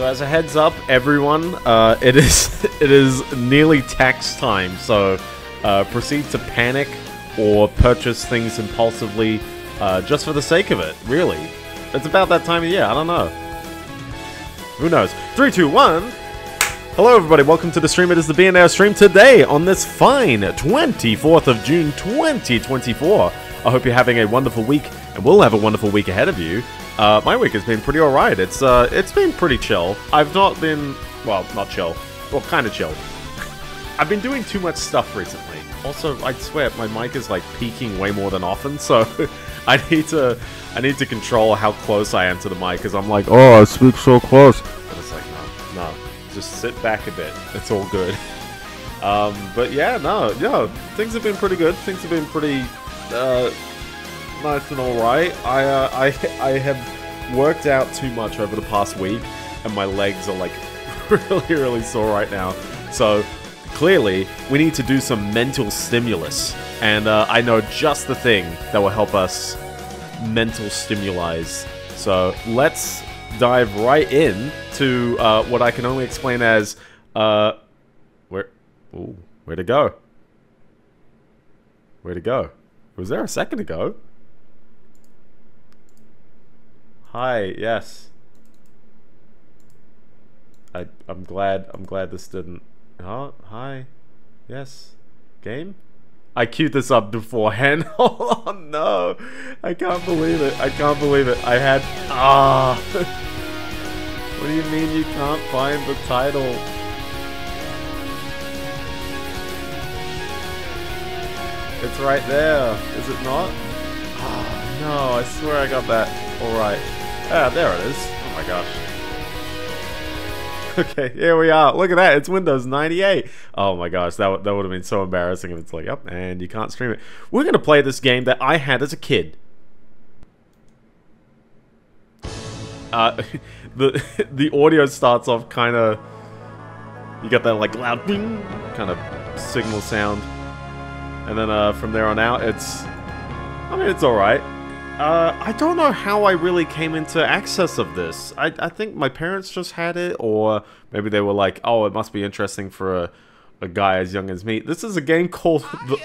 So as a heads up, everyone, uh, it is it is nearly tax time. So uh, proceed to panic or purchase things impulsively, uh, just for the sake of it. Really, it's about that time of year. I don't know. Who knows? Three, two, one. Hello, everybody. Welcome to the stream. It is the BNR stream today on this fine 24th of June 2024. I hope you're having a wonderful week, and we'll have a wonderful week ahead of you. Uh, my week has been pretty alright. It's uh, it's been pretty chill. I've not been well, not chill, well, kind of chill. I've been doing too much stuff recently. Also, I swear my mic is like peaking way more than often, so I need to I need to control how close I am to the mic because I'm like, oh, I speak so close. But it's like, no, no, just sit back a bit. It's all good. Um, but yeah, no, yeah, things have been pretty good. Things have been pretty uh, nice and alright. I, uh, I, I have worked out too much over the past week, and my legs are like really, really sore right now. So clearly, we need to do some mental stimulus, and uh, I know just the thing that will help us mental stimulize. So let's dive right in to uh, what I can only explain as uh, where, ooh, where to go? Where to go? Was there a second ago? Hi, yes. I I'm glad I'm glad this didn't. Huh? Hi. Yes. Game? I queued this up beforehand. oh no. I can't believe it. I can't believe it. I had ah. what do you mean you can't find the title? It's right there, is it not? Oh, no, I swear I got that. Alright. Ah, there it is. Oh my gosh. Okay, here we are. Look at that. It's Windows 98. Oh my gosh, that, that would have been so embarrassing if it's like, oh, and you can't stream it. We're going to play this game that I had as a kid. Uh, the the audio starts off kind of... You got that like loud ding kind of signal sound. And then uh, from there on out, it's... I mean, it's alright. Uh, I don't know how I really came into access of this. I, I think my parents just had it, or maybe they were like, oh, it must be interesting for a, a guy as young as me. This is a game called... The...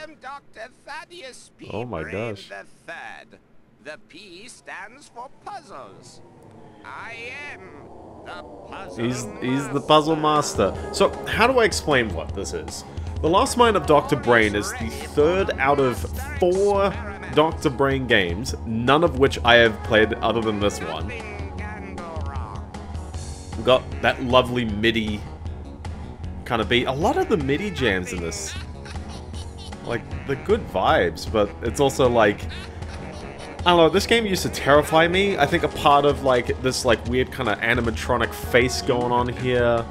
P. Oh my gosh. The, third. the P stands for puzzles. I am the puzzle He's, he's the puzzle master. So, how do I explain what this is? The Lost Mind of Dr. Brain is the third out of four Dr. Brain games, none of which I have played other than this one. Got that lovely MIDI kind of beat. A lot of the MIDI jams in this, like, the good vibes, but it's also like, I don't know, this game used to terrify me. I think a part of, like, this, like, weird kind of animatronic face going on here.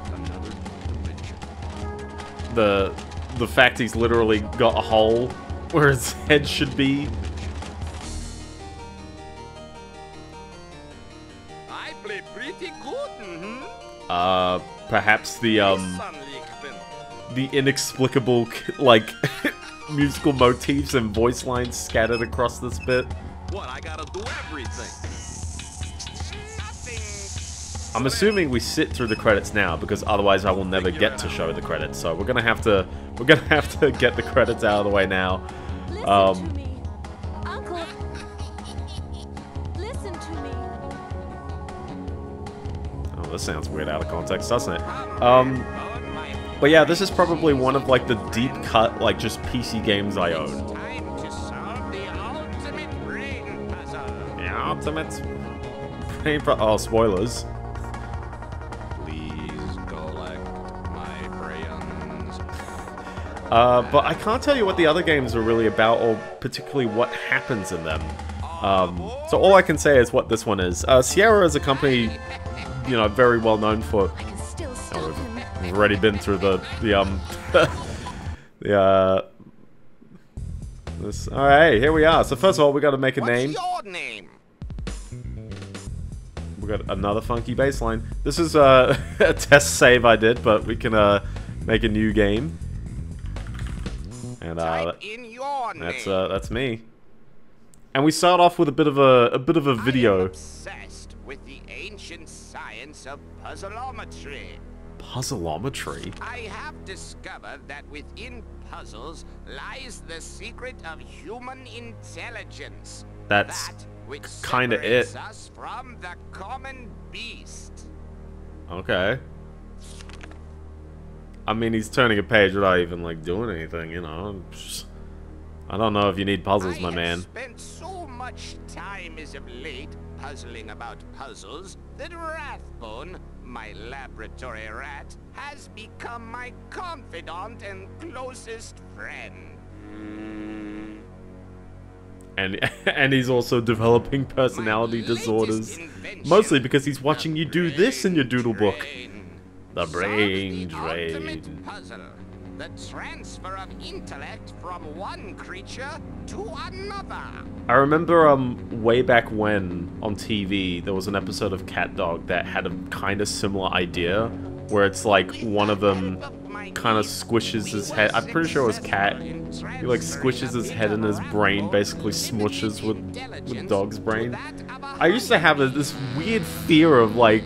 The the fact he's literally got a hole where his head should be. I play pretty good. Mm -hmm. Uh, perhaps the um, the inexplicable like musical motifs and voice lines scattered across this bit. What? I gotta do everything. I'm assuming we sit through the credits now because otherwise I will never get to show the credits. So we're gonna have to we're gonna have to get the credits out of the way now. Um. Oh, this sounds weird out of context, doesn't it? Um, but yeah, this is probably one of like the deep cut like just PC games I own. The ultimate brain Oh, spoilers. Uh, but I can't tell you what the other games are really about, or particularly what happens in them. Um, so all I can say is what this one is. Uh, Sierra is a company, you know, very well known for... Oh, we've, we've, already been through the, the, um... the, uh... This, Alright, here we are. So first of all, we gotta make a What's name. your name? We got another funky bassline. This is uh, a test save I did, but we can uh, make a new game. And uh, that's uh, that's me. And we start off with a bit of a a bit of a video. obsessed with the ancient science of puzzleometry. Puzzleometry. I have discovered that within puzzles lies the secret of human intelligence. That's that which kinda it. us from the common beast. Okay. I mean, he's turning a page without even like doing anything, you know. Just- I don't know if you need puzzles, I my man. spent so much time as of late puzzling about puzzles that Rathbone, my laboratory rat, has become my confidant and closest friend. And and he's also developing personality disorders, mostly because he's watching you do this in your doodle book. The brain drain. puzzle. The transfer of intellect from one creature to another. I remember um way back when on TV there was an episode of Cat Dog that had a kind of similar idea where it's like one of them kind of squishes his head. I'm pretty sure it was Cat. He like squishes his head and his brain basically smushes with with Dog's brain. I used to have a, this weird fear of like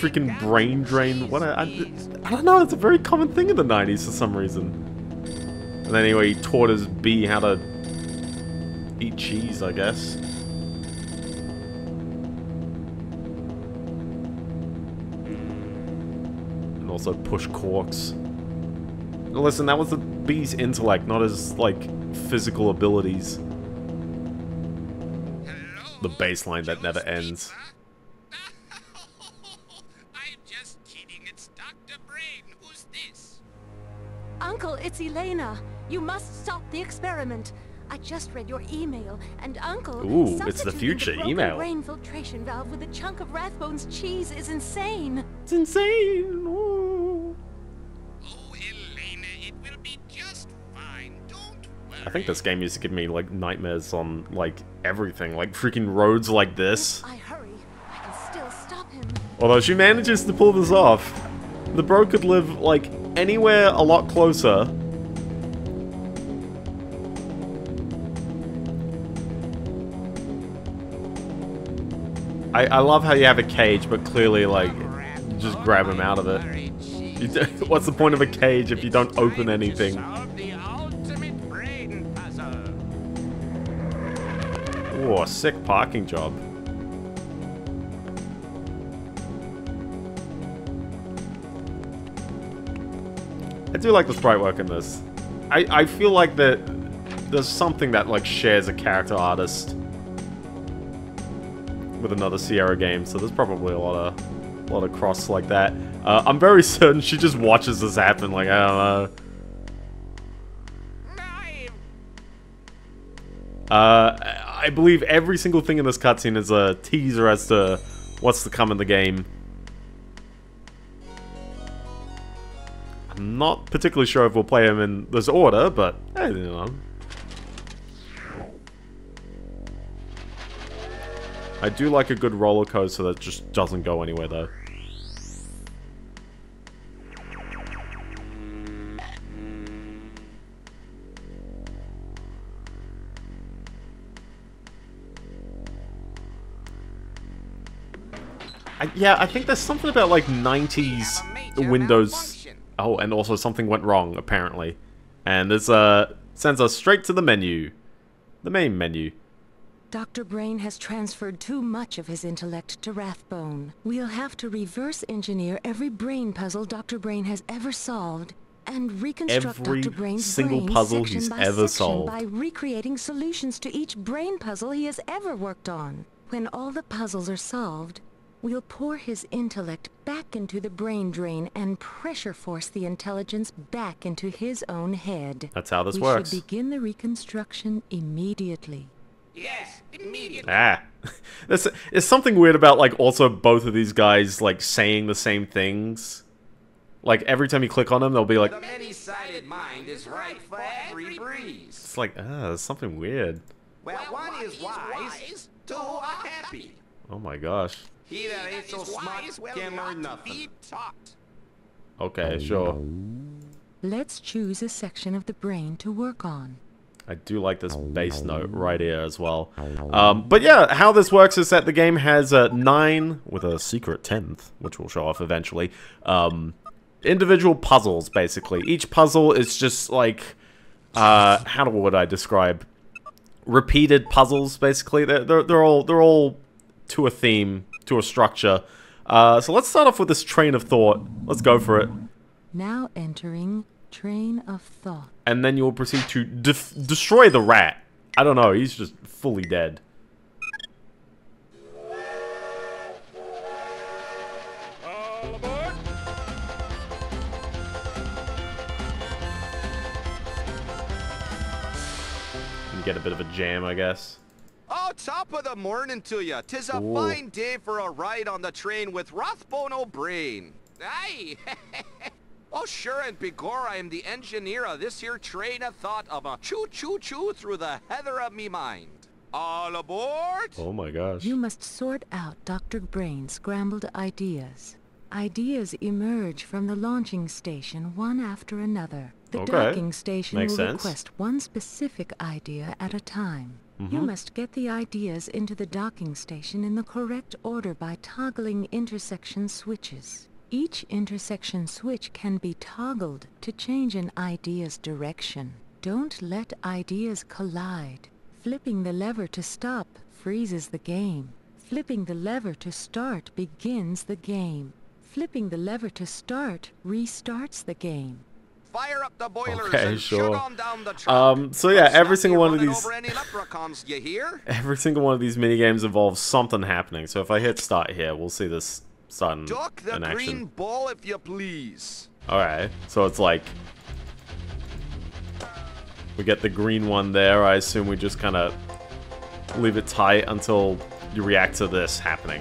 freaking brain drain. What I, I, I don't know. It's a very common thing in the 90s for some reason. And anyway, he taught his bee how to eat cheese, I guess. And also push corks. Listen, that was the bee's intellect, not his, like, physical abilities. The baseline that never ends. Uncle, it's Elena. You must stop the experiment. I just read your email, and Uncle, Ooh, it's the substituting future broken email. brain filtration valve with a chunk of Rathbone's cheese is insane. It's insane! Ooh. Oh, Elena, it will be just fine. Don't worry. I think this game used to give me, like, nightmares on, like, everything. Like, freaking roads like this. I hurry. I can still stop him. Although she manages to pull this off, the bro could live, like, anywhere a lot closer. I, I love how you have a cage, but clearly, like, you just grab him out of it. What's the point of a cage if you don't open anything? Oh, sick parking job. I do like the sprite work in this. I, I feel like that there's something that like shares a character artist with another Sierra game, so there's probably a lot of a lot of cross like that. Uh, I'm very certain she just watches this happen, like I don't know. Uh, I believe every single thing in this cutscene is a teaser as to what's to come in the game. Not particularly sure if we'll play him in this order, but you know. I do like a good roller coaster that just doesn't go anywhere though. I, yeah, I think there's something about like 90s have a major Windows. Oh, and also something went wrong apparently, and this uh sends us straight to the menu, the main menu. Dr. Brain has transferred too much of his intellect to Rathbone. We'll have to reverse engineer every brain puzzle Dr. Brain has ever solved and reconstruct Every Dr. Brain's single brain puzzle section he's by ever section solved. by recreating solutions to each brain puzzle he has ever worked on. When all the puzzles are solved, we'll pour his intellect back into the brain drain and pressure force the intelligence back into his own head. That's how this we works. should begin the reconstruction immediately. Yes, immediately. Ah, there's, there's something weird about like also both of these guys like saying the same things. Like every time you click on them, they'll be like, The many-sided mind is right for every breeze. it's like ah, there's something weird. Well, one is wise, two are happy. Oh my gosh. He that ain't so smart well can learn nothing. Be taught. Okay, sure. Let's choose a section of the brain to work on. I do like this bass note right here as well. Um, but yeah, how this works is that the game has uh, nine, with a secret tenth, which will show off eventually, um, individual puzzles, basically. Each puzzle is just like, uh, how would I describe? Repeated puzzles, basically. They're, they're, they're, all, they're all to a theme, to a structure. Uh, so let's start off with this train of thought. Let's go for it. Now entering train of thought. And then you'll proceed to destroy the rat. I don't know, he's just fully dead. You get a bit of a jam, I guess. Oh, top of the morning to you. Tis a Ooh. fine day for a ride on the train with Rathbone O'Brien. Aye. oh, sure, and begor I am the engineer of this here train of thought of a choo-choo-choo through the heather of me mind. All aboard! Oh my gosh. You must sort out Dr. Brain's scrambled ideas. Ideas emerge from the launching station one after another. The okay. docking station Makes will sense. request one specific idea at a time. Mm -hmm. You must get the ideas into the docking station in the correct order by toggling intersection switches. Each intersection switch can be toggled to change an idea's direction. Don't let ideas collide. Flipping the lever to stop freezes the game. Flipping the lever to start begins the game. Flipping the lever to start restarts the game. Fire up the boilers okay, sure. Um, so yeah, every single one of these, every single one of these mini games involves something happening. So if I hit start here, we'll see this starting Duck the in action. green ball, if you please. All right, so it's like we get the green one there. I assume we just kind of leave it tight until you react to this happening.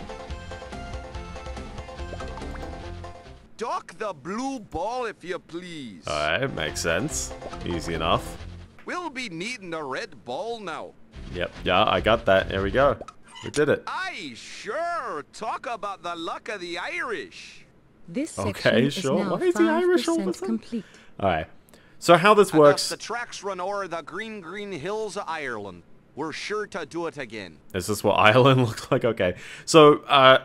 Duck the blue ball, if you please. Alright, makes sense. Easy enough. We'll be needing a red ball now. Yep, yeah, I got that. There we go. We did it. I sure. Talk about the luck of the Irish. This section okay, sure. is now Why is the Irish all complete. Alright. So how this works... the tracks run over the green, green hills of Ireland. We're sure to do it again. Is this what Ireland looks like? Okay. So, uh,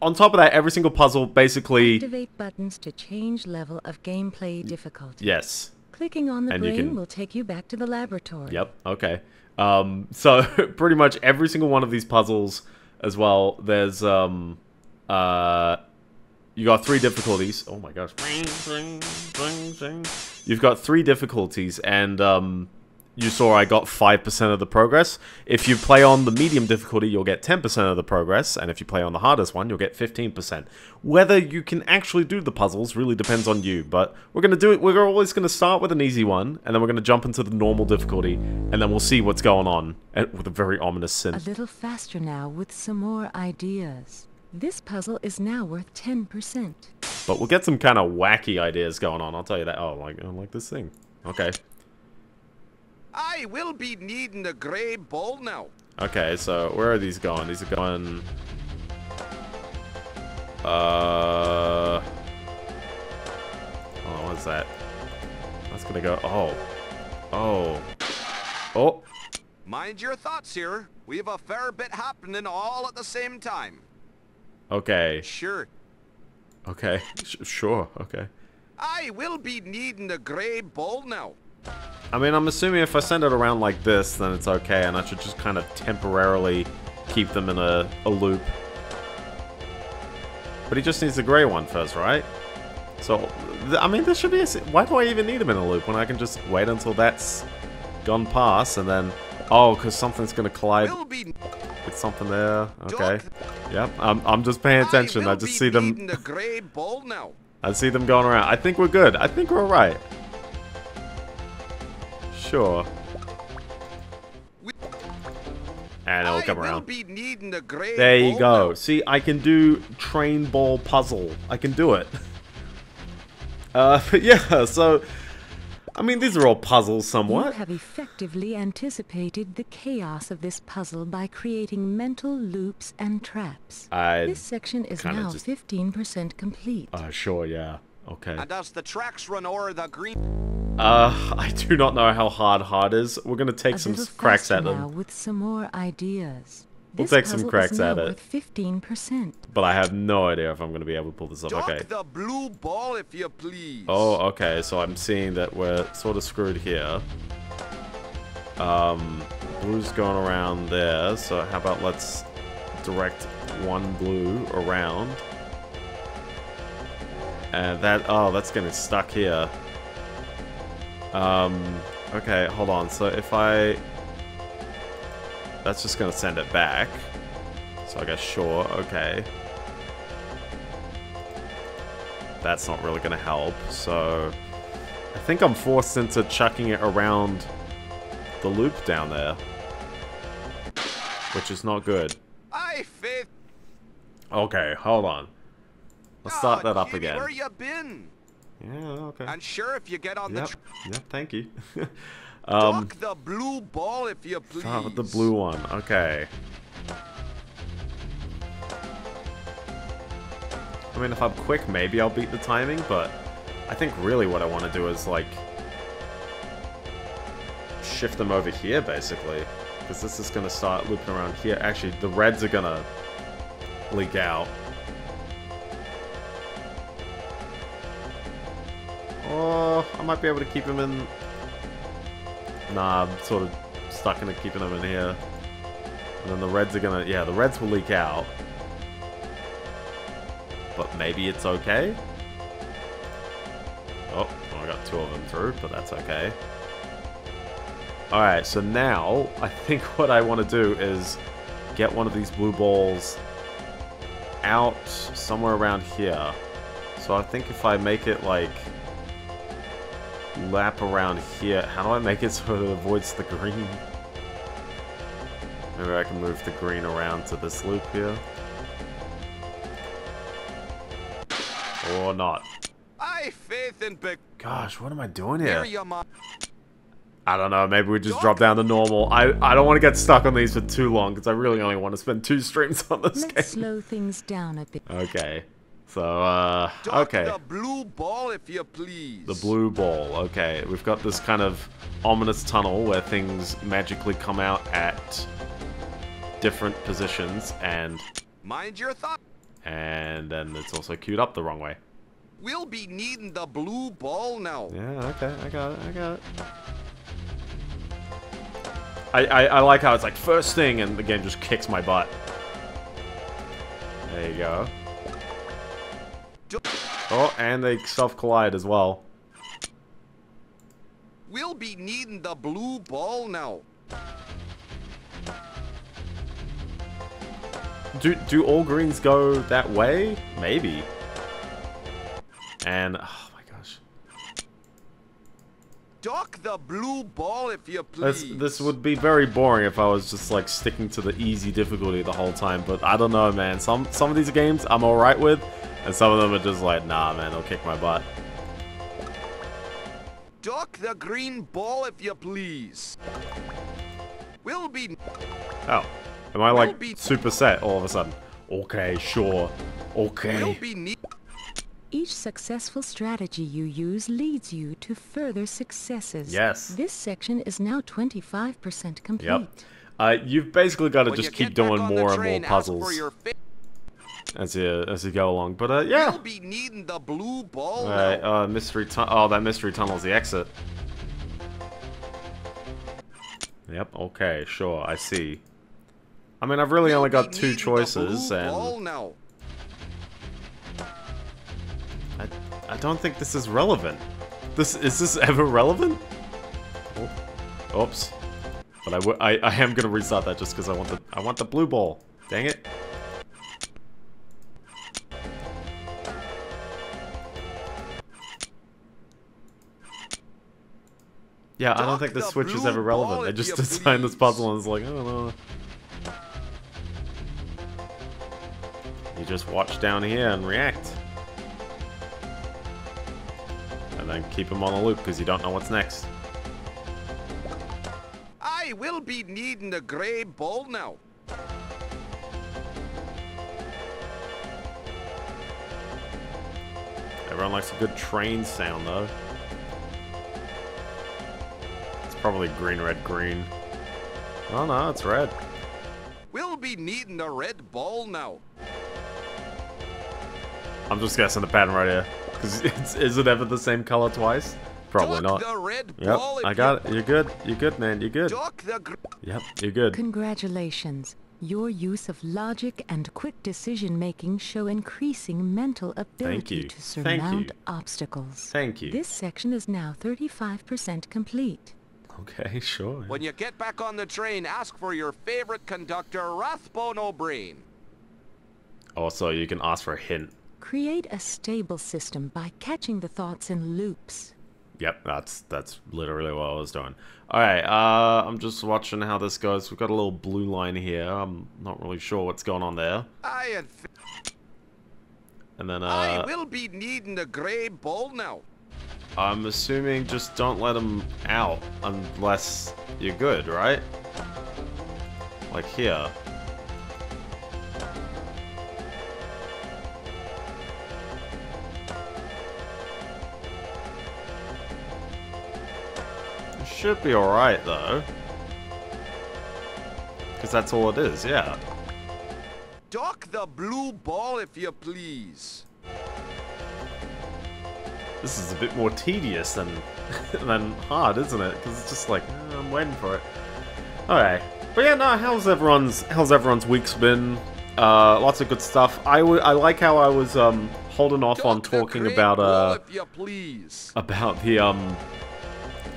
on top of that, every single puzzle basically... Activate buttons to change level of gameplay difficulty. Yes. Clicking on the and brain can... will take you back to the laboratory. Yep, okay. Um, so, pretty much every single one of these puzzles as well, there's... Um, uh, you got three difficulties. Oh my gosh. You've got three difficulties, and um, you saw I got 5% of the progress. If you play on the medium difficulty, you'll get 10% of the progress, and if you play on the hardest one, you'll get 15%. Whether you can actually do the puzzles really depends on you, but we're going to do it, we're always going to start with an easy one, and then we're going to jump into the normal difficulty, and then we'll see what's going on, with a very ominous synth. A little faster now with some more ideas. This puzzle is now worth 10%. But we'll get some kind of wacky ideas going on, I'll tell you that. Oh, like, I like this thing. Okay. I will be needing a grey ball now. Okay, so where are these going? These are going... Uh... Oh, what is that? That's gonna go... Oh. Oh. Oh. Mind your thoughts here. We have a fair bit happening all at the same time. Okay. Sure. Okay. Sure. Okay. I will be needing a grey ball now. I mean, I'm assuming if I send it around like this, then it's okay, and I should just kind of temporarily keep them in a, a loop. But he just needs the grey one first, right? So, I mean, this should be a... Why do I even need him in a loop when I can just wait until that's gone past, and then... Oh, because something's going to collide with something there. Okay. Yep, I'm, I'm just paying attention. I, I just see them... I see them going around. I think we're good. I think we're alright. Sure. And it'll come around. there you go. Now. See, I can do train ball puzzle. I can do it. Uh, but yeah, so... I mean, these are all puzzles somewhat. You have effectively anticipated the chaos of this puzzle by creating mental loops and traps. I this section is now 15% complete. Uh, sure, yeah. Okay. And as the tracks run over the green... Uh, I do not know how hard hard is. We're gonna take A some cracks faster at now them, with some more ideas. We'll This take some cracks at it. worth 15%. but I have no idea if I'm gonna be able to pull this off. Duck Okay. the blue ball if you please. Oh, okay. So I'm seeing that we're sort of screwed here. Um, blue's going around there. So how about let's direct one blue around. And that, oh, that's getting stuck here. Um, okay, hold on. So if I, that's just gonna send it back. So I guess sure, okay. That's not really gonna help, so I think I'm forced into chucking it around the loop down there. Which is not good. I faith. Okay, hold on. Let's start Oh, that up again. Where you been? Yeah, okay. And sure, if you get on the Yep, tr- yep, thank you. um, duck the blue ball if you please. start with the blue one, okay. I mean, if I'm quick, maybe I'll beat the timing, but I think really what I want to do is, like, shift them over here, basically. Because this is going to start looping around here. Actually, the reds are going to leak out. Oh, I might be able to keep him in... Nah, I'm sort of stuck into keeping them in here. And then the reds are gonna... Yeah, the reds will leak out. But maybe it's okay? Oh, I got two of them through, but that's okay. Alright, so now, I think what I want to do is get one of these blue balls out somewhere around here. So I think if I make it like lap around here, how do I make it so it avoids the green? Maybe I can move the green around to this loop here. Or not. I faith in big. Gosh, what am I doing Here here? you ma- I don't know, maybe we just drop down to normal. I, I don't want to get stuck on these for too long, because I really only want to spend two streams on this Let's game. slow things down a bit. Okay. So, uh, okay. the blue ball if you please. The blue ball. Okay, we've got this kind of ominous tunnel where things magically come out at different positions, and Mind your thought. and then it's also queued up the wrong way. We'll be needing the blue ball now. Yeah, okay, I got it, I got it. I, I, I like how it's like first thing and the game just kicks my butt. There you go. Oh, and they self-collide as well. We'll be needing the blue ball now. Do do all greens go that way? Maybe. And Duck the blue ball if you this please. this would be very boring if I was just like sticking to the easy difficulty the whole time. But I don't know, man. Some some of these games I'm all right with, and some of them are just like, nah, man, they'll kick my butt. Duck the green ball if you please. We'll be. Oh, am I like be- super set all of a sudden? Okay, sure. We'll Okay. be need. Each successful strategy you use leads you to further successes. Yes. This section is now 25% complete. Yep. Uh, you've basically got to When just keep doing on the more and more puzzles your as you as you go along. But uh, yeah. We'll be needing the blue ball Alright, uh, mystery Oh, that mystery tunnel's the exit. Yep, okay, sure, I see. I mean, I've really We'll only got two choices, blue ball and I, I don't think this is relevant. This Is this ever relevant? Oh, oops. But I, I, I am gonna restart that just because I want the I want the blue ball. Dang it. Yeah, I don't think this switch is ever relevant. They just designed this puzzle and it's like, I don't know. You just watch down here and react. And then keep them on the loop because you don't know what's next. I will be needing the gray ball now. Everyone likes a good train sound though. It's probably green, red, green. Oh no, it's red. We'll be needing a red ball now. I'm just guessing the pattern right here. Because is it ever the same color twice? Probably Duck not. the red Yep, ball if I you- got it. You're good. You're good, man. You're good. Duck the gr- Yep, you're good. Congratulations. Your use of logic and quick decision making show increasing mental ability you. to Thank you. surmount obstacles. Thank you. This section is now 35% complete. Okay, sure. When you get back on the train, ask for your favorite conductor, Rathbone O'Brien. Also, you can ask for a hint. Create a stable system by catching the thoughts in loops. Yep, that's that's literally what I was doing. Alright, uh, I'm just watching how this goes. We've got a little blue line here. I'm not really sure what's going on there. I And then, uh, I will be needing the grey ball now. I'm assuming just don't let them out unless you're good, right? Like here. Should be alright though. Because that's all it is, yeah. Dock the blue ball if you please. This is a bit more tedious than than hard, isn't it? Because it's just like eh, I'm waiting for it. Okay, but yeah, no. How's everyone's How's everyone's week's been? Uh, lots of good stuff. I I like how I was um holding off on talking about ball uh please. about the um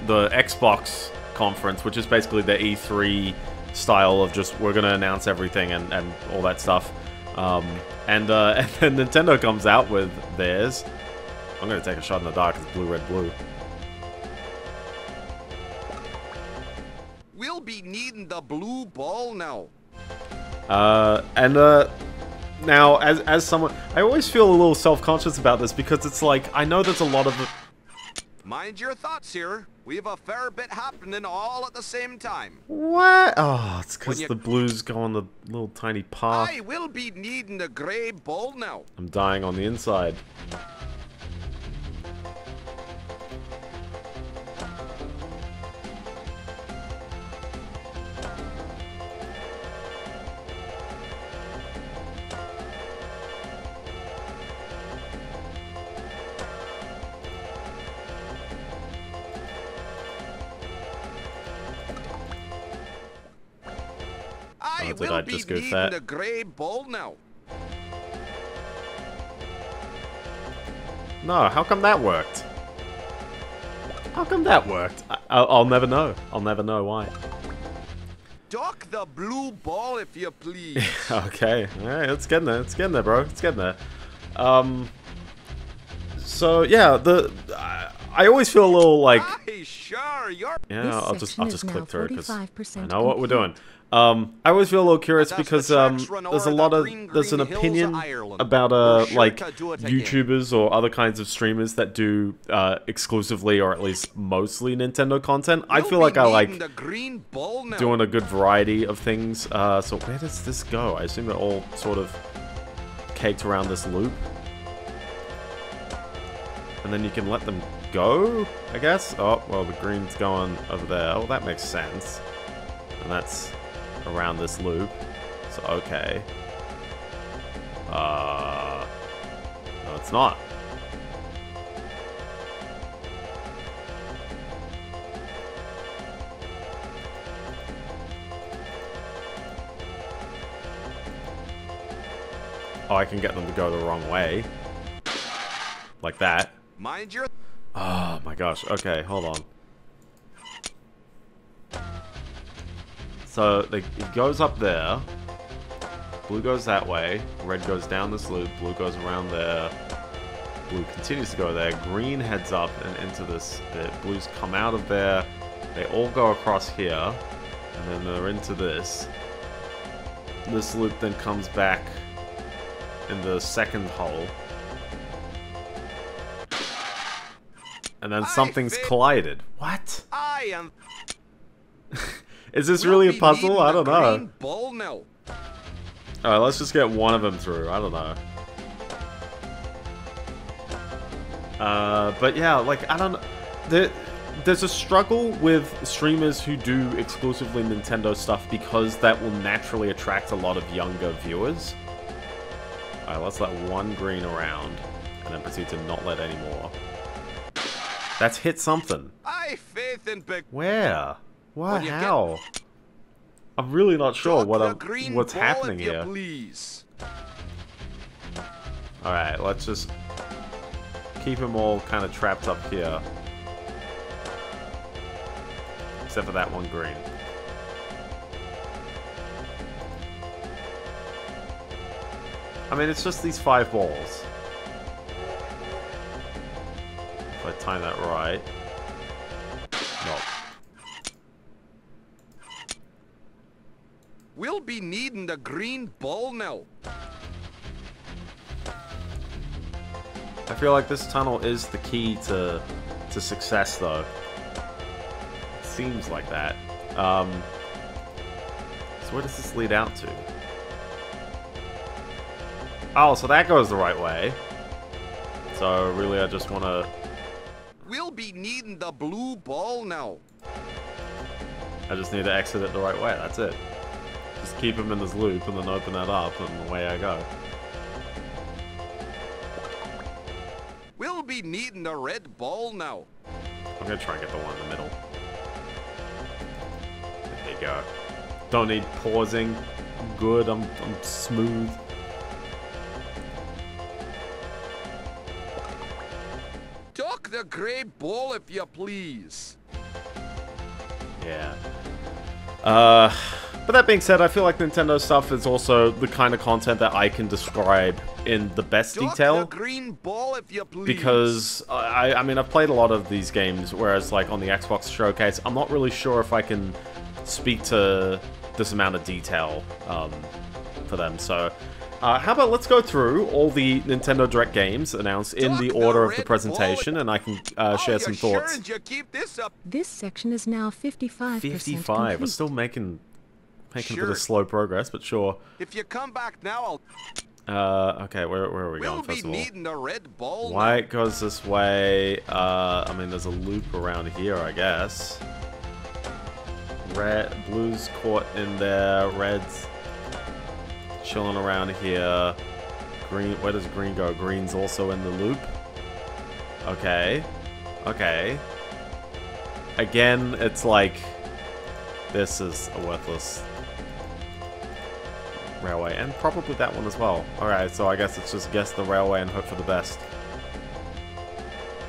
the Xbox conference, which is basically the E3 style of just we're gonna announce everything and, and all that stuff. Um, and uh, and then Nintendo comes out with theirs. I'm gonna take a shot in the dark. It's blue, red, blue. We'll be needing the blue ball now. Uh, and uh, now as as someone, I always feel a little self conscious about this because it's like I know there's a lot of Mind your thoughts here. We have a fair bit happening all at the same time. what? Oh, it's because the blues go on the little tiny path. I will be needing the grey ball now. I'm dying on the inside. Did I be just go needing fat? the grey ball now. No, how come that worked? How come that worked? I, I'll, I'll never know. I'll never know why. Duck the blue ball if you please. okay, alright, it's getting there. It's getting there, bro. It's getting there. Um. So yeah, the I, I always feel a little like Aye, sure, you're... yeah. I'll just I'll just click through because I 45% know what we're doing. Um, I always feel a little curious because um, there's a lot of there's an green hills of opinion about uh like to do it again. YouTubers or other kinds of streamers that do uh, exclusively or at least mostly Nintendo content. I feel like I like needing the green ball now. doing a good variety of things. Uh, so where does this go? I assume they're all sort of caked around this loop. And then you can let them go, I guess? Oh, well, the green's going over there. Oh, that makes sense. And that's around this loop. So, okay. Uh... No, it's not. Oh, I can get them to go the wrong way. Like that. Mind your... Oh my gosh. Okay, hold on. So it goes up there. Blue goes that way. Red goes down this loop. Blue goes around there. Blue continues to go there. Green heads up and into this bit. Blues come out of there. They all go across here. And then they're into this. This loop then comes back in the second hole. And then something's collided. What? I am... Is this We'll really a puzzle? I don't know. ball now. Alright, let's just get one of them through. I don't know. Uh, but yeah, like, I don't know. The, there's a struggle with streamers who do exclusively Nintendo stuff because that will naturally attract a lot of younger viewers. Alright, let's let one green around and then proceed to not let any more. That's hit something. I faith in big. Where? When you get- I'm really not sure what I'm, what's happening here. Please. Alright, let's just keep them all kind of trapped up here. Except for that one green. I mean, it's just these five balls. If I time that right. Nope. We'll be needing the green ball now. I feel like this tunnel is the key to to success, though. Seems like that. Um, so where does this lead out to? Oh, so that goes the right way. So really, I just want to. We'll be needing the blue ball now. I just need to exit it the right way. That's it. Keep him in this loop and then open that up, and away I go. We'll be needing the red ball now. I'm gonna try and get the one in the middle. There you go. Don't need pausing. I'm good. I'm I'm smooth. Duck the gray ball if you please. Yeah. Uh, but that being said, I feel like Nintendo stuff is also the kind of content that I can describe in the best Duck detail. green ball if you please. because I, I mean I've played a lot of these games, whereas like on the Xbox showcase, I'm not really sure if I can speak to this amount of detail um, for them. So, uh, how about let's go through all the Nintendo Direct games announced in the the order of the presentation, and I can uh, share you some thoughts. as keep this up. This section is now 55% 55. We're still making making a bit Sure. of slow progress, but sure. If you come back now, I'll. Uh, okay, where, where are we We'll going be first of all? needing the red ball. now. White goes this way. Uh, I mean, there's a loop around here, I guess. Red, blue's caught in there. Red's chilling around here. Green, where does green go? Green's also in the loop. Okay. Okay. Again, it's like this is a worthless railway, and probably that one as well. Alright, so I guess it's just guess the railway and hope for the best.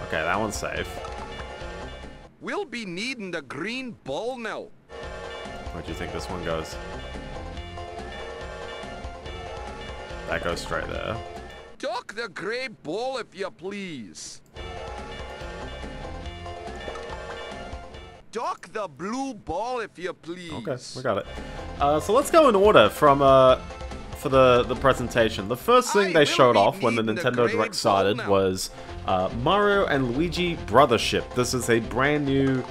Okay, that one's safe. We'll be needing the green ball now. Where do you think this one goes? That goes straight there. Duck the gray ball if you please. Duck the blue ball if you please. Okay, we got it. Uh, so let's go in order from uh, for the the presentation. The first thing I they showed off when the Nintendo Direct started was uh, Mario and Luigi Brothership. This is a brand new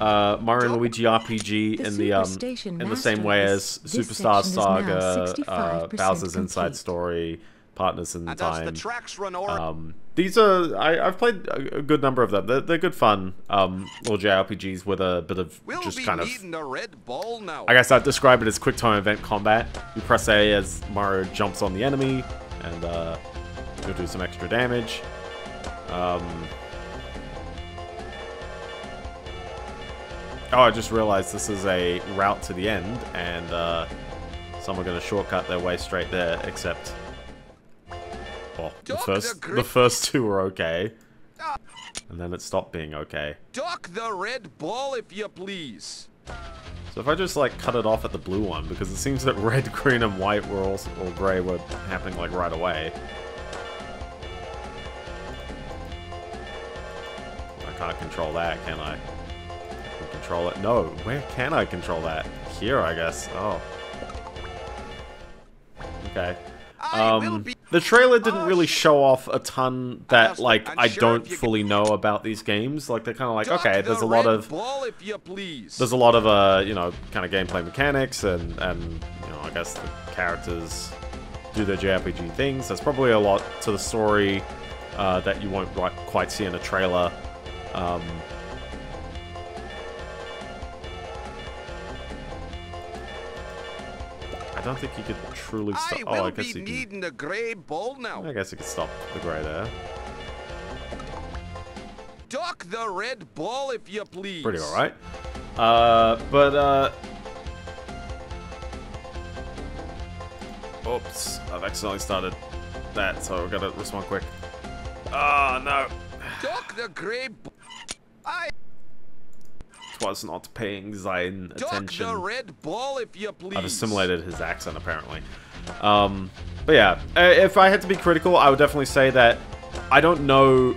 uh, Mario and Luigi RPG The in the um in the same way as Master, this- this Superstar section is now Saga, uh, 65% Bowser's Inside. Story, Partners in And Time. the tracks run over, Um, these are I, I've played a, a good number of them. They're, they're good fun um, little JRPGs with a bit of we'll just kind of. needing red ball now. I guess I'd describe it as quick time event combat. You press A as Mario jumps on the enemy, and uh, you'll do some extra damage. Um, oh, I just realized this is a route to the end, and uh, some are going to shortcut their way straight there, except. Oh, well, the first, the first two were okay, and then it stopped being okay. Duck the red ball if you please. So if I just like cut it off at the blue one, because it seems that red, green, and white were also, or grey were happening like right away. I can't control that, can I? I can control it. No, where can I control that? Here, I guess. Oh. Okay. Um, the trailer didn't really show off a ton that, like, I don't fully know about these games. Like, they're kind of like, okay, there's a lot of... There's a lot of, uh, you know, kind of gameplay mechanics and, and, you know, I guess the characters do their JRPG things. There's probably a lot to the story uh, that you won't quite see in a trailer. Um, I don't think you could truly I stop. Oh, I guess be you can. needing the gray ball now. I guess you can stop the grey there. Duck the red ball if you please. Pretty alright. Uh, but, uh... Oops, I've accidentally started that, so I've got to respond quick. Oh, no. Duck the gray ball. I Was not paying Zion attention. red ball if you please. I've assimilated his accent, apparently. Um, but yeah, uh, if I had to be critical, I would definitely say that I don't know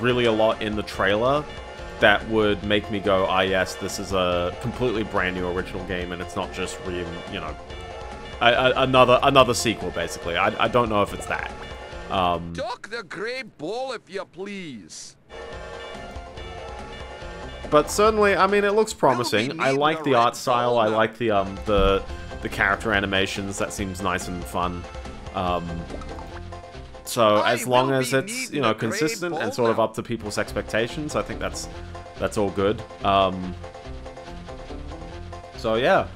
really a lot in the trailer that would make me go, ah, yes, this is a completely brand new original game, and it's not just re, you know, a, a, another another sequel, basically. I, I don't know if it's that. Um, Duck the gray ball if you please. But certainly, I mean, it looks promising. I like the art style. I like the um the the character animations. That seems nice and fun. Um, so as long as it's you know consistent and sort of up to people's expectations, I think that's that's all good. Um, so yeah.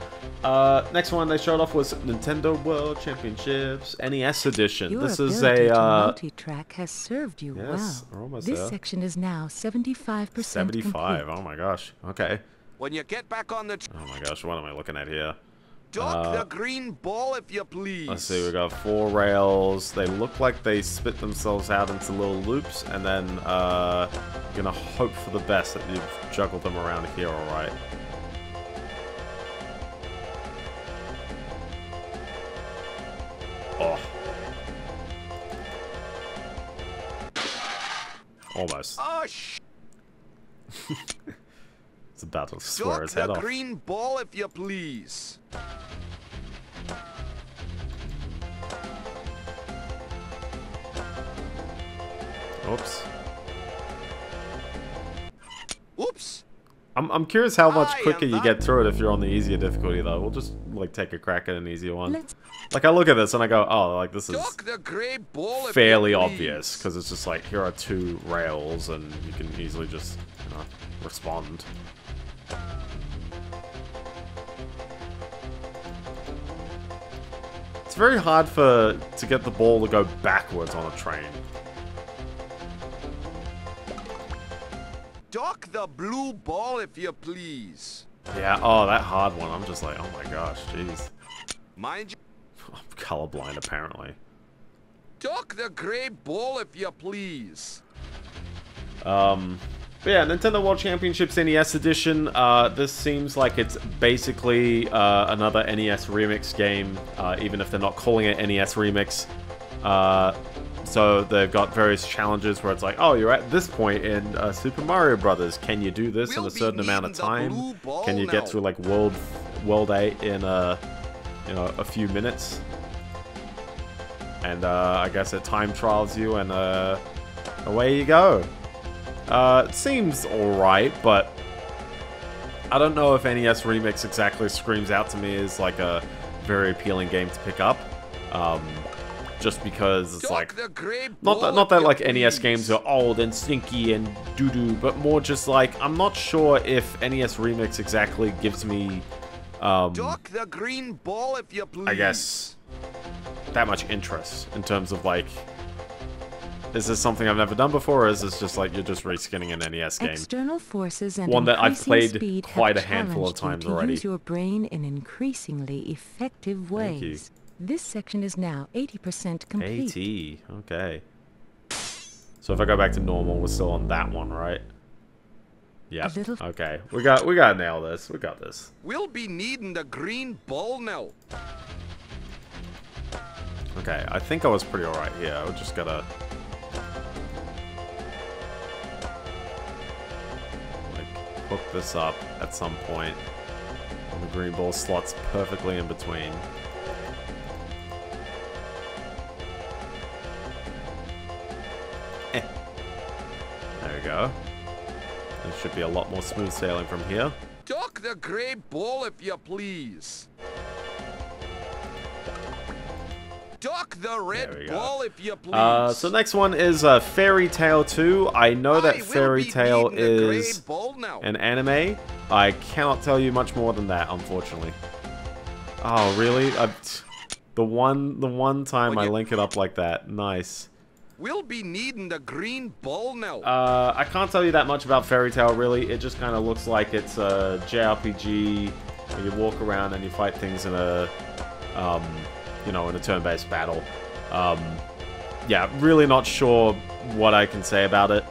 Uh, next one they showed off was Nintendo World Championships NES Edition. Your this is a to uh, multi-track has served you yes, we're well. This there. section is now 75% 75. complete. Oh my gosh. Okay. When you get back on the tr- Oh my gosh. What am I looking at here? duck Uh, the green ball if you please. Let's see, we got four rails. They look like they spit themselves out into little loops, and then uh, gonna hope for the best that you've juggled them around here, alright. Oh. Almost. Oh sh! It's about to swear his head the off. green ball if you please. Oops. Oops. I'm, I'm curious how much quicker you get through it if you're on the easier difficulty, though. We'll just, like, take a crack at an easier one. Like, I look at this and I go, oh, like, this is Duck the gray ball if fairly obvious, because it's just like, here are two rails, and you can easily just, you know, respond. It's very hard for to get the ball to go backwards on a train. Duck the blue ball if you please. Yeah, oh, that hard one. I'm just like, oh my gosh, jeez. Mind you, I'm colorblind, apparently. duck the gray ball if you please. Um, but yeah, Nintendo World Championships NES Edition. Uh, this seems like it's basically uh, another NES remix game, uh, even if they're not calling it NES remix. Uh, so they've got various challenges where it's like, oh, you're at this point in uh, Super Mario Brothers. Can you do this in We'll a certain amount of time? Can you get now. through like World World Eight in a you know a few minutes? And uh, I guess it time trials you, and uh, away you go. Uh, it seems alright, but I don't know if NES Remix exactly screams out to me as like a very appealing game to pick up. Um, just because it's like not that not that like NES games are old and stinky and doo doo, but more just like I'm not sure if NES Remix exactly gives me um, the green ball if you please. I guess that much interest in terms of like is this something I've never done before, or is this just like you're just reskinning an NES game? External forces and One that I've increasing played speed quite have a handful of times to already. Use your brain in increasingly effective Thank you. ways. This section is now 80% complete. 80, okay. So if I go back to normal, we're still on that one, right? Yeah. Little- Okay, we got we got to nail this. We got this. We'll be needing the green ball now. Okay, I think I was pretty alright here. We just gotta like hook this up at some point. And the green ball slots perfectly in between. There we go. There should be a lot more smooth sailing from here. Duck the gray ball if you please. Duck the red ball if you please. Uh, so next one is uh, Fairy Tail 2. I know I that Fairy Tail needing the gray is an anime. I cannot tell you much more than that, unfortunately. Oh, really? I, The one, the one time I link it up like that. Nice. We'll be needing the green ball now. Uh, I can't tell you that much about Fairy Tail, really. It just kind of looks like it's a JRPG. You walk around and you fight things in a, um, you know, in a turn-based battle. Um, yeah, really not sure what I can say about it.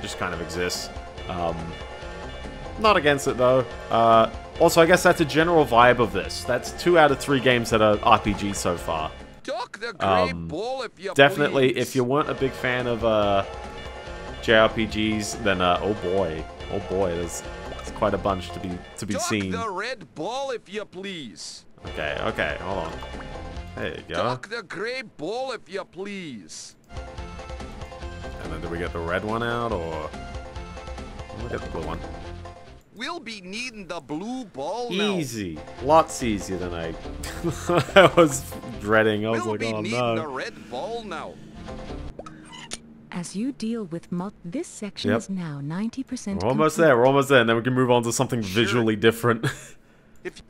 Just kind of exists. Um, not against it though. Uh, also, I guess that's a general vibe of this. That's two out of three games that are RPG so far. Duck the gray um, ball if you Definitely, please. if you weren't a big fan of uh, JRPGs, then uh, oh boy, oh boy, there's, there's quite a bunch to be to be Duck seen. the red ball if you please. Okay, okay, hold on. There you go. Duck the gray ball if you please. And then do we get the red one out, or we get the blue one? We'll be needing the blue ball now. Easy, lots easier than I, I was dreading. I was We'll like, be oh needing no. the red ball now. As you deal with mul- this section Yep. is now 90% We're almost complete. there. We're almost there. And then we can move on to something visually different. If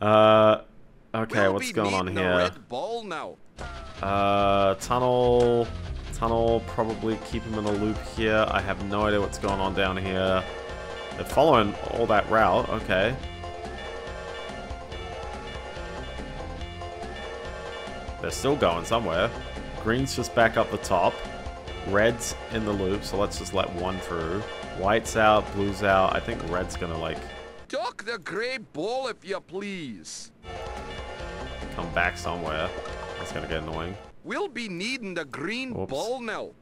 uh, okay, we'll what's going on here? Red ball now. Uh, tunnel, tunnel. Probably keep him in a loop here. I have no idea what's going on down here. They're following all that route. Okay. They're still going somewhere. Green's just back up the top. Red's in the loop, so let's just let one through. White's out, blue's out. I think red's gonna like Duck the gray ball if you please. come back somewhere. That's gonna get annoying. We'll be needing the green Oops. ball now.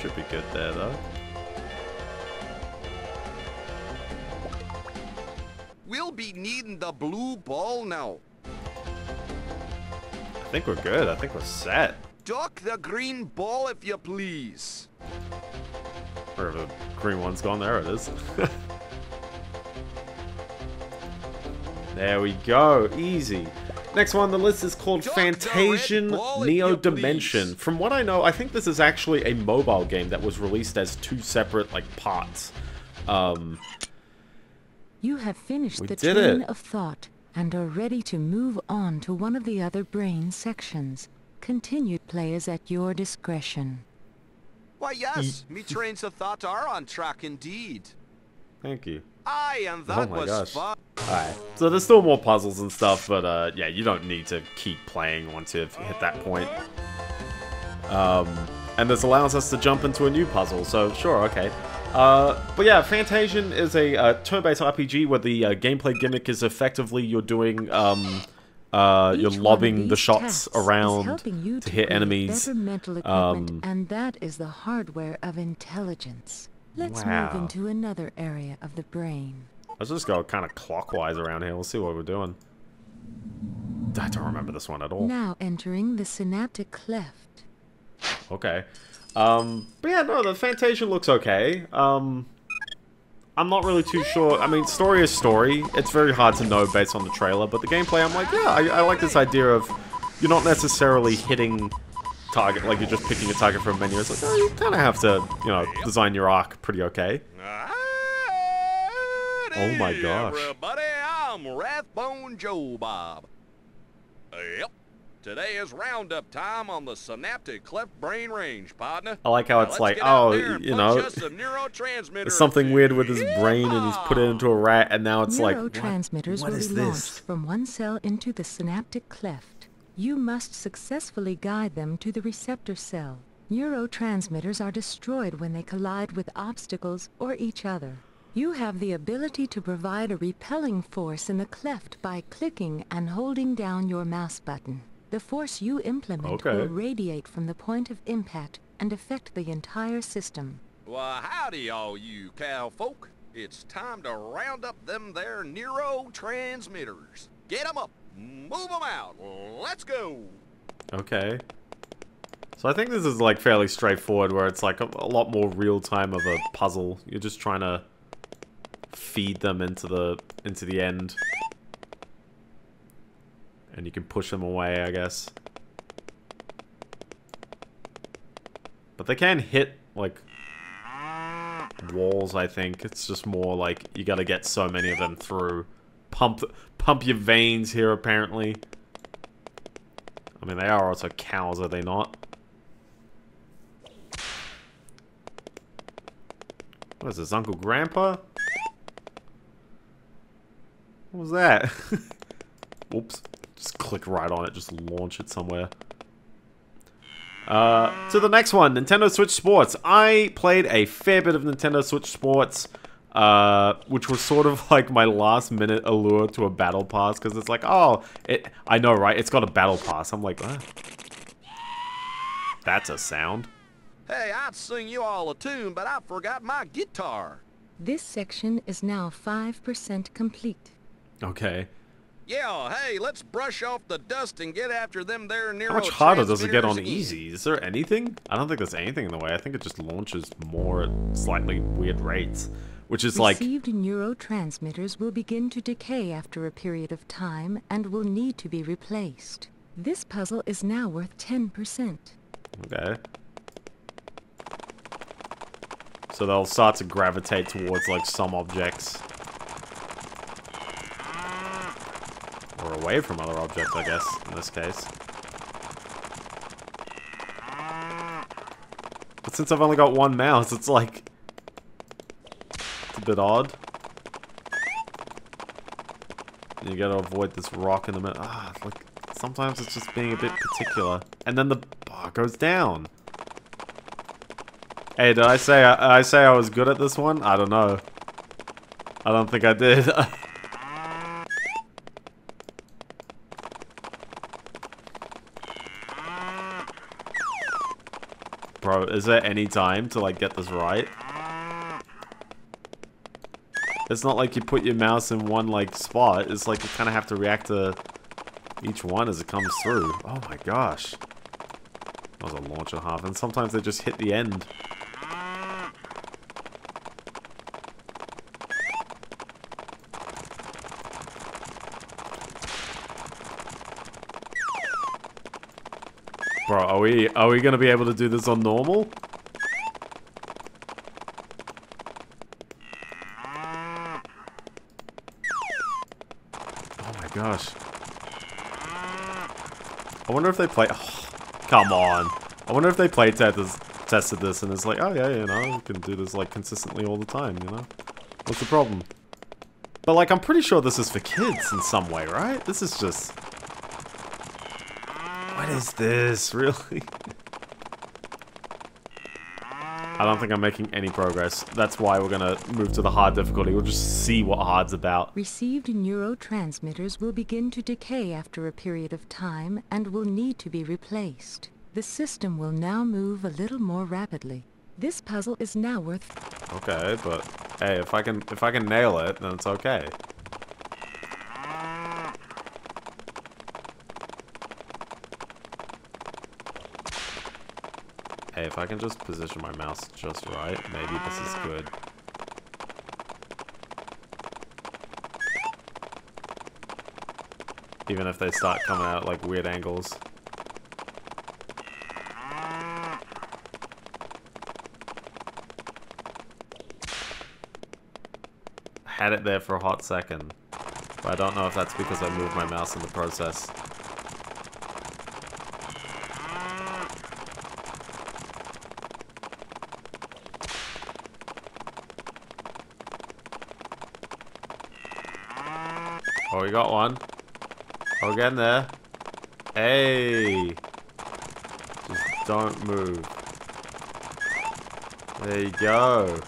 Should be good there though. We'll be needing the blue ball now. I think we're good. I think we're set. Duck the green ball if you please. Where the green one's gone, there it is. there we go, easy. Next one on the list is called Duck the red Fantasian Neo Dimension. From what I know, I think this is actually a mobile game that was released as two separate like parts. Um, You have finished the train it. of thought and are ready to move on to one of the other brain sections. Continued play is at your discretion. Why, yes, me trains of thought are on track indeed. Thank you. Aye, and that Oh my was gosh. fun. Alright, so there's still more puzzles and stuff, but uh, yeah, you don't need to keep playing once you've hit that point. Um, and this allows us to jump into a new puzzle, so sure, okay. Uh, but yeah, Fantasian is a uh, turn-based RPG where the uh, gameplay gimmick is effectively you're doing, um, uh, you're Each one of lobbing the shots around helping to hit enemies. Better mental equipment, um, and that is the hardware of intelligence. Let's Wow. move into another area of the brain. Let's just go kind of clockwise around here. We'll see what we're doing. I don't remember this one at all. Now entering the synaptic cleft. Okay. Um, but yeah, no, the Fantasia looks okay. Um, I'm not really too sure. I mean, story is story. It's very hard to know based on the trailer, but the gameplay, I'm like, yeah, I, I like this idea of you're not necessarily hitting target, like you're just picking a target from a menu. It's like, oh, you kind of have to, you know, design your arc pretty okay. Oh my Howdy, gosh. Everybody, I'm Rathbone Joe Bob. Yep. Today is roundup time on the synaptic cleft brain range, partner. I like how it's let's like, oh, you know, us There's something weird with his brain, and he's put it into a rat, and now it's like, what, Neurotransmitters will be this? launched from one cell into the synaptic cleft. You must successfully guide them to the receptor cell. Neurotransmitters are destroyed when they collide with obstacles or each other. You have the ability to provide a repelling force in the cleft by clicking and holding down your mouse button. The force you implement Okay. will radiate from the point of impact and affect the entire system. Well, howdy, all you cow folk. It's time to round up them there neurotransmitters. Get 'em up, move 'em out. Let's go. Okay. So I think this is like fairly straightforward, where it's like a, a lot more real time of a puzzle. You're just trying to feed them into the into the end, and you can push them away, I guess. But they can hit like walls, I think. It's just more like you gotta get so many of them through. Pump, pump your veins here, apparently. I mean, they are also cows, are they not? What is this, Uncle Grandpa? What was that? Oops. Just click right on it, just launch it somewhere. Uh, to the next one, Nintendo Switch Sports. I played a fair bit of Nintendo Switch Sports, uh, which was sort of like my last minute allure to a battle pass, because it's like, oh, it. I know, right? It's got a battle pass. I'm like, ah. That's a sound. Hey, I'd sing you all a tune, but I forgot my guitar. This section is now 5% complete. Okay. Yeah, hey, let's brush off the dust and get after them there neuro How much harder does it get on easy? Is there anything? I don't think there's anything in the way. I think it just launches more at slightly weird rates. Which is like... Received neurotransmitters will begin to decay after a period of time and will need to be replaced. This puzzle is now worth 10%. Okay. So they'll start to gravitate towards like some objects. Or away from other objects, I guess, in this case. But since I've only got one mouse, it's like... Bit odd. You gotta avoid this rock in the middle. Ah, like, sometimes it's just being a bit particular. And then the bar goes down. Hey, did I say I, I say I was good at this one? I don't know. I don't think I did. Bro, is there any time to like get this right? It's not like you put your mouse in one like spot. It's like you kind of have to react to each one as it comes through. Oh my gosh. That was a launch and half. And sometimes they just hit the end. Bro, are we are we gonna be able to do this on normal? Oh my gosh. I wonder if they play oh, come on. I wonder if they play this, tested this and it's like, oh yeah, you know, we can do this like consistently all the time, you know? What's the problem? But like I'm pretty sure this is for kids in some way, right? This is just what is this? Really? I don't think I'm making any progress. That's why we're gonna move to the hard difficulty. We'll just see what hard's about. Received neurotransmitters will begin to decay after a period of time and will need to be replaced. The system will now move a little more rapidly. This puzzle is now worth... Okay, but hey, if I can if I can nail it, then it's okay. If I can just position my mouse just right, maybe this is good. Even if they start coming out like weird angles. had it there for a hot second. But I don't know if that's because I moved my mouse in the process. We got one. Oh, again there. Hey! Just don't move. There you go.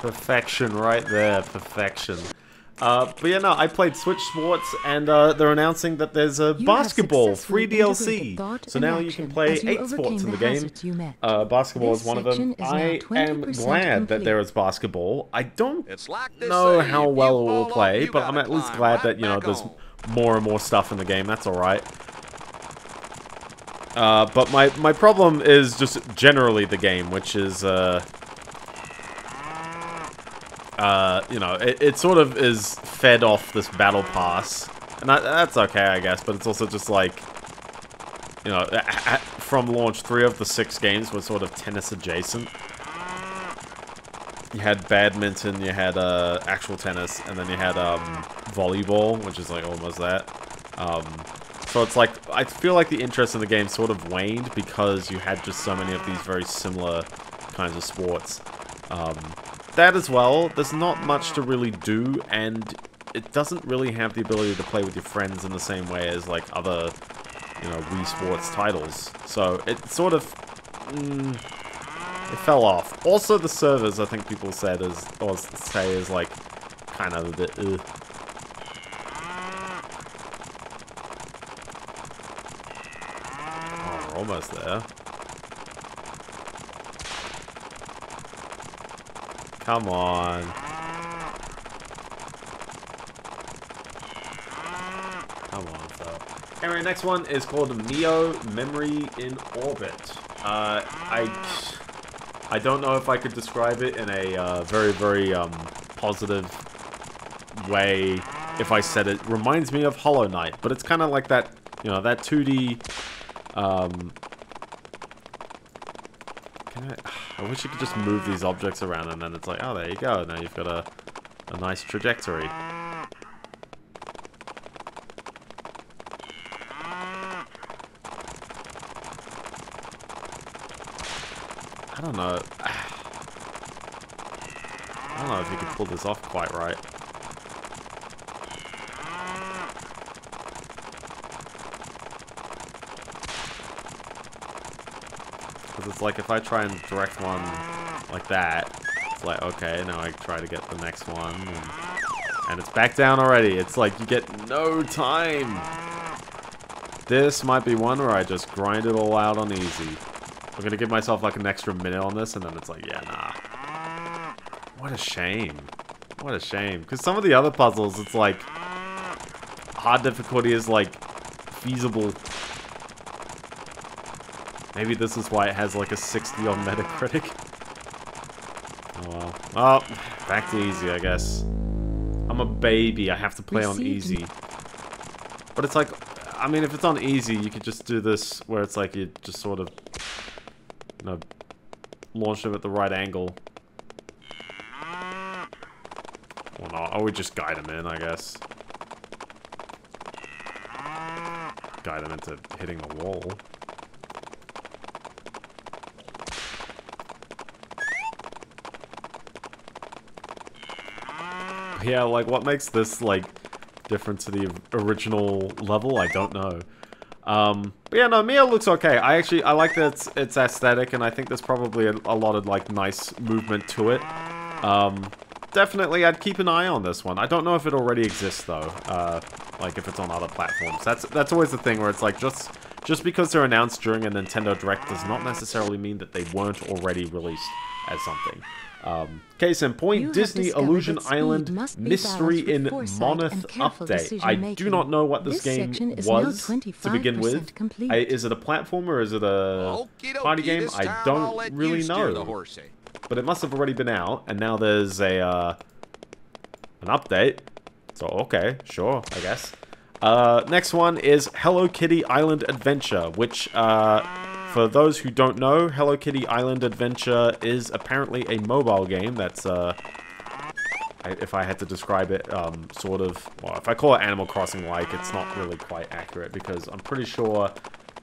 Perfection right there. Perfection. Uh, but yeah, no, I played Switch Sports, and uh, they're announcing that there's a You basketball free DLC. So now you can play you eight sports in the the game. hazards you met. Uh, basketball This is one of them. section is now I am 20% glad that there is basketball. I don't like know say, how well it will play, but I'm at least glad right that, you know, there's on. more and more stuff in the game. That's alright. Uh, but my, my problem is just generally the game, which is, you know, it, it sort of is fed off this battle pass. And that, that's okay, I guess, but it's also just like... you know, at, from launch, three of the six games were sort of tennis adjacent. You had badminton, you had uh, actual tennis, and then you had um, volleyball, which is like almost that. Um, so it's like, I feel like the interest in the game sort of waned because you had just so many of these very similar kinds of sports. Um, that as well, there's not much to really do, and it doesn't really have the ability to play with your friends in the same way as like other, you know, Wii Sports titles. So it sort of, mm, it fell off. Also, the servers, I think people said is or say is like kind of a bit. Ugh. Oh, almost there. Come on. Come on, Phil. Anyway, next one is called Mio Memory in Orbit. Uh, I... I don't know if I could describe it in a uh, very, very um, positive way if I said it. Reminds me of Hollow Knight, but it's kind of like that, you know, that 2D... Um, can I, wish you could just move these objects around and then it's like, oh, there you go. Now you've got a, a nice trajectory. I don't know. I don't know if you can pull this off quite right. Because it's like if I try and direct one like that, it's like, okay, now I try to get the next one. And, and it's back down already. It's like you get no time. This might be one where I just grind it all out on easy. I'm gonna give myself like an extra minute on this, and then it's like, yeah, nah. What a shame. What a shame. Because some of the other puzzles, it's like, hard difficulty is like feasible. Maybe this is why it has like a 60 on Metacritic. Oh well. Well, back to easy, I guess. I'm a baby, I have to play on easy. But it's like, I mean, if it's on easy, you could just do this where it's like you just sort of, you know, launch them at the right angle. Or not, or we just guide them in, I guess. Guide them into hitting the wall. Yeah, like, what makes this, like, different to the original level? I don't know. Um, but yeah, no, Mia looks okay. I actually, I like that it's, it's aesthetic, and I think there's probably a, a lot of, like, nice movement to it. Um, definitely, I'd keep an eye on this one. I don't know if it already exists, though. Uh, like, if it's on other platforms. That's, that's always the thing where it's like, just, just because they're announced during a Nintendo Direct does not necessarily mean that they weren't already released as something. Um, case in point, You Disney Illusion Island Mystery in with foresight and careful Update. I do not know what this, This game is was to begin with. I, is it a platformer? Or is it a Okie party game? I don't really you the know. But it must have already been out, and now there's a uh, an update. So okay, sure, I guess. Uh, next one is Hello Kitty Island Adventure, which, uh, for those who don't know, Hello Kitty Island Adventure is apparently a mobile game that's, uh, if I had to describe it, um, sort of, well, if I call it Animal Crossing-like, it's not really quite accurate because I'm pretty sure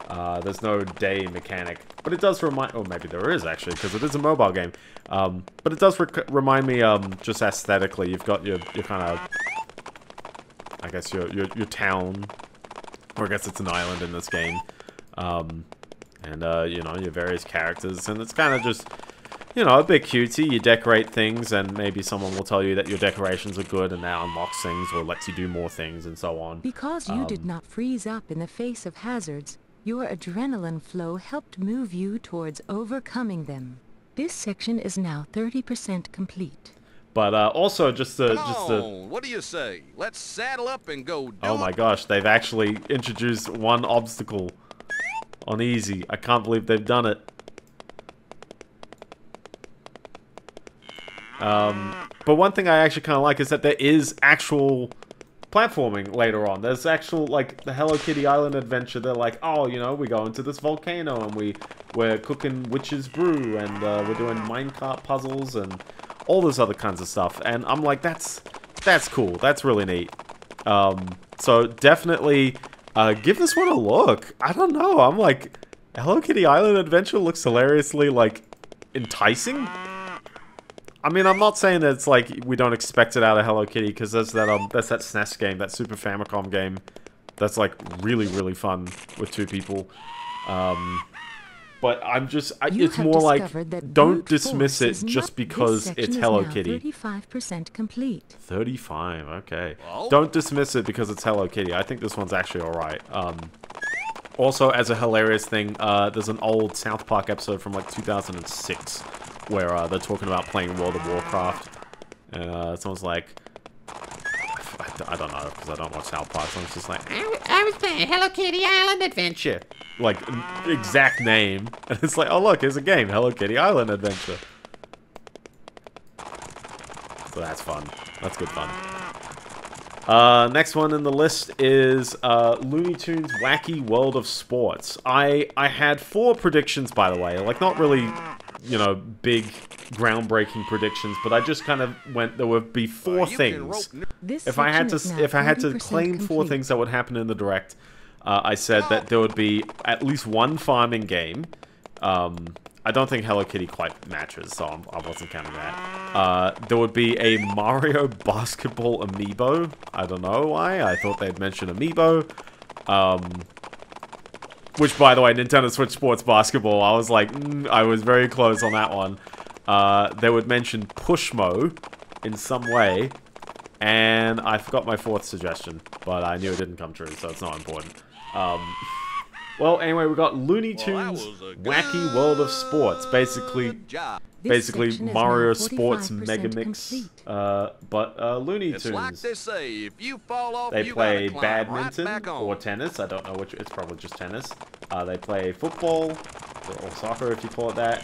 uh, there's no day mechanic. But it does remind, oh, maybe there is actually, because it is a mobile game. Um, but it does rec remind me, um, just aesthetically, you've got your, your kind of I guess your your your town, or I guess it's an island in this game, um, and uh, you know your various characters, and it's kind of just you know a bit cutesy. You decorate things, and maybe someone will tell you that your decorations are good, and that unlocks things or lets you do more things, and so on. Because you did Um, not freeze up in the face of hazards, your adrenaline flow helped move you towards overcoming them. This section is now 30% complete. But uh, also just to Come just to what do you say? Let's saddle up and go Oh my gosh, they've actually introduced one obstacle on easy. I can't believe they've done it. Um, but one thing I actually kind of like is that there is actual platforming later on. There's actual like the Hello Kitty Island adventure. They're like, oh, you know, we go into this volcano and we we're cooking witch's brew and uh, we're doing minecart puzzles and all this other kinds of stuff. And I'm like, that's that's cool. That's really neat. Um, so definitely uh, give this one a look. I don't know. I'm like, Hello Kitty Island Adventure looks hilariously like enticing. I mean, I'm not saying that it's like we don't expect it out of Hello Kitty because that's that um that's that SNES game, that Super Famicom game, that's like really really fun with two people. Um, but I'm just I, it's more like that don't dismiss it just because it's Hello Kitty. 35% complete. 35, okay. Well? Don't dismiss it because it's Hello Kitty. I think this one's actually alright. Um, also, as a hilarious thing, uh, there's an old South Park episode from like 2006 where uh, they're talking about playing World of Warcraft. And uh, someone's like, I, I don't know because I don't watch South Park. So I'm just like, I, I was playing Hello Kitty Island Adventure. Like, exact name. And it's like, oh look, here's a game, Hello Kitty Island Adventure. So that's fun. That's good fun. Uh, next one in the list is uh, Looney Tunes Wacky World of Sports. I I had four predictions, by the way. Like, not really, you know, big, groundbreaking predictions, but I just kind of went. There would be four Uh, things. This If I had to, section is now if I had to 30% claim four things that would happen in the direct, uh, I said that there would be at least one farming game. Um, I don't think Hello Kitty quite matches, so I'm, I wasn't counting that. Uh, there would be a Mario basketball amiibo. I don't know why. I thought they'd mention amiibo. Um, which, by the way, Nintendo Switch Sports Basketball, I was like, mm, I was very close on that one. Uh, they would mention Pushmo in some way. And I forgot my fourth suggestion, but I knew it didn't come true, so it's not important. Um, well, anyway, we got Looney Tunes a Wacky World of Sports. Basically. This basically Mario Sports Mega Mix, uh, but uh, Looney It's like Tunes. they say, if you fall off, They you play climb badminton right or tennis. I don't know which. It's probably just tennis. Uh, they play football or soccer, if you call it that.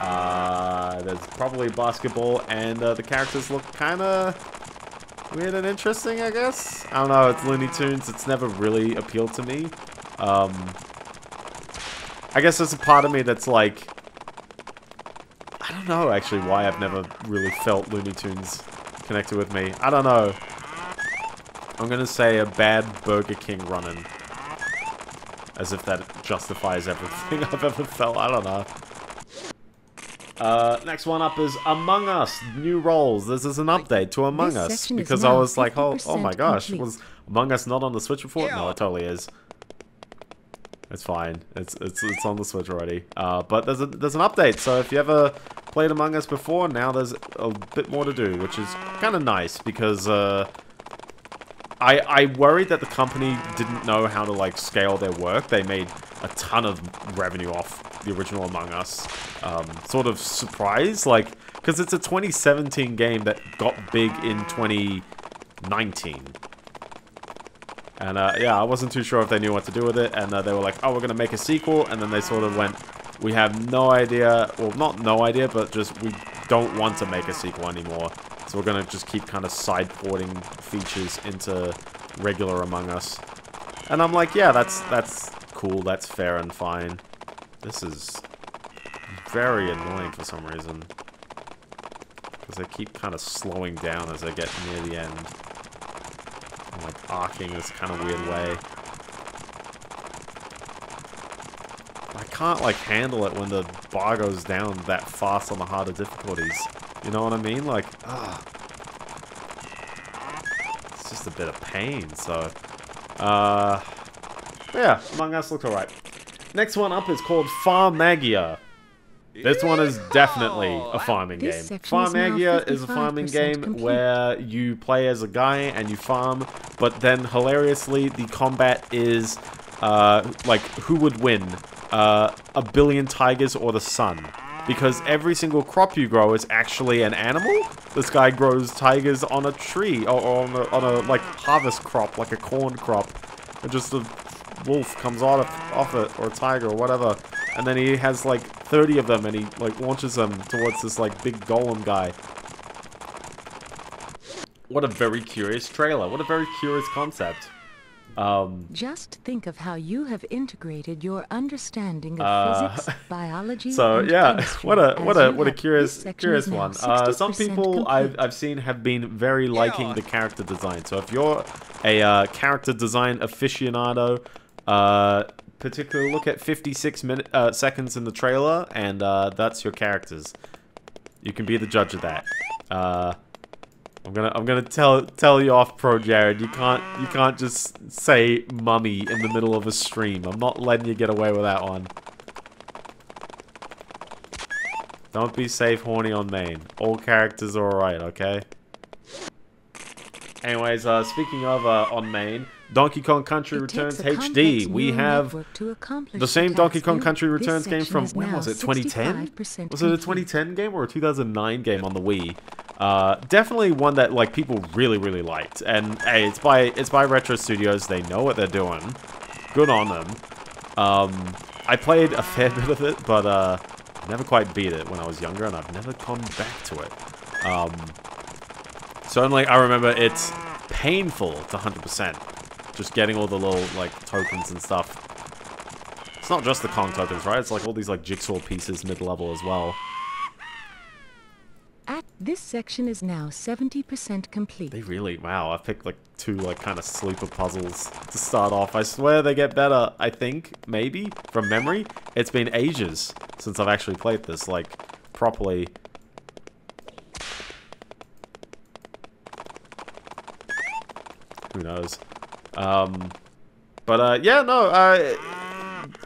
Uh, there's probably basketball, and uh, the characters look kind of weird and interesting. I guess. I don't know. It's Looney Tunes. It's never really appealed to me. Um, I guess there's a part of me that's like. I don't know actually why I've never really felt Looney Tunes connected with me. I don't know. I'm gonna say a bad Burger King run-in. As if that justifies everything I've ever felt. I don't know. Uh, next one up is Among Us new roles. This is an update to Among This Us because I was like, oh, oh my gosh, complete. was Among Us not on the Switch before? No, it totally is. It's fine. It's it's it's on the Switch already. Uh, but there's a there's an update. So if you ever played Among Us before, now there's a bit more to do, which is kind of nice because uh, I I worried that the company didn't know how to like scale their work. They made a ton of revenue off the original Among Us. Um, sort of surprise, like because it's a 2017 game that got big in 2019. And uh, yeah, I wasn't too sure if they knew what to do with it. And uh, they were like, "Oh, we're gonna make a sequel," and then they sort of went, "We have no idea, well, not no idea, but just we don't want to make a sequel anymore. So we're gonna just keep kind of side porting features into regular Among Us." And I'm like, "Yeah, that's that's cool. That's fair and fine." This is very annoying for some reason because they keep kind of slowing down as I get near the end and, like arcing this kind of weird way. I can't like handle it when the bar goes down that fast on the harder difficulties. You know what I mean? Like, ah. It's just a bit of pain, so. Uh. Yeah, Among Us looks alright. Next one up is called Farmagia. This one is definitely a farming This game. section is Farmagia is a farming game complete. where you play as a guy and you farm, but then hilariously the combat is uh, like who would win, uh, a billion tigers or the sun? Because every single crop you grow is actually an animal. This guy grows tigers on a tree or, or on, a, on a like harvest crop, like a corn crop, just a wolf comes out of, off it or a tiger or whatever and then he has like 30 of them and he like launches them towards this like big golem guy what a very curious trailer. What a very curious concept. Um, Just think of how you have integrated your understanding of Uh, physics, biology, so and yeah, what a what a what a curious curious one. Uh, some 60% people I've. I've seen have been very liking Yeah. the character design. So if you're a uh, character design aficionado, uh, particularly look at 56 minute uh, seconds in the trailer, and uh, that's your characters. You can be the judge of that. Uh, I'm gonna I'm gonna tell tell you off, ProJared. You can't you can't just say mummy in the middle of a stream. I'm not letting you get away with that one. Don't be safe horny on main. All characters are alright, okay? Anyways, uh, speaking of uh, on main, Donkey Kong Country It Returns HD. We have the same Donkey Kong Country Returns game from when was it? 2010? Was it a 2010 game or a 2009 game on the Wii? Uh, definitely one that like people really really liked. And hey, it's by it's by Retro Studios. They know what they're doing. Good on them. Um, I played a fair bit of it, but uh, never quite beat it when I was younger, and I've never gone back to it. Um, certainly, I remember it's painful to 100%. Just getting all the little like tokens and stuff. It's not just the Kong tokens, right? It's like all these like jigsaw pieces mid-level as well. At this section is now 70% complete. They really, wow, I picked like two like kind of sleeper puzzles to start off. I swear they get better, I think, maybe, from memory. It's been ages since I've actually played this, like, properly. Who knows? Um, but uh, yeah, no, uh,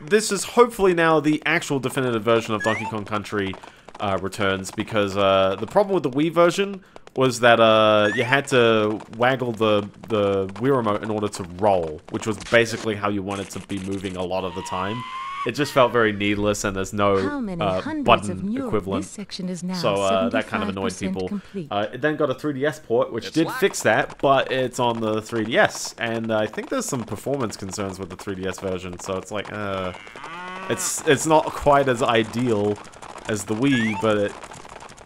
this is hopefully now the actual definitive version of Donkey Kong Country uh, returns because uh, the problem with the Wii version was that uh, you had to waggle the the Wii remote in order to roll, which was basically how you wanted to be moving a lot of the time. It just felt very needless, and there's no uh, button equivalent. Section is now So uh, that kind of annoyed people. Uh, it then got a 3DS port, which It's did like- fix that, but it's on the 3DS, and I think there's some performance concerns with the 3DS version. So it's like, uh, it's it's not quite as ideal as the Wii, but it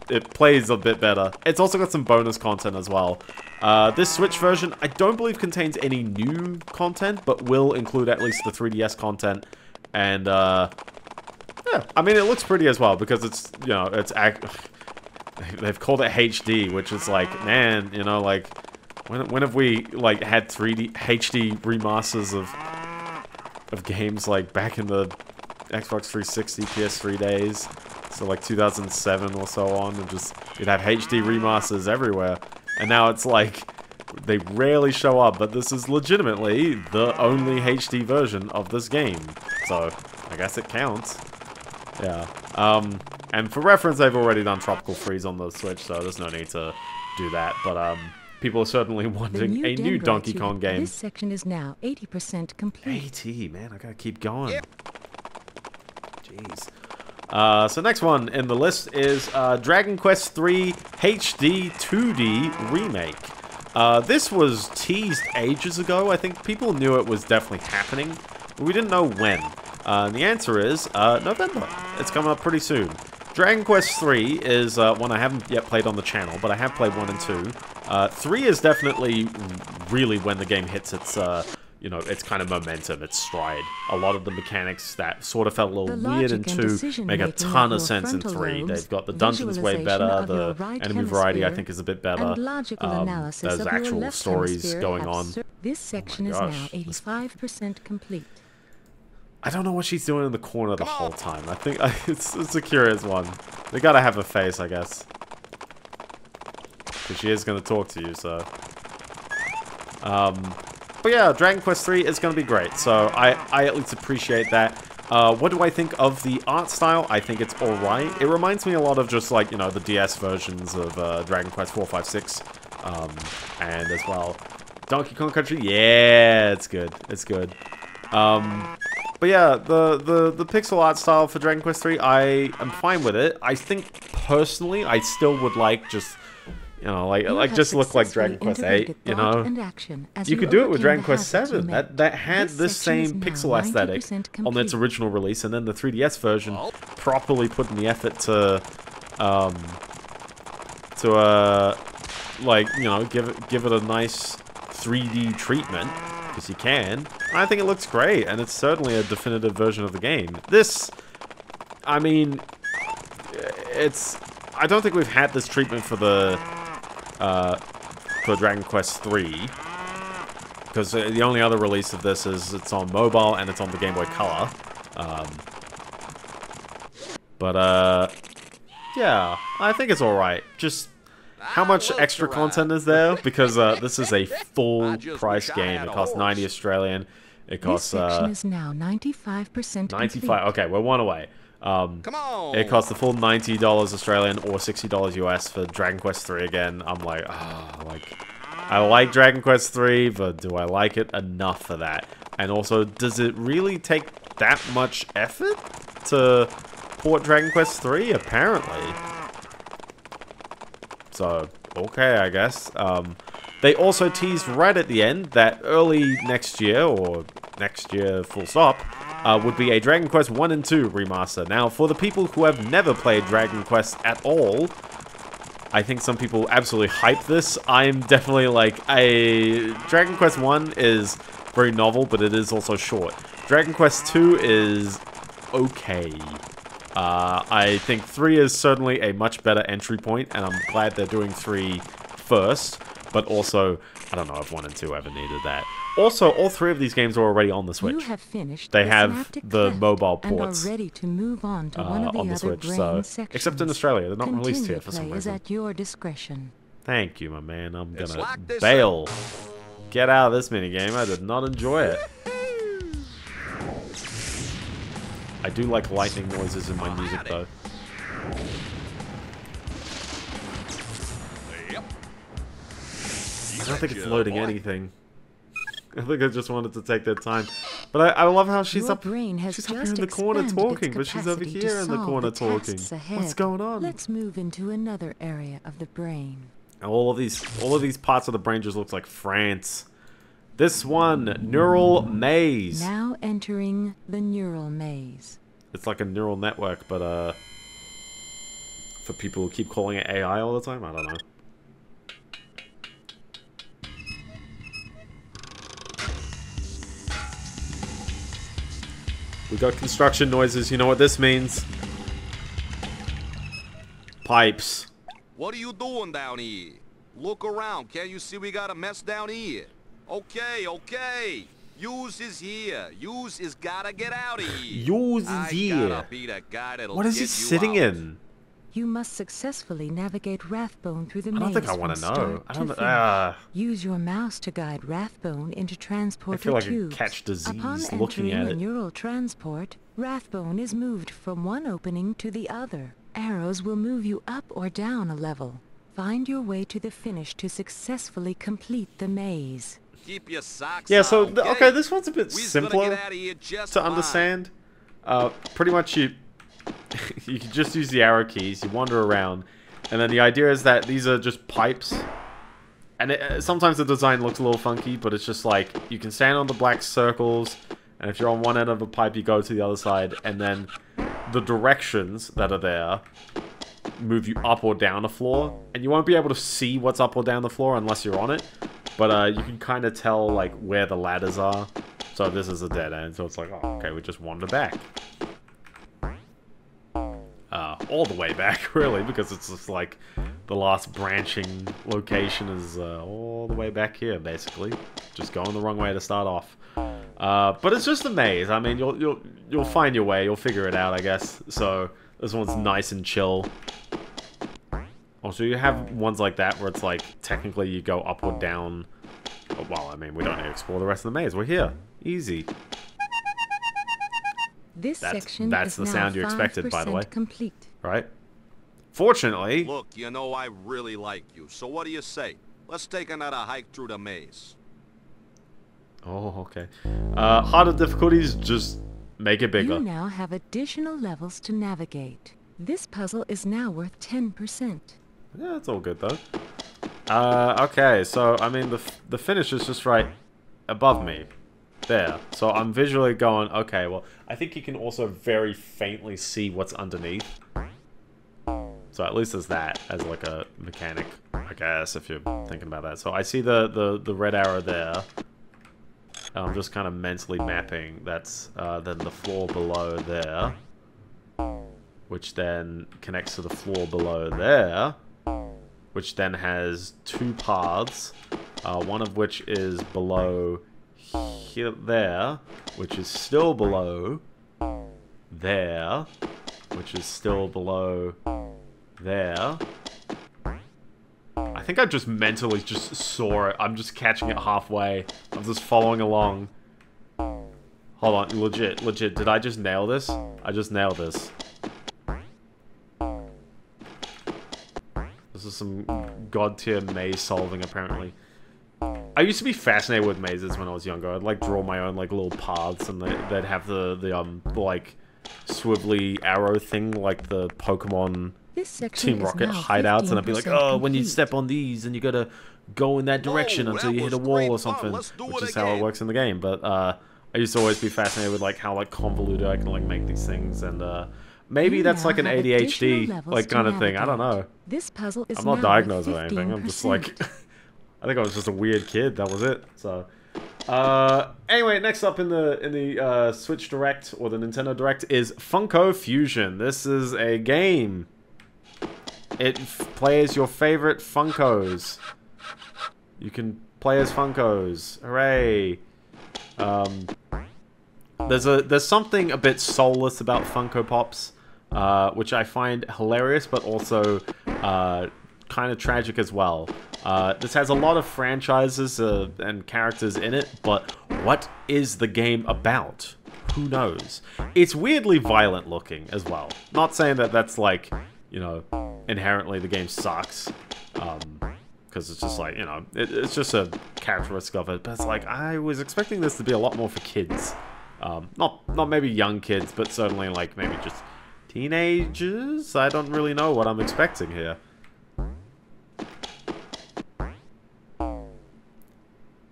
it plays a bit better. It's also got some bonus content as well. Uh, this Switch version, I don't believe contains any new content, but will include at least the 3DS content. And, uh, yeah, I mean, it looks pretty as well, because it's, you know, it's, they've called it HD, which is like, man, you know, like, when, when have we, like, had 3D, HD remasters of, of games, like, back in the Xbox 360, PS3 days? So like 2007 or so on, and just you'd have HD remasters everywhere. And now it's like they rarely show up, but this is legitimately the only HD version of this game. So I guess it counts. Yeah. Um, and for reference, I've already done Tropical Freeze on the Switch, so there's no need to do that. But um, people are certainly The wanting a new Donkey unit. Kong game. This section is now 80% complete. AT, man, I gotta keep going. Jeez. Uh, so next one in the list is uh, Dragon Quest III HD 2D Remake. Uh, this was teased ages ago. I think people knew it was definitely happening, but we didn't know when. Uh, and the answer is uh, November. It's coming up pretty soon. Dragon Quest III is uh, one I haven't yet played on the channel, but I have played 1 and 2. Uh, 3 is definitely really when the game hits its, uh, you know, its kind of momentum, its stride. A lot of the mechanics that sort of felt a little weird in 2 make a ton of sense in 3. lobes, They've got the dungeons way better, the right enemy variety I think is a bit better. Um, there's actual stories going on. This section is now 85% complete. I don't know what she's doing in the corner the whole time. I think it's, it's a curious one. They gotta have a face, I guess. Because she is gonna talk to you, so. Um, but yeah, Dragon Quest 3 is gonna be great, so I, I at least appreciate that. Uh, what do I think of the art style? I think it's alright. It reminds me a lot of just like, you know, the DS versions of uh, Dragon Quest 4, 5, 6. Um, and as well, Donkey Kong Country, yeah, it's good. It's good. Um, but yeah, the, the, the pixel art style for Dragon Quest 3, I am fine with it. I think, personally, I still would like just, you know, like, You like just look like Dragon Quest 8, you know? and action You could do it with Dragon Quest hazards 7. That that had This the same pixel aesthetic 90% on its original release, and then the 3DS version properly put in the effort to, um, to uh, like, you know, give it, give it a nice 3D treatment, because you can. I think it looks great, and it's certainly a definitive version of the game. This, I mean, it's, I don't think we've had this treatment for the, uh, for Dragon Quest 3. Because the only other release of this is it's on mobile and it's on the Game Boy Color. Um, but, uh, yeah, I think it's alright. Just, how much extra content is there? Because uh, this is a full price game. It costs 90. Australian. It This costs, section uh, is now 95% 95. Okay, we're one away. Um, Come on. it costs the full $90 Australian or $60 US for Dragon Quest 3 again. I'm like, ah, like, I like Dragon Quest 3, but do I like it enough for that? And also, does it really take that much effort to port Dragon Quest 3? Apparently. So, okay, I guess. Um, they also teased right at the end that early next year, or next year full stop, uh, would be a Dragon Quest 1 and 2 remaster. Now, for the people who have never played Dragon Quest at all, I think some people absolutely hype this. I'm definitely like, a Dragon Quest 1 is very novel, but it is also short. Dragon Quest 2 is okay. Uh, I think 3 is certainly a much better entry point, and I'm glad they're doing 3 first, but also, I don't know if 1 and 2 ever needed that. Also, all three of these games are already on the You Switch. have finished They have the mobile and ports, are ready to move on to uh, one of the on the other Switch, so- sections. except in Australia, they're not released here for some play is reason. at your discretion. Thank you, my man. I'm It's gonna like this- bail. Get out of this minigame. I did not enjoy it. I do like lightning noises in my music, though. Yep. I don't think it's loading anything. I think I just wanted to take that time. But I, I love how she's Your up. brain has she's up here in the corner talking, but she's over here in the corner the talking. ahead. What's going on? Let's move into another area of the brain. All of these, all of these parts of the brain just looks like France. This one, neural maze. Now entering the neural maze. It's like a neural network, but uh, for people who keep calling it AI all the time, I don't know. We got construction noises. You know what this means? Pipes. What are you doing down here? Look around. Can't you see we got a mess down here? Okay, okay. Use is here. Use is gotta get out of here. Use is I here. gotta be the guy that'll What is he sitting out. in? You must successfully navigate Rathbone through the I maze. don't think I want to know. start I to don't. finish. Ah. Use your mouse to guide Rathbone into transporter I feel like I tubes. catch disease Upon looking entering at a it. neural transport, Rathbone is moved from one opening to the other. Arrows will move you up or down a level. Find your way to the finish to successfully complete the maze. Keep your socks Yeah. So on, th- okay, this one's a bit We's simpler. get out of here just to fine. understand. Uh, pretty much you you can just use the arrow keys. You wander around, and then the idea is that these are just pipes. And it, uh, sometimes the design looks a little funky, but it's just like you can stand on the black circles, and if you're on one end of a pipe, you go to the other side, and then the directions that are there move you up or down a floor, and you won't be able to see what's up or down the floor unless you're on it. But uh, you can kind of tell like where the ladders are. So this is a dead end, so it's like, oh, okay, we just wander back. Uh, all the way back, really, because it's just like the last branching location is uh, all the way back here, basically. Just going the wrong way to start off. Uh, but it's just a maze. I mean, you'll you'll you'll find your way. You'll figure it out, I guess. So this one's nice and chill. Also, you have ones like that where it's like technically you go up or down. Oh, Well, I mean, we don't need to explore the rest of the maze. We're here, easy. This That's- section that's is the now sound you expected, by the way. 5% complete. Right? Fortunately, Look, you know I really like you, so what do you say? Let's take another hike through the maze. oh okay. Uh, harder difficulties just make it bigger. You now have additional levels to navigate. This puzzle is now worth 10%. Yeah, it's all good though. Uh, okay, so I mean the f- the finish is just right above me, there. So I'm visually going. Okay, well I think you can also very faintly see what's underneath. So at least there's that as like a mechanic, I guess, if you're thinking about that. So I see the, the, the red arrow there. I'm just kind of mentally mapping. That's uh, then the floor below there. Which then connects to the floor below there. Which then has two paths. Uh, one of which is below here, there. Which is still below there. Which is still below there. I think I just mentally just saw it. I'm just catching it halfway. I'm just following along. Hold on, legit, legit. Did I just nail this? I just nailed this. This is some god tier maze solving apparently. I used to be fascinated with mazes when I was younger. I'd like draw my own like little paths and they, would have the, the um like swivelly arrow thing like the Pokemon Team Rocket hideouts, and I'd be like, oh, complete. when you step on these, and you gotta go in that direction Whoa, until that you hit a wall or something, which is again. how it works in the game. But uh, I used to always be fascinated with like how like convoluted I can like make these things, and uh, maybe you that's like an ADHD like kind of thing. I don't know. This puzzle is I'm not diagnosed with anything. I'm just like, I think I was just a weird kid. That was it. So. Uh, anyway, next up in the in the uh, Switch Direct or the Nintendo Direct is Funko Fusion. This is a game it plays your favorite Funkos. You can play as Funkos. Hooray! Um, there's a there's something a bit soulless about Funko Pops, uh, which I find hilarious, but also uh, kind of tragic as well. Uh, this has a lot of franchises uh, and characters in it, but what is the game about? Who knows? It's weirdly violent looking as well. Not saying that that's like, you know, inherently the game sucks. Um, because it's just like, you know, it, it's just a characteristic of it. But it's like, I was expecting this to be a lot more for kids. Um, not, not maybe young kids, but certainly like maybe just teenagers? I don't really know what I'm expecting here.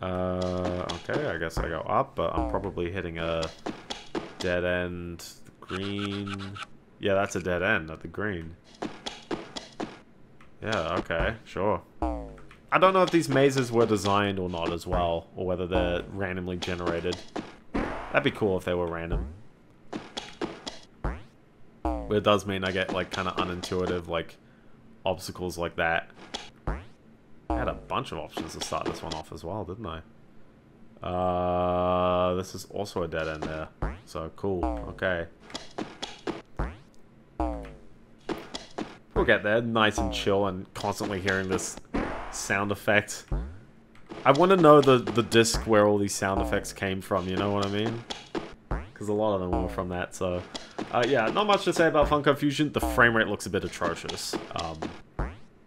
Uh, okay, I guess I go up, but I'm probably hitting a dead end. Green. Yeah, that's a dead end at the green. Yeah, okay, sure. I don't know if these mazes were designed or not as well, or whether they're randomly generated. That'd be cool if they were random. But it does mean I get, like, kind of unintuitive, like, obstacles like that. I had a bunch of options to start this one off as well, didn't I? Uh, this is also a dead end there. So, cool. Okay. We'll get there, nice and chill, and constantly hearing this sound effect. I want to know the, the disc where all these sound effects came from, you know what I mean? Because a lot of them were from that, so... Uh, yeah, not much to say about Funko Fusion. The frame rate looks a bit atrocious. Um,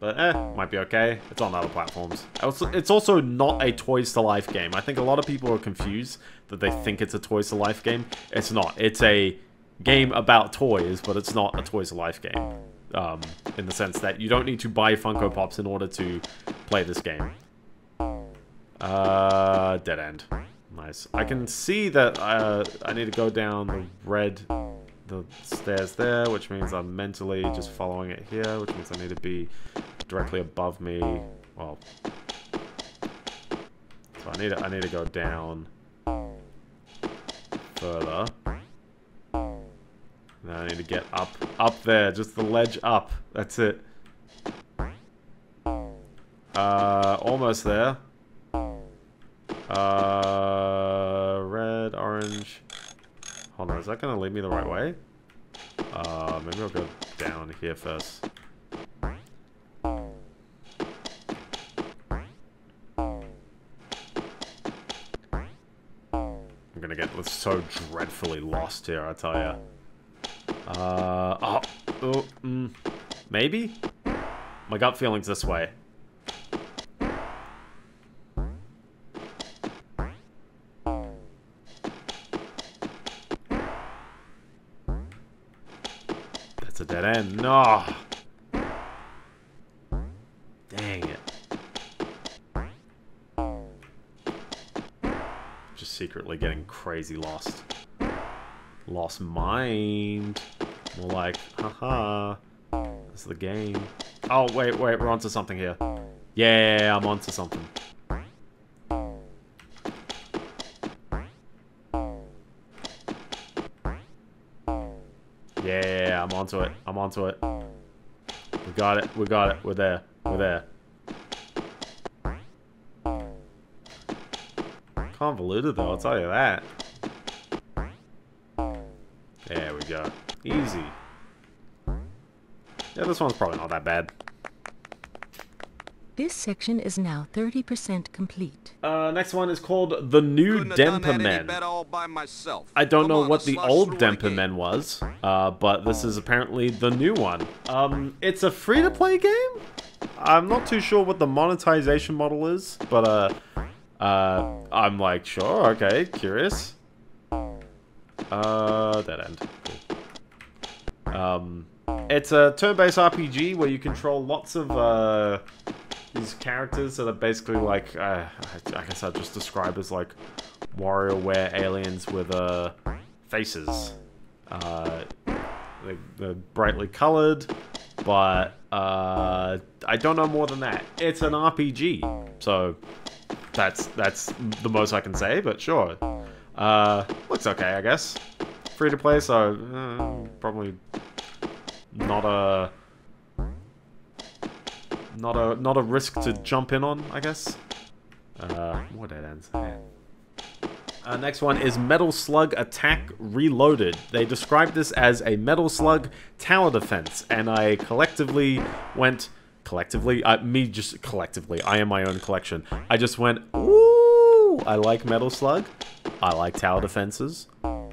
but eh, might be okay. It's on other platforms. It's also not a Toys to Life game. I think a lot of people are confused that they think it's a Toys to Life game. It's not. It's a game about toys, but it's not a Toys to Life game um, in the sense that you don't need to buy Funko Pops in order to play this game. Uh, dead end. Nice. I can see that uh, I need to go down the red the stairs there, which means I'm mentally just following it here, which means I need to be directly above me. Well, so I need to, I need to go down further. Now I need to get up, up there, just the ledge up. That's it. Uh, almost there. Uh, red, orange. Hold on, is that gonna lead me the right way? Uh, maybe I'll go down here first. I'm gonna get so dreadfully lost here, I tell ya. Uh, oh, oh mm, maybe? My gut feeling's this way. End. No! Dang it. Just secretly getting crazy lost. Lost mind. More like, haha. This is the game. Oh, wait, wait, we're onto something here. Yeah, I'm onto something. Onto it. I'm onto it. We got it. We got it. We're there. We're there. Convoluted though, I'll tell you that. There we go. Easy. Yeah, this one's probably not that bad. This section is now 30% complete. Uh, next one is called The New Couldn't have done that any Denpa Men. better all by myself. I don't Come know on, what the old. Denpa Men was, uh, but this is apparently the new one. Um, it's a free-to-play game? I'm not too sure what the monetization model is, but, uh, uh, I'm like, sure, okay, curious. Uh, dead end. Cool. Um, it's a turn-based RPG where you control lots of, uh, these characters that are basically like, uh, I guess I'd just describe as like WarioWare aliens with uh, faces. Uh, they, they're brightly colored, but uh, I don't know more than that. It's an RPG, so that's that's the most I can say. But sure, uh, looks okay, I guess. Free to play, so uh, probably not a not a not a risk to jump in on, I guess. Uh, more dead ends. Uh, next one is Metal Slug Attack Reloaded. They described this as a Metal Slug tower defense, and I collectively went collectively. Uh, me just collectively. I am my own collection. I just went. Ooh, I like Metal Slug. I like tower defenses.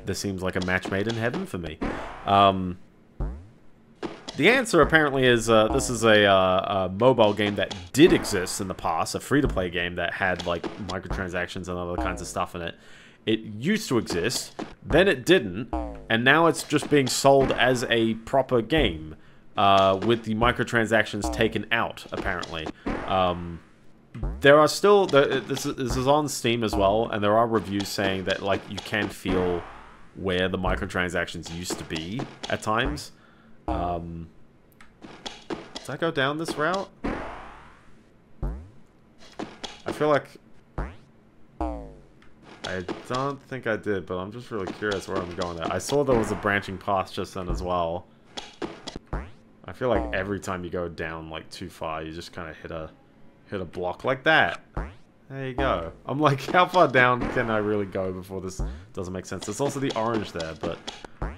This seems like a match made in heaven for me. Um, the answer apparently is uh, this is a, uh, a mobile game that did exist in the past, a free-to-play game that had like microtransactions and other kinds of stuff in it. It used to exist, then it didn't, and now it's just being sold as a proper game uh, with the microtransactions taken out. Apparently, um, there are still this is, on Steam as well, and there are reviews saying that like you can feel where the microtransactions used to be at times. Um, does I go down this route? I feel like I don't think I did, but I'm just really curious where I'm going. At. I saw there was a branching path just then as well. I feel like every time you go down like too far, you just kind of hit a hit a block like that. There you go. I'm like, how far down can I really go before this doesn't make sense? There's also the orange there, but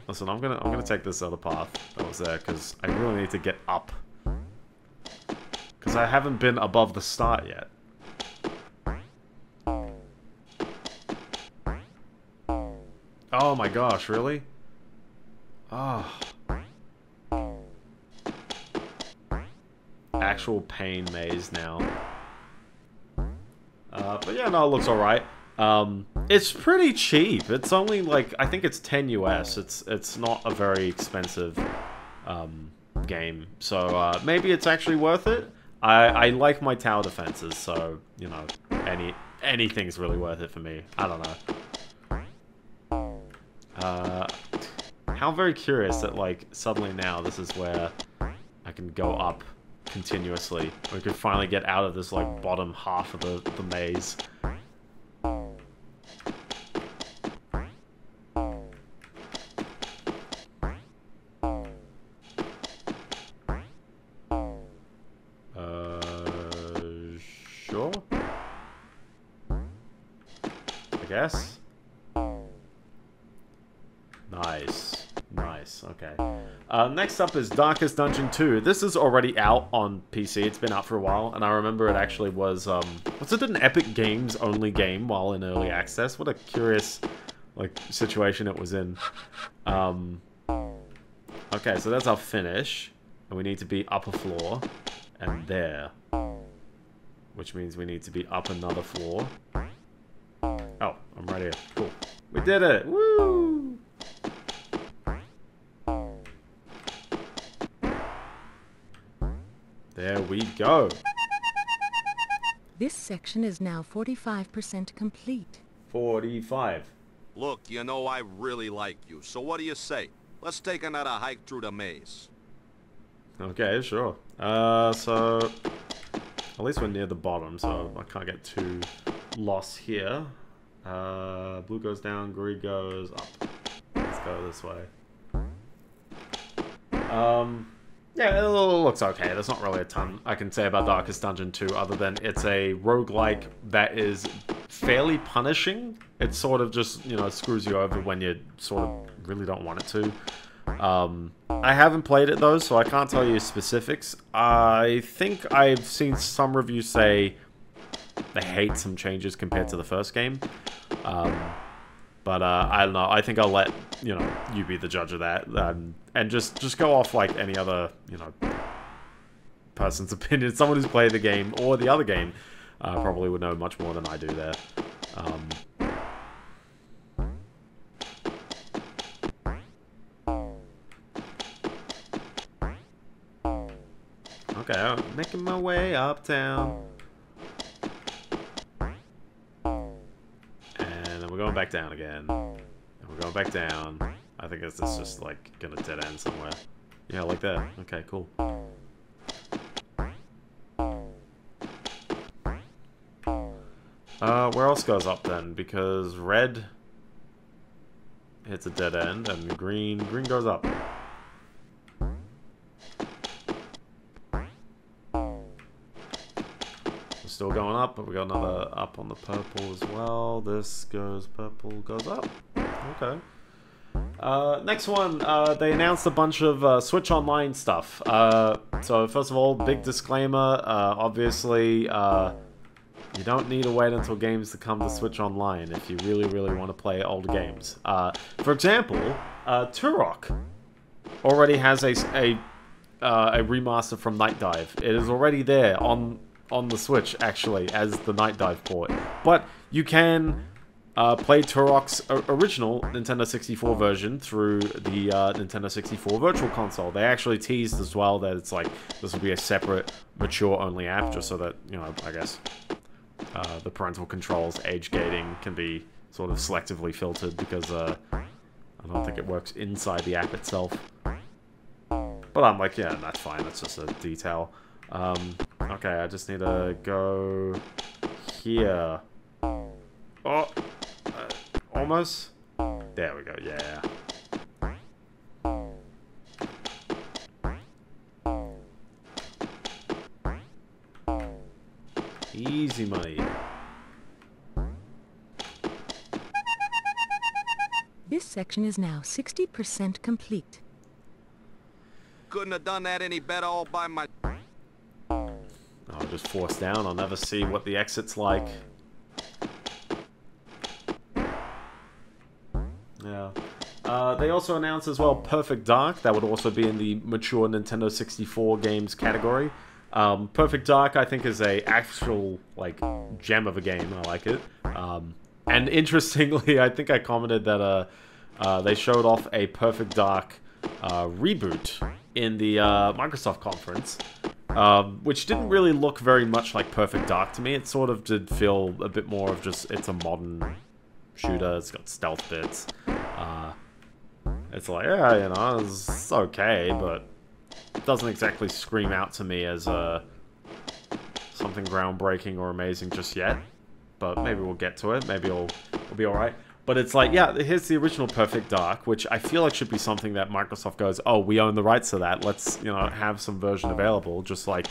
listen, I'm gonna I'm gonna take this other path that was there because I really need to get up because I haven't been above the start yet. Oh my gosh, really? Oh. Actual pain maze now. Uh, but yeah, no, it looks alright. Um, it's pretty cheap. It's only like, I think it's 10 US. It's it's not a very expensive um, game. So uh, maybe it's actually worth it. I, I like my tower defenses, so, you know, any anything's really worth it for me. I don't know. Uh, how very curious that, like, suddenly now this is where I can go up continuously. We could finally get out of this, like, bottom half of the, the maze. Next up is Darkest Dungeon 2. This is already out on PC. It's been out for a while, and I remember it actually was, um... Was it an Epic Games only game while in early access? What a curious, like, situation it was in. Um... Okay, so that's our finish. And we need to be upper floor. And there. Which means we need to be up another floor. Oh, I'm right here. Cool. We did it! Woo! There we go. This section is now 45% complete. 45. Look, you know I really like you, so what do you say? Let's take another hike through the maze. Okay, sure. Uh, so at least we're near the bottom, so I can't get too lost here. Uh, blue goes down, green goes up. Let's go this way. Um, yeah, it looks okay. There's not really a ton I can say about Darkest Dungeon 2 other than it's a roguelike that is fairly punishing. It sort of just, you know, screws you over when you sort of really don't want it to. Um, I haven't played it though, so I can't tell you specifics. I think I've seen some reviews say they hate some changes compared to the first game. Um, but uh, I don't know. I think I'll let you know you be the judge of that, um, and just just go off like any other you know person's opinion. Someone who's played the game or the other game uh, probably would know much more than I do there. Um, okay, I'm making my way uptown. Going back down again. And we're going back down. I think it's, just like gonna dead end somewhere. Yeah, like that. Okay, cool. Uh, where else goes up then? Because red hits a dead end, and green green goes up. Still going up, but we got another up on the purple as well. This goes purple, goes up. Okay. Uh, next one, uh, they announced a bunch of uh, Switch Online stuff. Uh, so first of all, big disclaimer, uh, obviously, uh, you don't need to wait until games to come to Switch Online if you really, really want to play old games. for example, Turok already has a, a, a remaster from Nightdive. It is already there on on the Switch, actually, as the Nightdive port. But you can uh, play Turok's original Nintendo 64 version through the uh, Nintendo 64 Virtual Console. They actually teased as well that it's like, this will be a separate mature-only app, just so that, you know, I guess, uh, the parental controls, age gating can be sort of selectively filtered because uh, I don't think it works inside the app itself. But I'm like, yeah, that's fine, that's just a detail. Um, okay, I just need to go here. Oh, uh, almost. There we go. Yeah. Easy money. This section is now 60% complete. Couldn't have done that any better all by my... I'll just force down. I'll never see what the exit's like. Yeah. Uh, they also announced as well Perfect Dark. That would also be in the mature Nintendo 64 games category. Um, Perfect Dark, I think, is a actual like gem of a game. I like it. Um, and interestingly, I think I commented that uh, uh, they showed off a Perfect Dark uh, reboot in the uh, Microsoft conference. Um, which didn't really look very much like Perfect Dark to me. It sort of did feel a bit more of just, it's a modern shooter. It's got stealth bits. Uh, it's like, yeah, you know, it's okay, but it doesn't exactly scream out to me as uh, something groundbreaking or amazing just yet. But maybe we'll get to it. Maybe it'll, it'll be alright. But it's like, yeah, here's the original Perfect Dark, which I feel like should be something that Microsoft goes, oh, we own the rights to that. Let's, you know, have some version available, just like,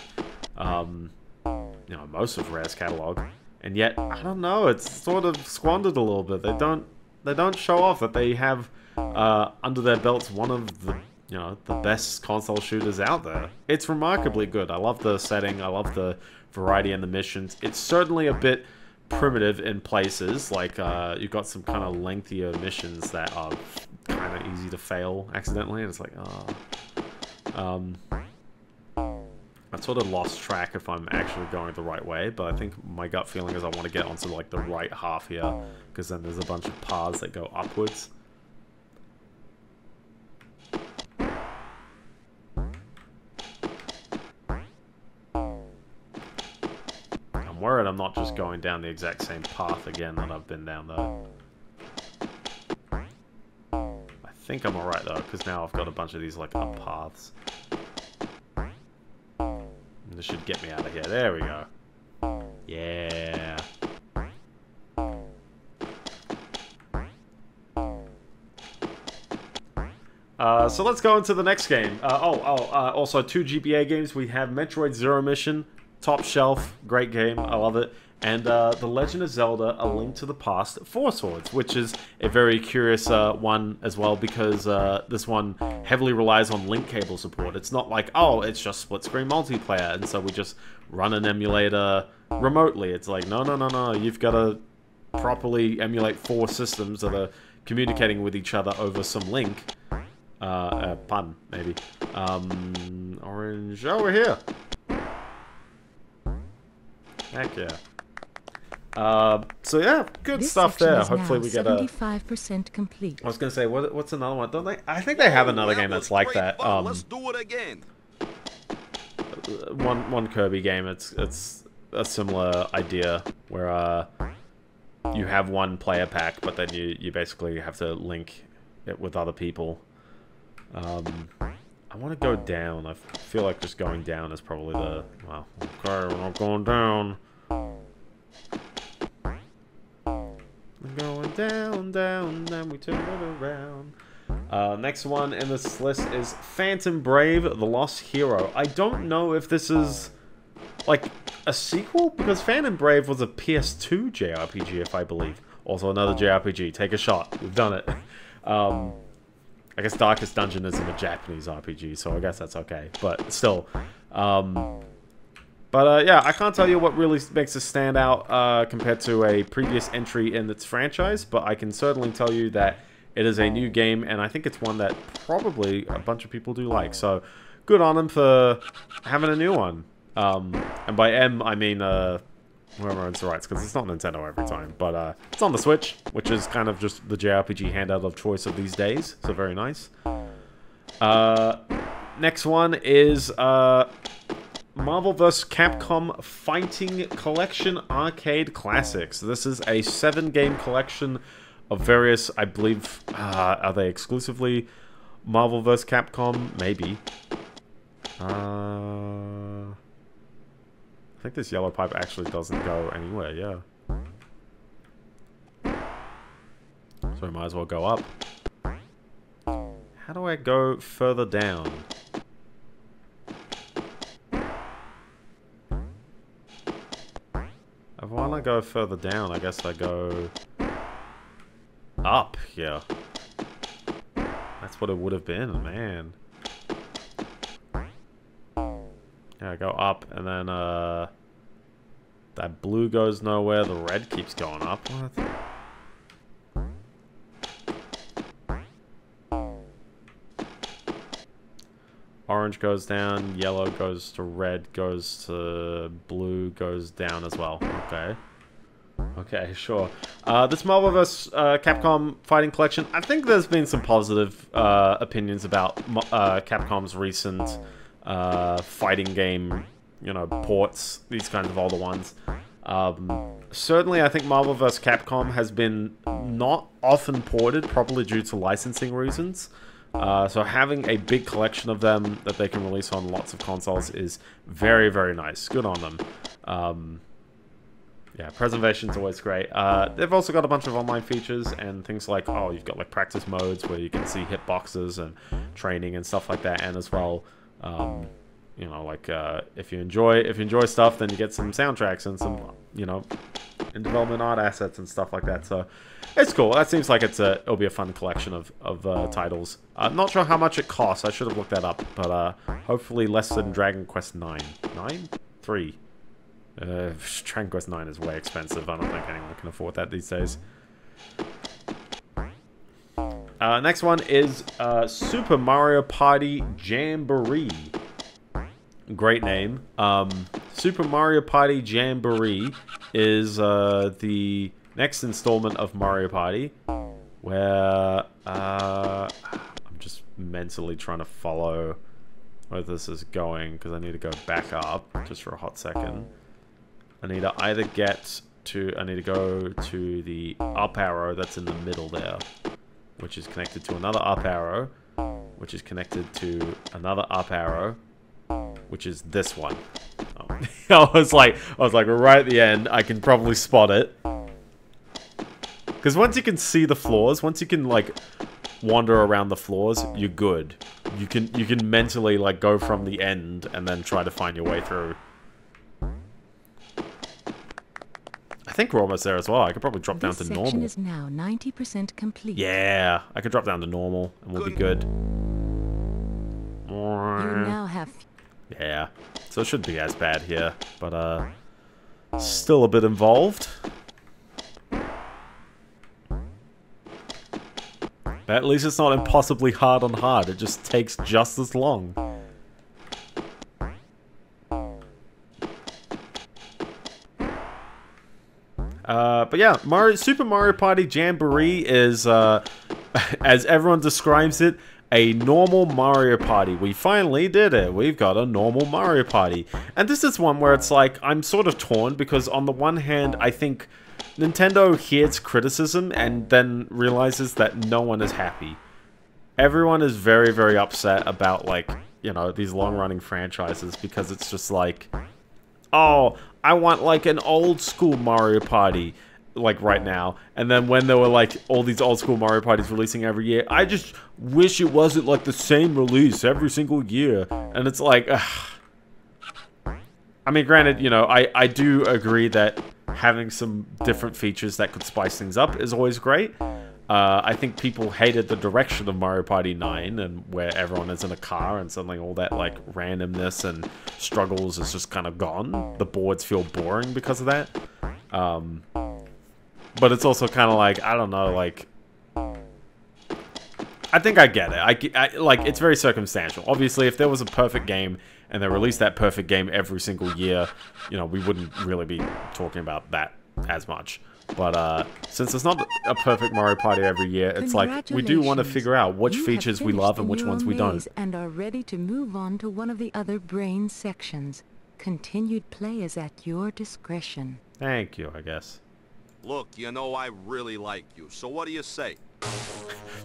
um, you know, most of Rare's catalog. And yet, I don't know, it's sort of squandered a little bit. They don't, they don't show off that they have uh, under their belts one of the, you know, the best console shooters out there. It's remarkably good. I love the setting. I love the variety and the missions. It's certainly a bit primitive in places. Like uh, you've got some kind of lengthier missions that are kind of easy to fail accidentally, and it's like, oh. Um, I sort of lost track if I'm actually going the right way, but I think my gut feeling is I want to get onto like the right half here, because then there's a bunch of paths that go upwards. Worried I'm not just going down the exact same path again that I've been down though. I think I'm alright though, because now I've got a bunch of these like up paths. This should get me out of here. There we go. Yeah. Uh, so let's go into the next game. Uh, oh, oh, uh, also two GBA games. We have Metroid Zero Mission, top shelf, great game. I love it. And uh, The Legend of Zelda: A Link to the Past, Four Swords, which is a very curious uh, one as well because uh, this one heavily relies on link cable support. It's not like oh, it's just split screen multiplayer, and so we just run an emulator remotely. It's like no, no, no, no. You've got to properly emulate four systems that are communicating with each other over some link. Uh, uh, pun, maybe. Um, orange over here. Heck yeah. Uh, so yeah, good This stuff there. Hopefully we get a. 75% complete. I was gonna say, what, what's another one? Don't they? I think they have another That game that's like that. fun. Um, Let's do it again. one one Kirby game. It's it's a similar idea where uh, you have one player pack, but then you you basically have to link it with other people. Um, I want to go down. I feel like just going down is probably the well. Okay, we're not going down. We're going down, down, then we turn it around. Uh, next one in this list is Phantom Brave: The Lost Hero. I don't know if this is like a sequel because Phantom Brave was a PS2 JRPG, if I believe. Also another JRPG. Take a shot. We've done it. Um, I guess Darkest Dungeon isn't a Japanese RPG, so I guess that's okay. But still, um, but uh, yeah, I can't tell you what really makes it stand out uh, compared to a previous entry in its franchise, but I can certainly tell you that it is a new game, and I think it's one that probably a bunch of people do like. So good on them for having a new one. Um, and by M, I mean uh, whoever owns the rights, because it's not Nintendo every time. But uh, it's on the Switch, which is kind of just the JRPG handout of choice of these days. So very nice. Uh, next one is uh, Marvel vs. Capcom Fighting Collection Arcade Classics. This is a seven-game collection of various, I believe, uh, are they exclusively Marvel vs. Capcom? Maybe. Uh, I think this yellow pipe actually doesn't go anywhere, yeah. So we might as well go up. How do I go further down? If I want to go further down, I guess I go up here. That's what it would have been, man. Yeah, I go up, and then, uh... That blue goes nowhere, the red keeps going up. What? Orange goes down, yellow goes to red, goes to blue, goes down as well. Okay. Okay, sure. Uh, this Marvel vs. Uh, Capcom Fighting Collection, I think there's been some positive uh, opinions about uh, Capcom's recent uh, fighting game, you know, ports, these kinds of older ones. Um, certainly, I think Marvel vs. Capcom has been not often ported, probably due to licensing reasons. Uh, so having a big collection of them that they can release on lots of consoles is very, very nice. Good on them. Um, yeah, preservation's always great. Uh, they've also got a bunch of online features and things like, oh, you've got like practice modes where you can see hitboxes and training and stuff like that, and as well, um, you know, like uh, if you enjoy if you enjoy stuff, then you get some soundtracks and some, you know, in development art assets and stuff like that. So it's cool. That seems like it's a it'll be a fun collection of of uh, titles. I'm not sure how much it costs. I should have looked that up, but uh, hopefully less than Dragon Quest Nine. Nine? Three. Uh, Dragon Quest 9 is way expensive. I don't think anyone can afford that these days. Uh, next one is uh, Super Mario Party Jamboree. Great name. Um, Super Mario Party Jamboree is uh, the next installment of Mario Party, where uh, I'm just mentally trying to follow where this is going because I need to go back up just for a hot second. I need to either get to, I need to go to the up arrow that's in the middle there, which is connected to another up arrow, which is connected to another up arrow, which is this one. Oh. I was like, I was like, right at the end, I can probably spot it. Because once you can see the floors, once you can like wander around the floors, you're good. You can you can mentally like go from the end and then try to find your way through. I think we're almost there as well. I could probably drop this down to section normal. is now 90% complete. Yeah, I could drop down to normal and we'll be good. You now have Yeah, so it shouldn't be as bad here, but uh, still a bit involved. But at least it's not impossibly hard on hard, it just takes just as long. Uh, but yeah, Mario, Super Mario Party Jamboree is, uh, as everyone describes it, a normal Mario Party. We finally did it. We've got a normal Mario Party. And this is one where it's like, I'm sort of torn because on the one hand, I think Nintendo hears criticism and then realizes that no one is happy. Everyone is very, very upset about, like, you know, these long-running franchises because it's just like, oh, I want like an old school Mario Party, like right now. And then when there were like all these old school Mario Parties releasing every year, I just wish it wasn't like the same release every single year. And it's like, ugh. I mean, granted, you know, I, I do agree that having some different features that could spice things up is always great. Uh, I think people hated the direction of Mario Party 9 and where everyone is in a car and suddenly all that like randomness and struggles is just kind of gone. The boards feel boring because of that. Um, but it's also kind of like, I don't know, like... I think I get it. I, I, like, it's very circumstantial. Obviously, if there was a perfect game and they released that perfect game every single year, you know, we wouldn't really be talking about that as much. But uh, since it's not a perfect Mario Party every year, it's like we do want to figure out which You features we love and which ones we don't. And are ready to move on to one of the other brain sections. Continued play is at your discretion. Thank you, I guess. Look, you know I really like you, so what do you say?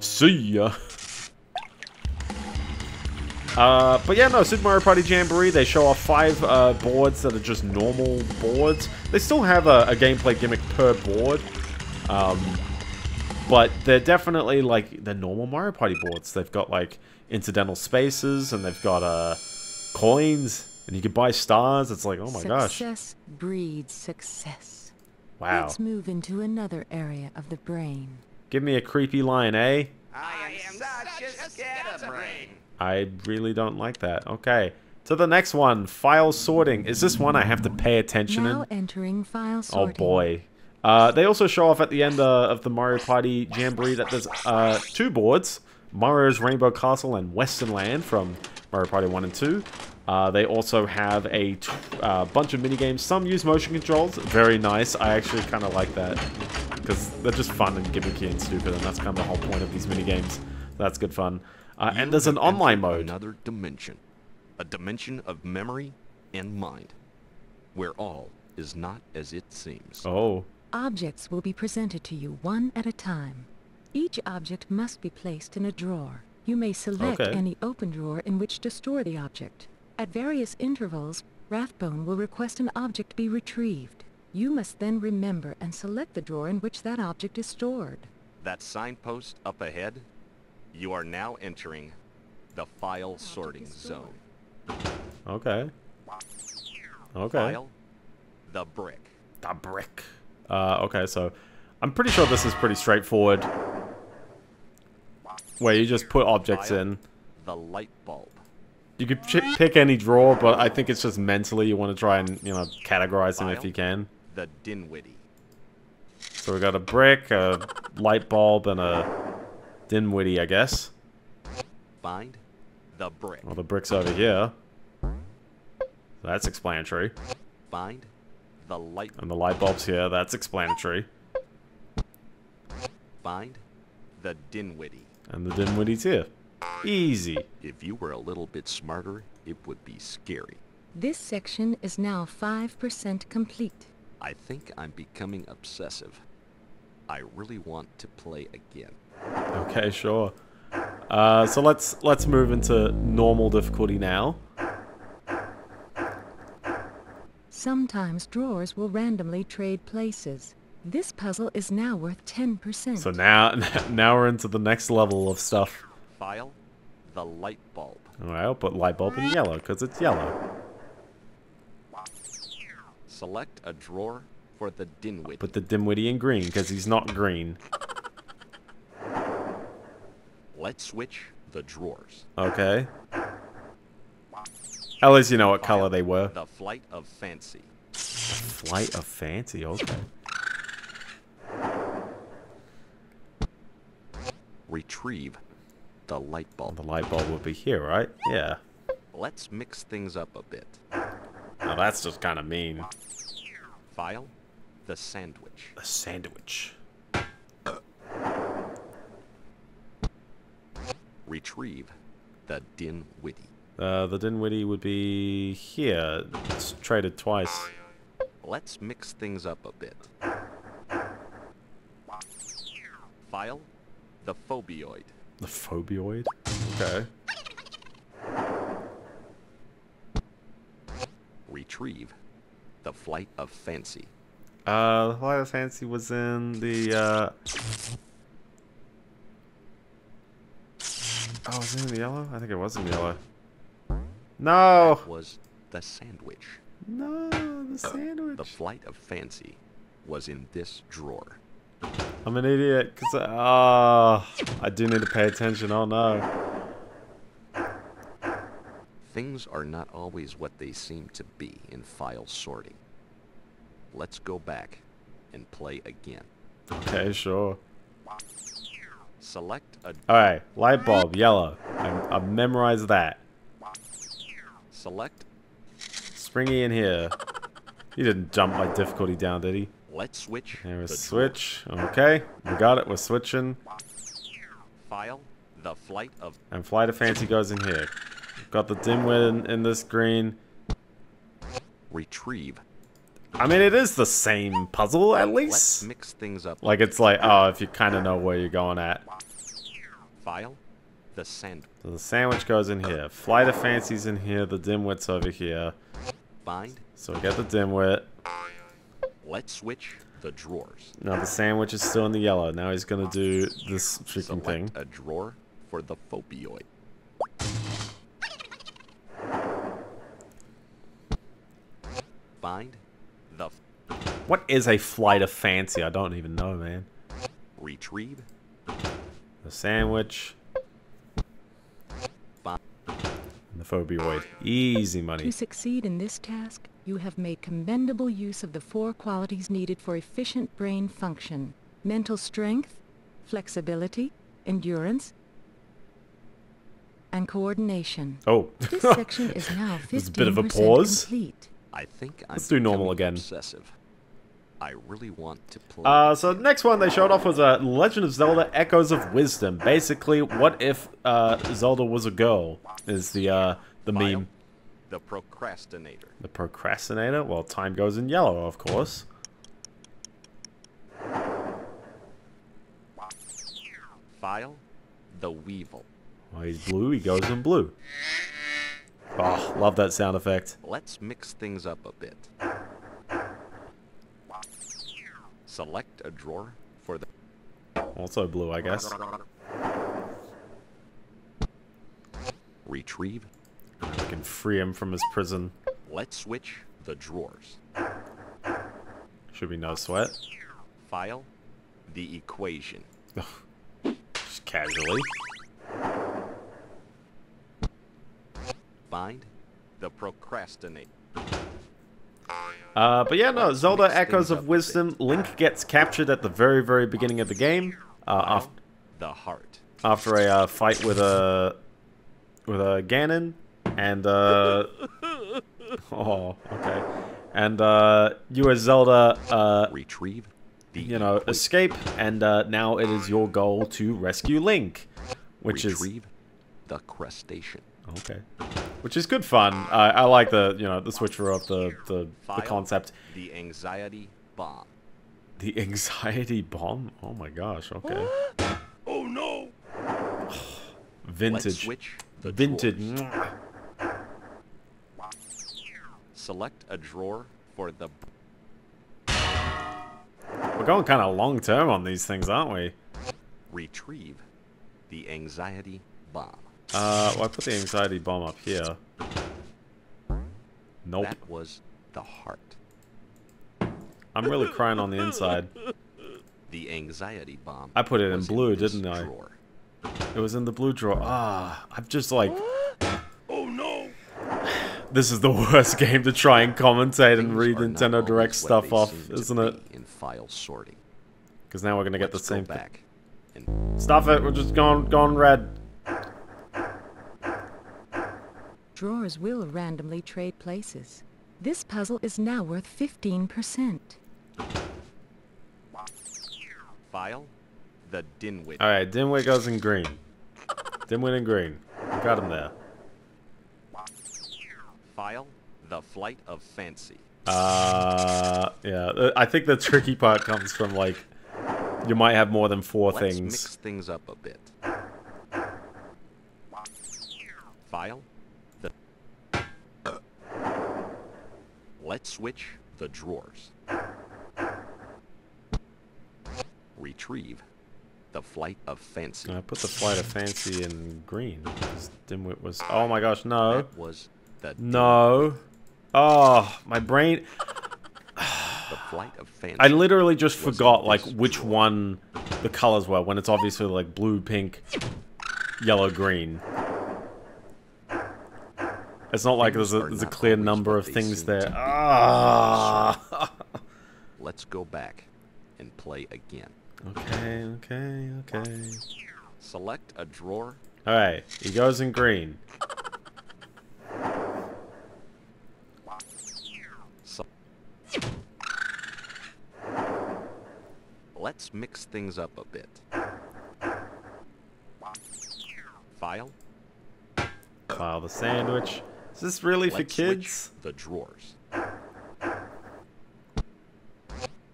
See ya. Uh, but yeah, no, Super Mario Party Jamboree, they show off five uh, boards that are just normal boards. They still have a, a gameplay gimmick per board. Um, but they're definitely like the normal Mario Party boards. They've got like incidental spaces and they've got uh, coins and you can buy stars. It's like, oh my gosh. Success breeds success. Wow. Let's move into another area of the brain. Give me a creepy line, eh? I am such a scatterbrain. I really don't like that. Okay. To the next one, file sorting. Is this one I have to pay attention Now in? entering file sorting. Oh boy. Uh, they also show off at the end uh, of the Mario Party Jamboree that there's uh, two boards, Mario's Rainbow Castle and Western Land from Mario Party 1 and 2. Uh, they also have a t- uh, bunch of minigames. Some use motion controls. Very nice. I actually kind of like that. Because they're just fun and gimmicky and stupid, and that's kind of the whole point of these minigames. That's good fun. Uh, and there's an online mode. Another dimension. A dimension of memory and mind. Where all is not as it seems. Oh. Objects will be presented to you one at a time. Each object must be placed in a drawer. You may select Okay. any open drawer in which to store the object. At various intervals, Rathbone will request an object be retrieved. You must then remember and select the drawer in which that object is stored. That signpost up ahead, you are now entering the file sorting zone. Okay. Okay. File, the brick. The brick. Uh, okay, so I'm pretty sure this is pretty straightforward. Where you just put objects File, in. The light bulb. You could ch pick any drawer, but I think it's just mentally you want to try and, you know, categorize them if you can. The Dinwiddie. So we got a brick, a light bulb, and a Dinwiddie, I guess. Find the brick. Well, the brick's over here. That's explanatory. Find the light. And the light bulb's here. That's explanatory. Find the Dinwiddie. And the Dinwiddie's here. Easy. If you were a little bit smarter, it would be scary. This section is now 5% complete. I think I'm becoming obsessive. I really want to play again. Okay, sure. Uh, so let's let's move into normal difficulty now. Sometimes drawers will randomly trade places. This puzzle is now worth 10%. So now, now we're into the next level of stuff. File the light bulb. Alright, I'll put light bulb in yellow, because it's yellow. Select a drawer for the Dinwiddie. Put the dimwitty in green, because he's not green. Let's switch the drawers. Okay. At least you know what color they were. The Flight of Fancy. Flight of Fancy, okay. Retrieve the light bulb. The light bulb would be here, right? Yeah. Let's mix things up a bit. Now that's just kind of mean. File the sandwich. A sandwich. Retrieve the Dinwiddie. Uh, the Dinwiddie would be here. It's traded twice. Let's mix things up a bit. File the phobioid. The phobioid? Okay. Retrieve the Flight of Fancy. Uh, the Flight of Fancy was in the, uh... Oh, was it in the yellow? I think it was in the yellow. No! That was the sandwich. No, the sandwich. The. Flight of Fancy was in this drawer. I'm an idiot, because, ah, I do need to pay attention. Oh, no. Things are not always what they seem to be in file sorting. Let's go back and play again. Okay, sure. Select a Alright, light bulb, yellow. I, I memorized that. select Springy in here. He didn't jump my difficulty down, did he? Let's switch There was the switch. Okay, we got it. We're switching. file the flight of And Flight of Fancy goes in here. Got the dimwit in, in this green. retrieve. I mean, it is the same puzzle, at least. Let's mix things up. Like, it's like, oh, if you kind of know where you're going at. File the sand So the sandwich goes in here. Flight of Fancy's in here. The dimwit's over here. bind. So we get the dimwit. Let's switch the drawers. Now the sandwich is still in the yellow. Now he's gonna do this freaking Select thing. a drawer for the phobioid. Find the What is a Flight of Fancy? I don't even know, man. retrieve. The sandwich. Bind. and The phobioid. Easy money. To succeed in this task, you have made commendable use of the four qualities needed for efficient brain function. Mental strength, flexibility, endurance, and coordination. Oh. This section is now 15% There's a bit of a pause. complete. I think I'm Let's do normal again. Obsessive. I really want to play. Uh, so the next one they showed off was uh, Legend of Zelda: Echoes of Wisdom. Basically, what if uh, Zelda was a girl? Is the uh, the File meme the procrastinator. the procrastinator? Well, time goes in yellow, of course. File the weevil. Well, he's blue. He goes in blue. Oh, love that sound effect. Let's mix things up a bit. Select a drawer for the Also blue, I guess. retrieve. We can free him from his prison. Let's switch the drawers. Should be no sweat. File the equation. Just casually. Find the procrastinate. Uh, but yeah, no, Zelda Echoes of Wisdom. Link gets captured at the very, very beginning of the game. Uh, File af- the heart. after a uh, fight with a with a Ganon, and uh, oh, okay, and uh, you as Zelda, uh, Retrieve the you know, escape, and uh, now it is your goal to rescue Link, which is Retrieve the crustacean. okay, which is good fun. I, I like the you know the switcher of the the, the concept. The anxiety bomb. The anxiety bomb. Oh my gosh. Okay. Oh no! Vintage. switch the Vintage. Select a drawer for the We're going kind of long term on these things, aren't we? retrieve the anxiety bomb. Uh, well, I put the anxiety bomb up here. Nope. That was the heart. I'm really crying on the inside. The anxiety bomb. I put it in blue, this didn't I? Drawer. It was in the blue drawer. Ah, I'm just like. Oh no! This is the worst game to try and commentate and read Nintendo Direct stuff off, isn't it? In file sorting. Because now we're gonna get Let's the same thing. back. And Stuff it. We're just going going red. Drawers will randomly trade places. This puzzle is now worth 15%. file the Dimwit. All right, Dimwit goes in green. Dimwit in green. Got him there. File the flight of fancy. Uh, yeah. I think the tricky part comes from like you might have more than 4 Let's things. mix things up a bit. File the. Let's switch the drawers. Retrieve the flight of fancy. I put the flight of fancy in green. Dimwit was. Oh my gosh, no. That was the No. Oh, my brain. the flight of fancy. I literally just forgot like which one the colors were when it's obviously like blue, pink, yellow, green. It's not like there's a, there's a clear number of things there. Ah. Let's go back and play again. okay, okay, okay. Select a drawer. All right, he goes in green. Let's mix things up a bit. File. File the sandwich. Is this really for Let's kids? the drawers.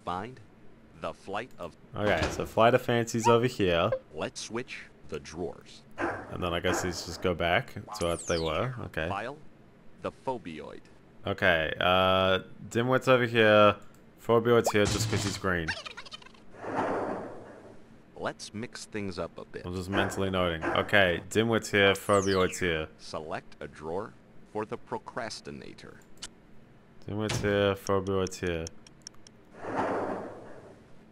Find the flight of. Okay, so flight of fancy's over here, Let's switch the drawers. and then I guess these just go back to what they were. Okay. File the phobioid. Okay, uh, Dimwit's over here. Phobioid's here just because he's green. Let's mix things up a bit. I'm just mentally noting. Okay, Dimwit's here, Phobioid's here. Select a drawer for the procrastinator. Dimwit's here, Phobioid's here.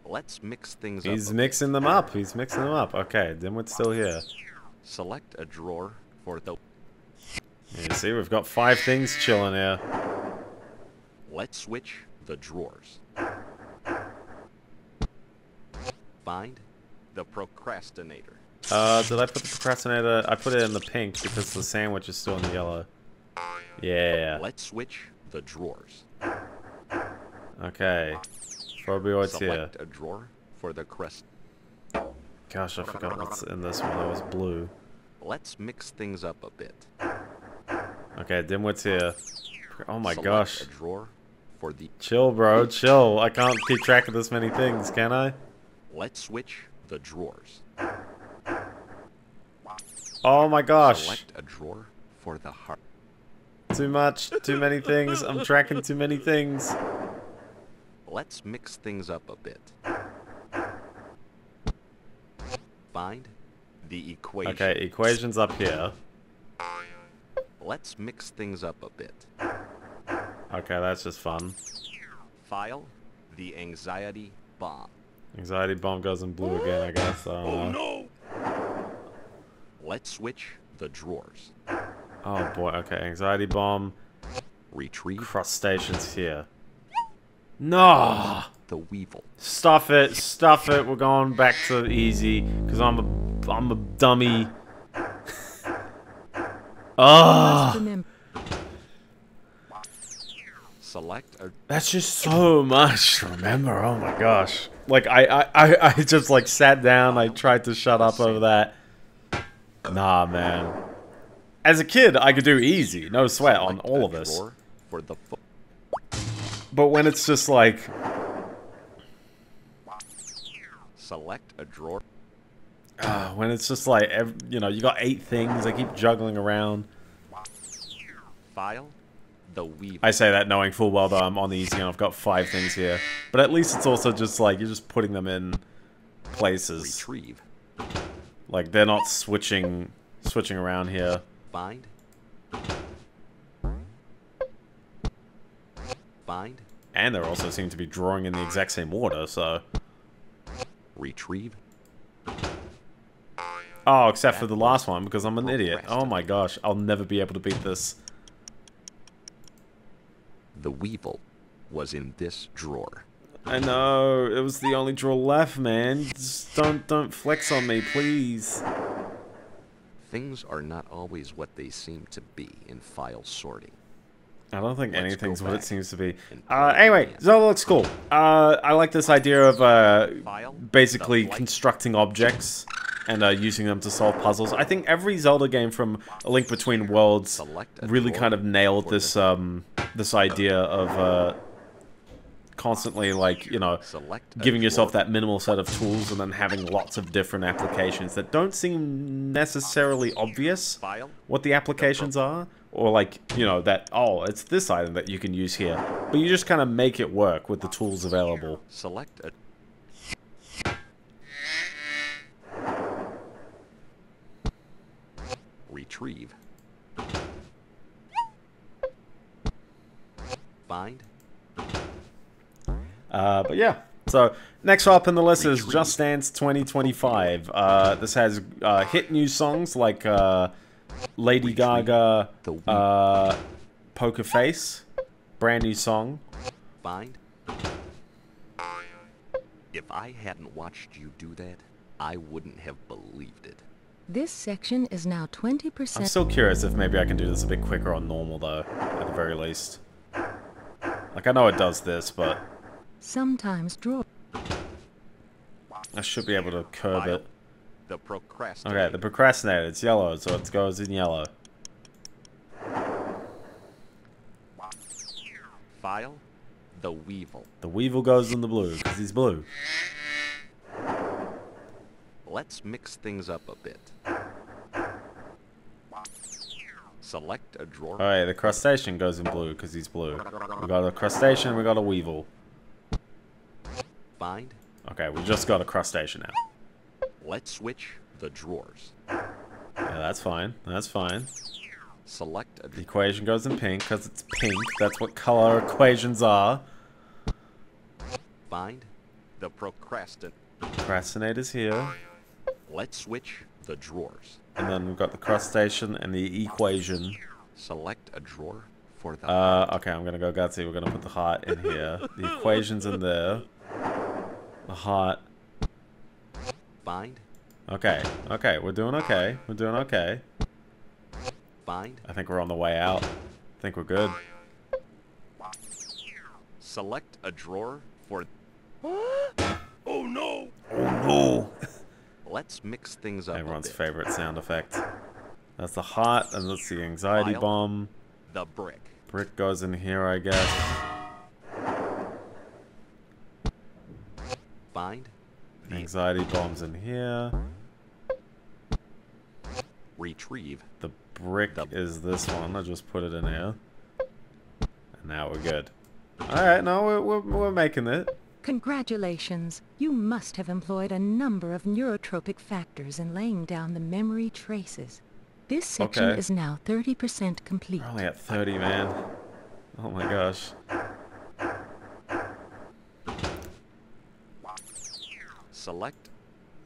Let's mix things up. He's a bit. mixing them up. He's mixing them up. Okay, Dimwit's still here. Select a drawer for the. You see, we've got five things chilling here. Let's switch the drawers. Find the procrastinator. Uh, did I put the procrastinator? I put it in the pink because the sandwich is still in the yellow. Yeah. Let's switch the drawers. Okay. Phobioid's here. Select a drawer for the crest. Gosh, I forgot what's in this one. That was blue. Let's mix things up a bit. Okay, Dimwit's here. Oh my Select gosh. A drawer for the. Chill, bro. Chill. I can't keep track of this many things, can I? Let's switch the drawers. Oh my gosh. Select a drawer for the heart. Too much. Too many things. I'm tracking too many things. Let's mix things up a bit. Find the equation. Okay, equation's up here. Let's mix things up a bit. Okay, that's just fun. File the anxiety bomb. Anxiety bomb goes in blue again, I guess. Oh no. Let's switch the drawers. Oh boy, okay. Anxiety bomb. Retrieve Crustaceans here. No! the weevil. Stuff it, stuff it. We're going back to easy because I'm a, I'm a dummy. Ah, Select a that's just so much to remember. Oh my gosh! Like I, I, I, just like sat down. I tried to shut up over that. Nah, man. As a kid, I could do easy, no sweat on all of this. drawer for the fo- But when it's just like, select a drawer. uh, when it's just like, you know, you got eight things. I keep juggling around. File The weevil. I say that knowing full well that I'm on the easy and I've got five things here. But at least it's also just like, you're just putting them in places. Retrieve. Like, they're not switching switching around here. Find. Find. And they're also seem to be drawing in the exact same order, so... Retrieve. Oh, except for the last one, because I'm an idiot. Oh my gosh, I'll never be able to beat this. The weevil was in this drawer. I know, it was the only drawer left, man. Just don't, don't flex on me, please. Things are not always what they seem to be in file sorting. I don't think Let's anything's what it seems to be. Uh, anyway. Zelda looks cool. Uh, I like this idea of uh, basically constructing objects and uh, using them to solve puzzles. I think every Zelda game from A Link Between Worlds really kind of nailed this um, this idea of uh, constantly like you know giving yourself that minimal set of tools and then having lots of different applications that don't seem necessarily obvious what the applications are or like you know that oh it's this item that you can use here. But you just kind of make it work with the tools available. Select Retrieve. Find. uh, but yeah so next up in the list is just dance 2025 uh, this has uh, hit new songs like uh, lady gaga The uh, poker face brand new song Find. If I hadn't watched you do that, I wouldn't have believed it. This section is now 20% I'm still curious if maybe I can do this a bit quicker on normal though, at the very least. Like I know it does this, but sometimes draw. I should be able to curb it. The procrastinator. Okay, the procrastinator, it's yellow, so it goes in yellow. File. The weevil. The weevil goes in the blue, because he's blue. Let's mix things up a bit. Select a drawer. Alright, the crustacean goes in blue, because he's blue. We got a crustacean, we got a weevil. Find. Okay, we just got a crustacean now. Let's switch the drawers. Yeah, that's fine, that's fine. Select a The equation goes in pink, because it's pink. That's what color equations are. Find. The procrastinator. Procrastinator's here. Let's switch the drawers. And then we've got the crustacean and the equation. Select a drawer for the. Uh, okay, I'm gonna go gutsy. We're gonna put the heart in here. The equation's in there. The heart. Find. Okay, okay, we're doing okay. We're doing okay. Find. I think we're on the way out. I think we're good. Select a drawer for. Oh no! Oh no! Let's mix things up. Everyone's favorite sound effect. That's the heart, and that's the anxiety File. bomb. The brick. Brick goes in here, I guess. Find. The Anxiety bomb's in here. retrieve. The brick The- is this one. I just put it in here. And now we're good. Alright, no, we're, we're, we're making it. Congratulations! You must have employed a number of neurotrophic factors in laying down the memory traces. This section Okay. is now 30% complete. We're only at 30, man. Oh my gosh. Select.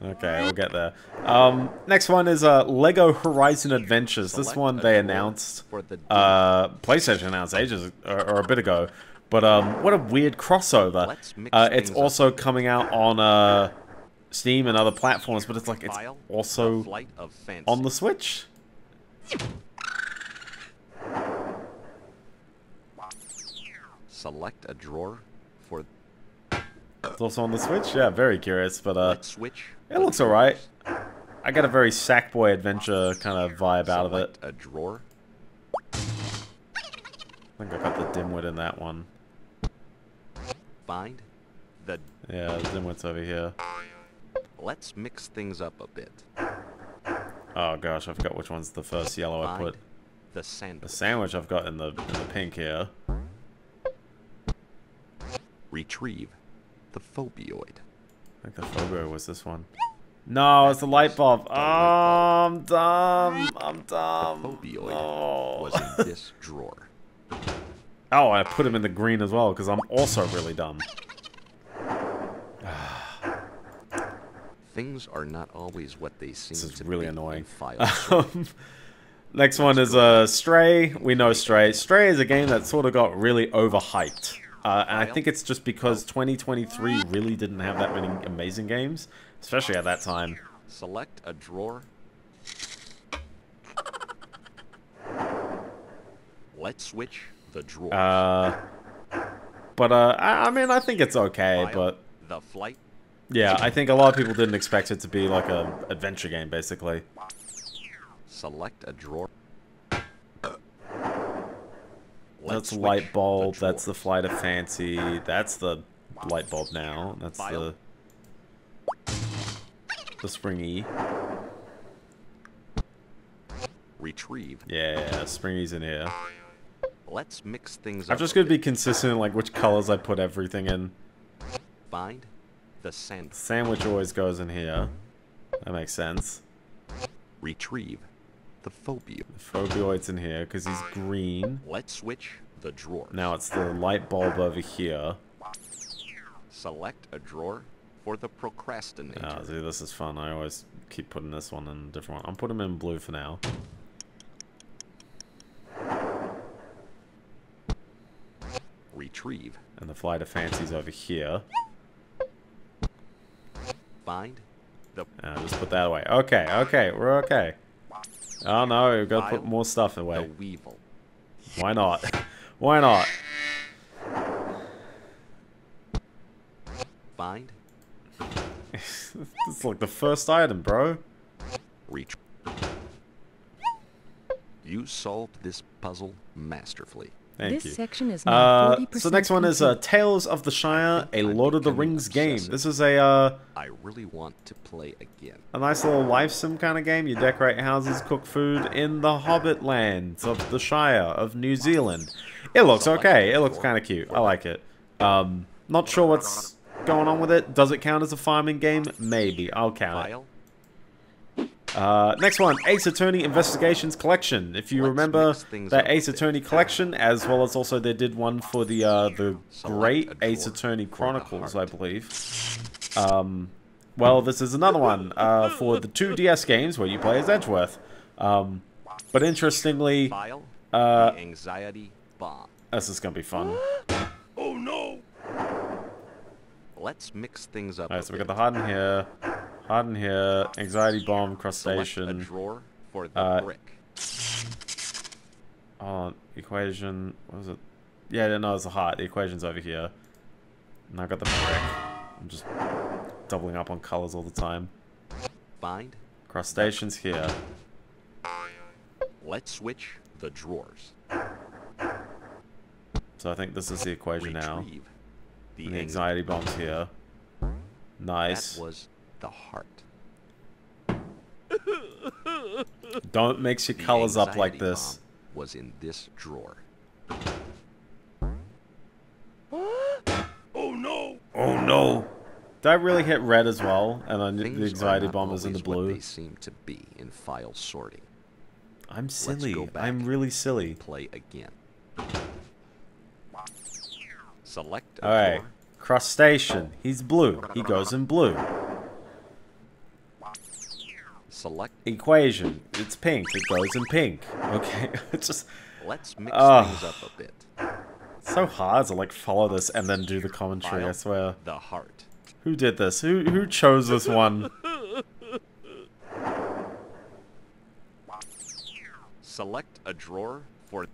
Okay, we'll get there. Um, next one is uh, Lego Horizon Adventures. This one they announced, uh, PlayStation announced ages or, or a bit ago. But um, what a weird crossover. Uh, it's also coming out on uh, Steam and other platforms, but it's like it's also the flight of fancy. on the Switch. Select a drawer for. It's also on the Switch. Yeah, very curious, but uh, switch. it looks alright. I get a very Sackboy Adventure kind of vibe out of it. A drawer. I think I got the dimwit in that one. Find. The. Yeah, the dimwit's over here. Let's mix things up a bit. Oh gosh, I forgot which one's the first yellow I put. the sandwich. The sandwich. I've got in the in the pink here. Retrieve the phobioid. I think the phobo was this one. No, it's the light bulb. Oh, I'm dumb. I'm dumb. Phobioid Oh. was in oh. this drawer. Oh, I put him in the green as well because I'm also really dumb. Things are not always what they seem This is to really be annoying. in file sort. Next one is uh, Stray. We know Stray. Stray is a game that sort of got really overhyped. Uh, and I think it's just because 2023 really didn't have that many amazing games, especially at that time. Select a drawer. Let's switch the drawer. Uh, but uh, I, I mean, I think it's okay. File, But the flight. yeah, I think a lot of people didn't expect it to be like a adventure game, basically. Select a drawer. That's Let's switch light bulb. That's the flight of fancy. That's the light bulb now. That's File. the the springy. Retrieve. Yeah, springy's in here. Let's mix things up. I'm just gonna be consistent in like which colors I put everything in. Find the sandwich. Sandwich always goes in here. That makes sense. Retrieve the phobia. The phobioid's in here because he's green. Let's switch the drawer. Now it's the light bulb over here. Select a drawer for the procrastinator. Oh, see, this is fun. I always keep putting this one in a different one. I'm putting him in blue for now. Retrieve. And the flight of fancy's over here. Find the Uh, just put that away. Okay, okay, we're okay. Oh no, we've got to put more stuff away. the weevil. Why not? Why not? Find it's like the first item, bro. reach. You solved this puzzle masterfully. Thank this you. section is now Uh, 40% so the next one is uh. Tales of the Shire, a I'm Lord of the Rings game. This is a uh, I really want to play again. a nice little life sim kind of game. You decorate houses, cook food in the Hobbit lands of the Shire of New Zealand. It looks okay. It looks kind of cute. I like it. Um, not sure what's going on with it. Does it count as a farming game? Maybe. I'll count it. File. Uh, next one, Ace Attorney Investigations Collection. If you Let's remember mix that Ace. Attorney Collection, as well as also they did one for the uh, the Select Great Ace Attorney Chronicles, I believe. Um, well, this is another one uh, for the two DS games where you play as Edgeworth. Um, but interestingly, Uh, anxiety bomb. this is gonna be fun. Oh no! Let's mix things up. Alright, so we got the Harden here, Harden here, Anxiety Bomb, Select a Crustacean. drawer for the uh, brick. Oh, equation. What was it? Yeah, no, it's a heart. The equation's over here. And I got the brick. I'm just doubling up on colors all the time. Find. Crustaceans here. Let's switch the drawers. So I think this is the equation now. Retrieve. And the anx- anxiety bomb's here. Nice. That was the heart. Don't mix your The colors up like this. bomb Was in this drawer. Oh no! Oh no! Did I really hit red as well? And then Things the are anxiety not bomb is in the always what blue? they seem to be in file sorting. I'm silly. I'm really silly. Play again. Select a Alright. drawer. Crustacean. He's blue. He goes in blue. Select. Equation. It's pink. It goes in pink. Okay. it's just Let's mix Ugh. things up a bit. so hard to like follow this and then do the commentary, I swear. The heart. Who did this? Who who chose this one? Select a drawer for.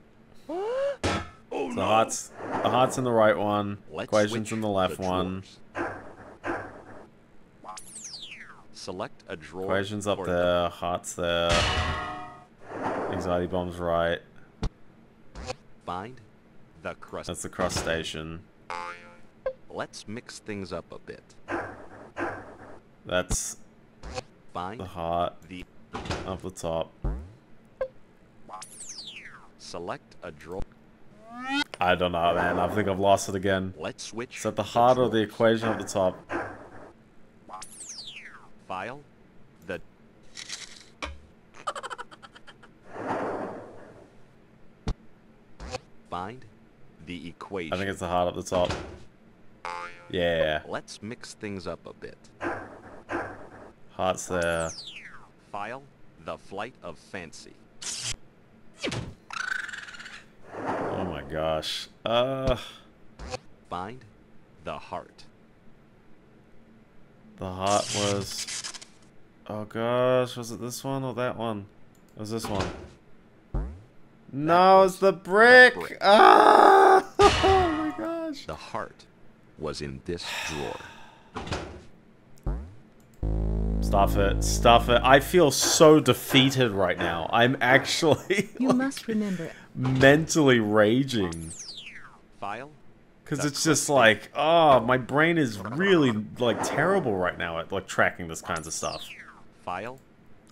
Oh, the heart's the heart's in the right one. Let's Equation's in the left the one. Select a drawer. Equation's up for the- there. Heart's there. Anxiety bomb's right. Find the crust. That's the crustacean. Let's mix things up a bit. That's Find the heart the up the top. Select a drawer. I don't know, man. I think I've lost it again. Let's switch. Is that the heart or the equation at the top? File. The find the equation. I think it's the heart at the top. Yeah, Let's mix things up a bit. heart's there. File. The flight of fancy. My gosh. Uh, Find the heart. the heart was. Oh gosh, was it this one or that one? It was this one. No, it's the brick. brick. Ah! Oh my gosh. The heart was in this drawer. Stuff it. Stuff it. I feel so defeated right now. I'm actually You like, must remember, mentally raging. File. Because it's just like, oh, my brain is really, like, terrible right now at, like, tracking this kinds of stuff. File.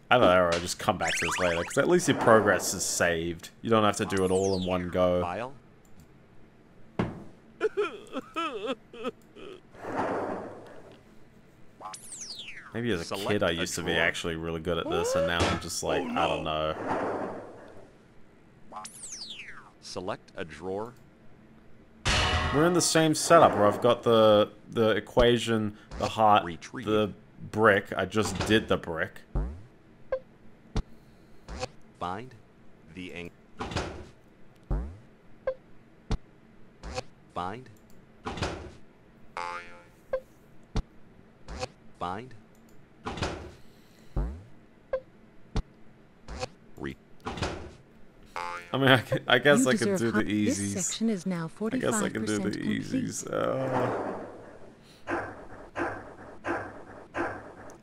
I have an error, just come back to this later, because at least your progress is saved. You don't have to do it all in one go. File. Maybe as a Select kid I used to be actually really good at this, and now I'm just oh, like, I don't know. Select a drawer. We're in the same setup where I've got the the equation, the heart, Retrieve. the brick. I just did the brick. Find the ang. Find. Find. Re. I mean, I, ca- I guess you I can do the hot- This easies. section is now I 45% guess I can do the complete. easies. Uh,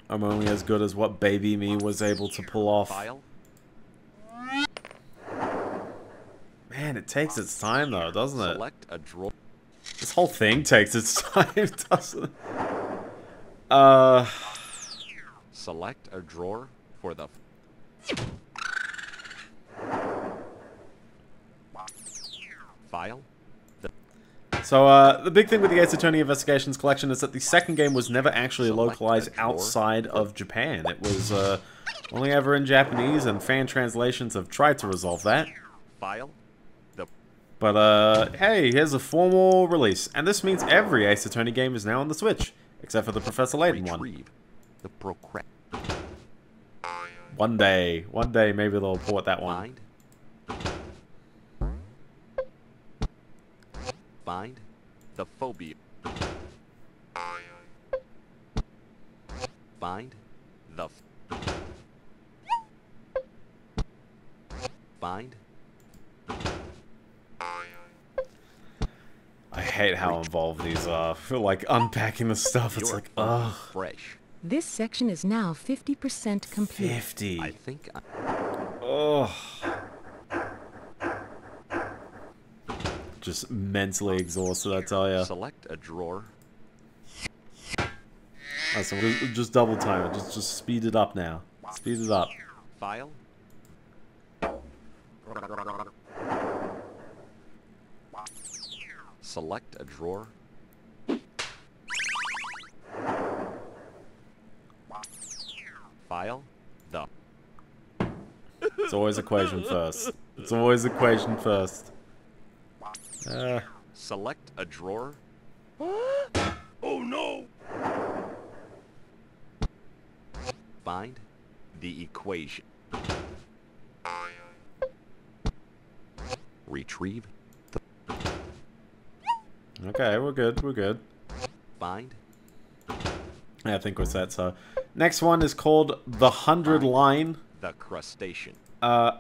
I'm only as good as what baby me was able to pull off. Man, it takes its time though, doesn't it? Select a drawer. This whole thing takes its time, doesn't it? Uh, Select a drawer for the. File. So uh, the big thing with the Ace Attorney Investigations collection is that the second game was never actually localized outside of Japan. It was uh, only ever in Japanese, and fan translations have tried to resolve that. file. The But uh, hey, here's a formal release, and this means every Ace Attorney game is now on the Switch, except for the Professor Layton one. retrieve. The procra. One day, one day, maybe they'll port that one. Find the phobia. Find the. f- Find I hate how involved these are. like unpacking the stuff, it's your like, ugh, fresh. This section is now 50% complete. fifty. I think I, Ugh. Just mentally exhausted, I tell ya. select a drawer. Listen, just, just double time it. Just, just speed it up now. Speed it up. File. Select a drawer. File. The. It's always equation first. It's always equation first. Uh, Select a drawer. Oh no! Find the equation. Retrieve. okay, we're good. We're good. Find. Yeah, I think we're set. So, next one is called the Hundred Line. The crustacean. Uh,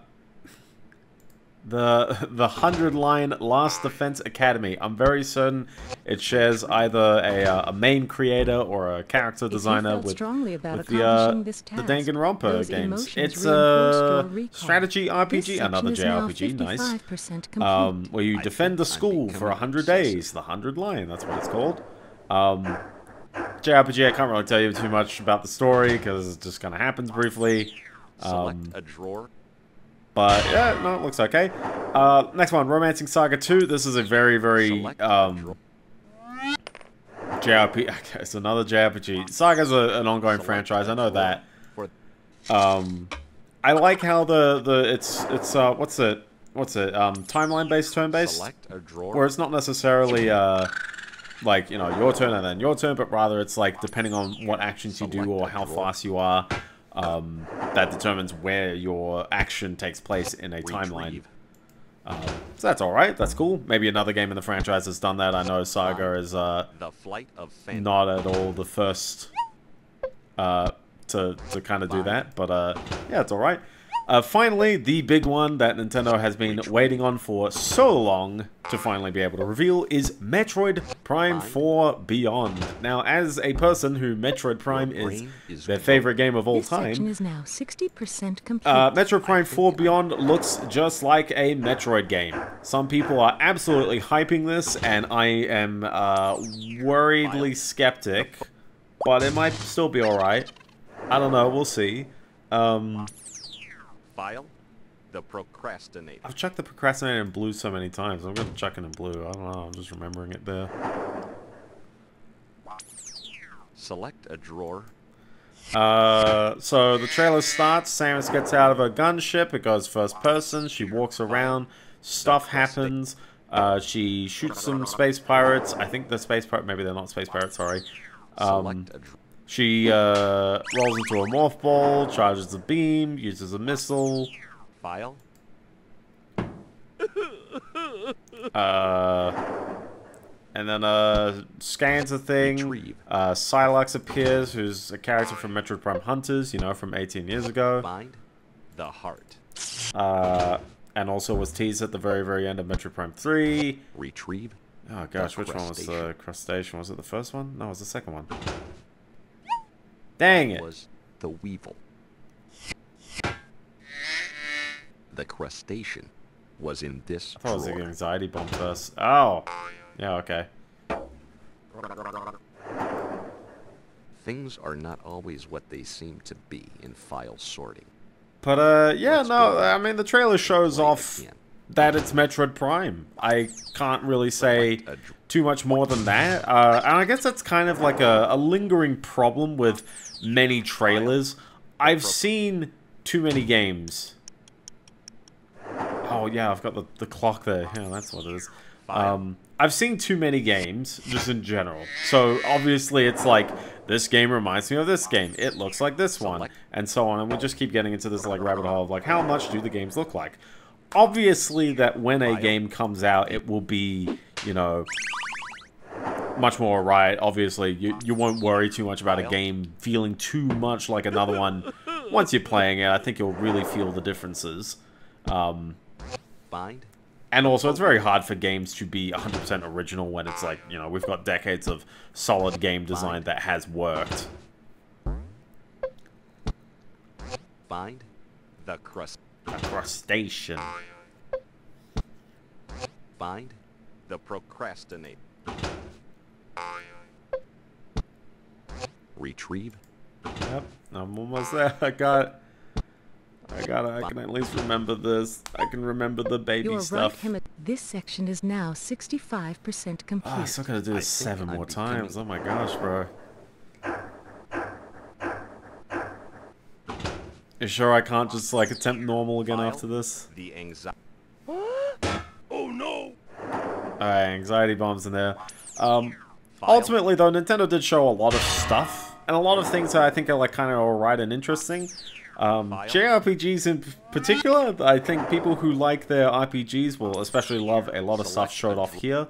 the the Hundred Line Last Defense Academy. I'm very certain it shares either a, uh, a main creator or a character designer with, strongly about with the uh, accomplishing this the Danganronpa games. It's a strategy RPG, another JRPG. Nice. Um, where you defend the school for a hundred days. The Hundred Line. That's what it's called. Um, JRPG. I can't really tell you too much about the story because it just kind of happens briefly. Select Um, a drawer. But yeah, no, it looks okay. Uh, next one, Romancing Saga 2. This is a very, very um, JRPG. Okay, it's another JRPG. Saga's a, an ongoing franchise. I know that. Um, I like how the the it's it's uh what's it what's it um timeline based turn based where it's not necessarily uh like you know your turn and then your turn, but rather it's like depending on what actions you do or how fast you are, um, that determines where your action takes place in a timeline. Retrieve. So that's all right. That's cool. Maybe another game in the franchise has done that. I know Saga is uh, The flight of phantom. not at all the first uh, to to kind of do that, but uh, yeah, it's all right. Uh, finally, the big one that Nintendo has been waiting on for so long to finally be able to reveal is Metroid Prime 4 Beyond. Now, as a person who Metroid Prime is their favorite game of all time, is now 60% complete. uh, Metroid Prime 4 Beyond looks just like a Metroid game. Some people are absolutely hyping this, and I am uh, worriedly skeptic, but it might still be alright. I don't know, we'll see. Um, File. The procrastinate. I've checked the procrastinator in blue so many times, I'm gonna check it in blue. I don't know, I'm just remembering it there. Select a drawer. Uh, so the trailer starts. Samus gets out of her gunship. It goes first person. She walks around. Stuff happens. Uh, she shoots some space pirates. I think they're space pirates. Maybe they're not space pirates. Sorry. Um, Select a drawer. She uh, rolls into a morph ball, charges a beam, uses a missile. File. Uh, and then uh, scans a thing. Retrieve. Uh, Sylux appears, who's a character from Metroid Prime Hunters. You know, from 18 years ago. Find the heart. Uh, and also was teased at the very, very end of Metroid Prime 3. Retrieve. Oh gosh, which one was the crustacean? Was it the first one? No, it was the second one. Dang it! Was the weevil. The crustacean was in this I thought it was the drawer. anxiety bomb first. Oh! Yeah, okay. Things are not always what they seem to be in file sorting. But, uh, yeah, Let's no. I mean, the trailer shows off again. that it's Metroid Prime. I can't really say Select a dr- too much more than that. Uh, and I guess that's kind of like a, a lingering problem with many trailers. I've seen too many games. Oh yeah, I've got the, the clock there. Yeah, that's what it is. Um, I've seen too many games, just in general. So obviously it's like, this game reminds me of this game. It looks like this one. And so on. And we just keep getting into this like rabbit hole of like, how much do the games look like? Obviously that when a game comes out, it will be, you know, much more right. Obviously, you, you won't worry too much about a game feeling too much like another one. Once you're playing it, I think you'll really feel the differences. Um, Find and also, it's very hard for games to be 100% original when it's like, you know, we've got decades of solid game design that has worked. find the crust. A crustacean. Find the procrastinate. Retrieve. Yep, I'm almost there. I got I got I can at least remember this. I can remember the baby You are stuff. right, Hemi- This section is now 65% complete. Oh, I still gotta do this I seven more times. Oh my gosh, bro. You sure I can't just like attempt normal again after this? The anxiety. Oh, Alright, anxiety bombs in there. Um, ultimately, though, Nintendo did show a lot of stuff, and a lot of things that I think are like kind of alright and interesting. Um, JRPGs in particular, I think people who like their RPGs will especially love a lot of stuff showed off here.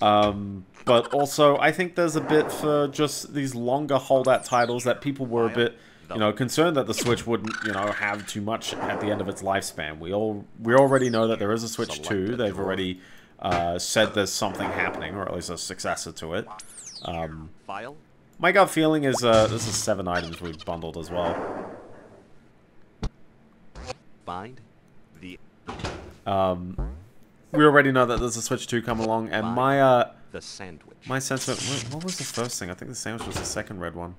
Um, but also, I think there's a bit for just these longer holdout titles that people were a bit, you know, concerned that the Switch wouldn't, you know, have too much at the end of its lifespan. We all we already know that there is a Switch Select 2. They've already uh, said there's something happening, or at least a successor to it. Um, File. my gut feeling is uh, this is seven items we've bundled as well. Find the Um, we already know that there's a Switch 2 come along, and my uh, the sandwich. my sentiment. What, what was the first thing? I think the sandwich was the second red one.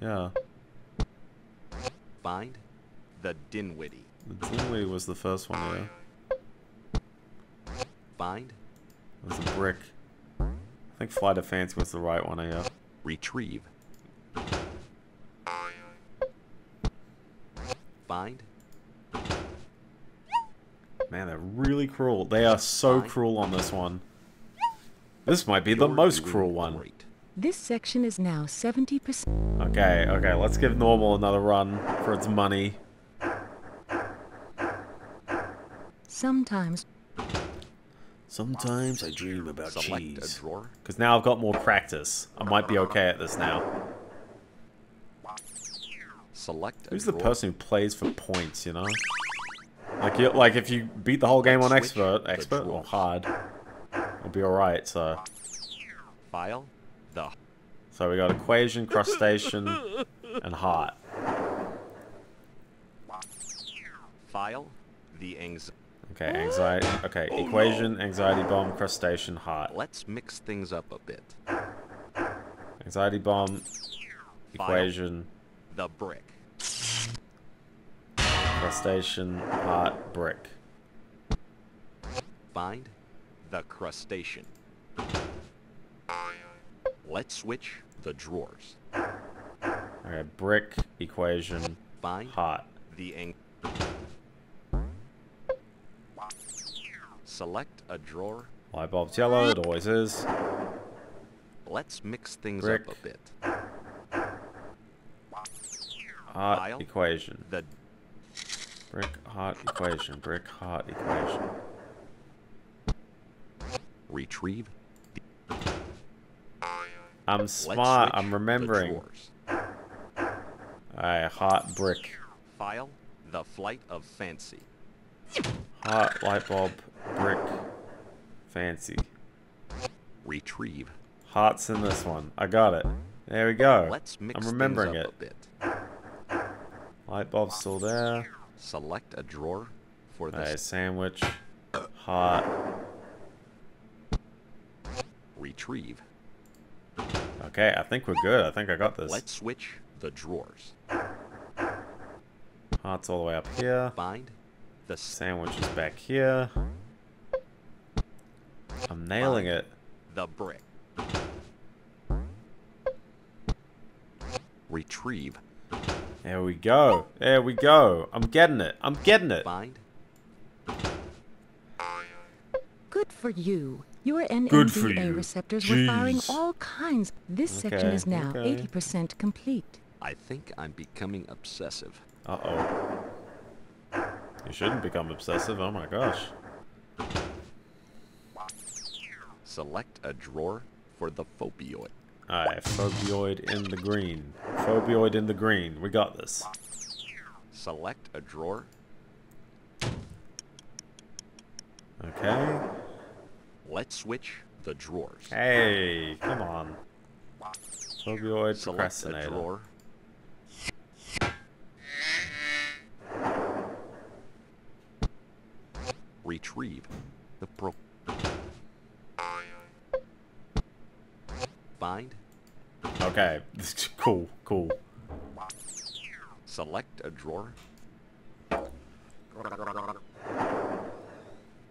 Yeah. Find the Dinwiddie. Dingley was the first one, yeah. Find, There's a brick. I think Flight of Fancy was the right one, yeah. retrieve. Find, Man, they're really cruel. They are so Fine. cruel on this one. This might be the You're most cruel one. great. This section is now 70%. Okay, okay, let's give normal another run for its money. Sometimes Sometimes I dream about Select a. Because now I've got more practice. I might be okay at this now. Select Who's the drawer. person who plays for points, you know? Like, you, like if you beat the whole game on expert, expert or hard, it'll be alright, so... File, the So we got equation, crustacean, and heart. file, the anxiety. Okay, anxiety. Okay, oh, equation, anxiety bomb, crustacean, heart. Let's mix things up a bit. Anxiety bomb, File. equation, The brick. crustacean, heart, brick. Find the crustacean. Let's switch the drawers. Okay, brick, equation, Find heart. the ang- Select a drawer. Light bulb's yellow, it always is. Let's mix things Brick. up a bit. Heart, File. equation. The Brick, heart, equation. Brick, heart, equation. retrieve. I'm smart, I'm remembering. Alright, heart, brick. File the flight of fancy. Hot light bulb, brick, fancy. Retrieve. Heart's in this one. I got it. There we go. Let's mix I'm remembering it. a bit. Light bulb's still there. Select a drawer for the Alright, sandwich. Hot. retrieve. Okay, I think we're good. I think I got this. Let's switch the drawers. Heart's all the way up here. Find the Sandwich is back here. I'm nailing it. the brick. Retrieve. There we go. There we go. I'm getting it. I'm getting it. Find Good for you. Your NMDA Good for you. receptors were firing all kinds. This section is now 80% complete. I think I'm becoming obsessive. Uh oh. You shouldn't become obsessive. Oh my gosh. Select a drawer for the phobioid. Alright, phobioid in the green. Phobioid in the green. We got this. Select a drawer. Okay. Let's switch the drawers. Hey, come on. Phobioid Select a procrastinator. drawer. Retrieve the pro. Find. Okay. cool, cool. Select a drawer.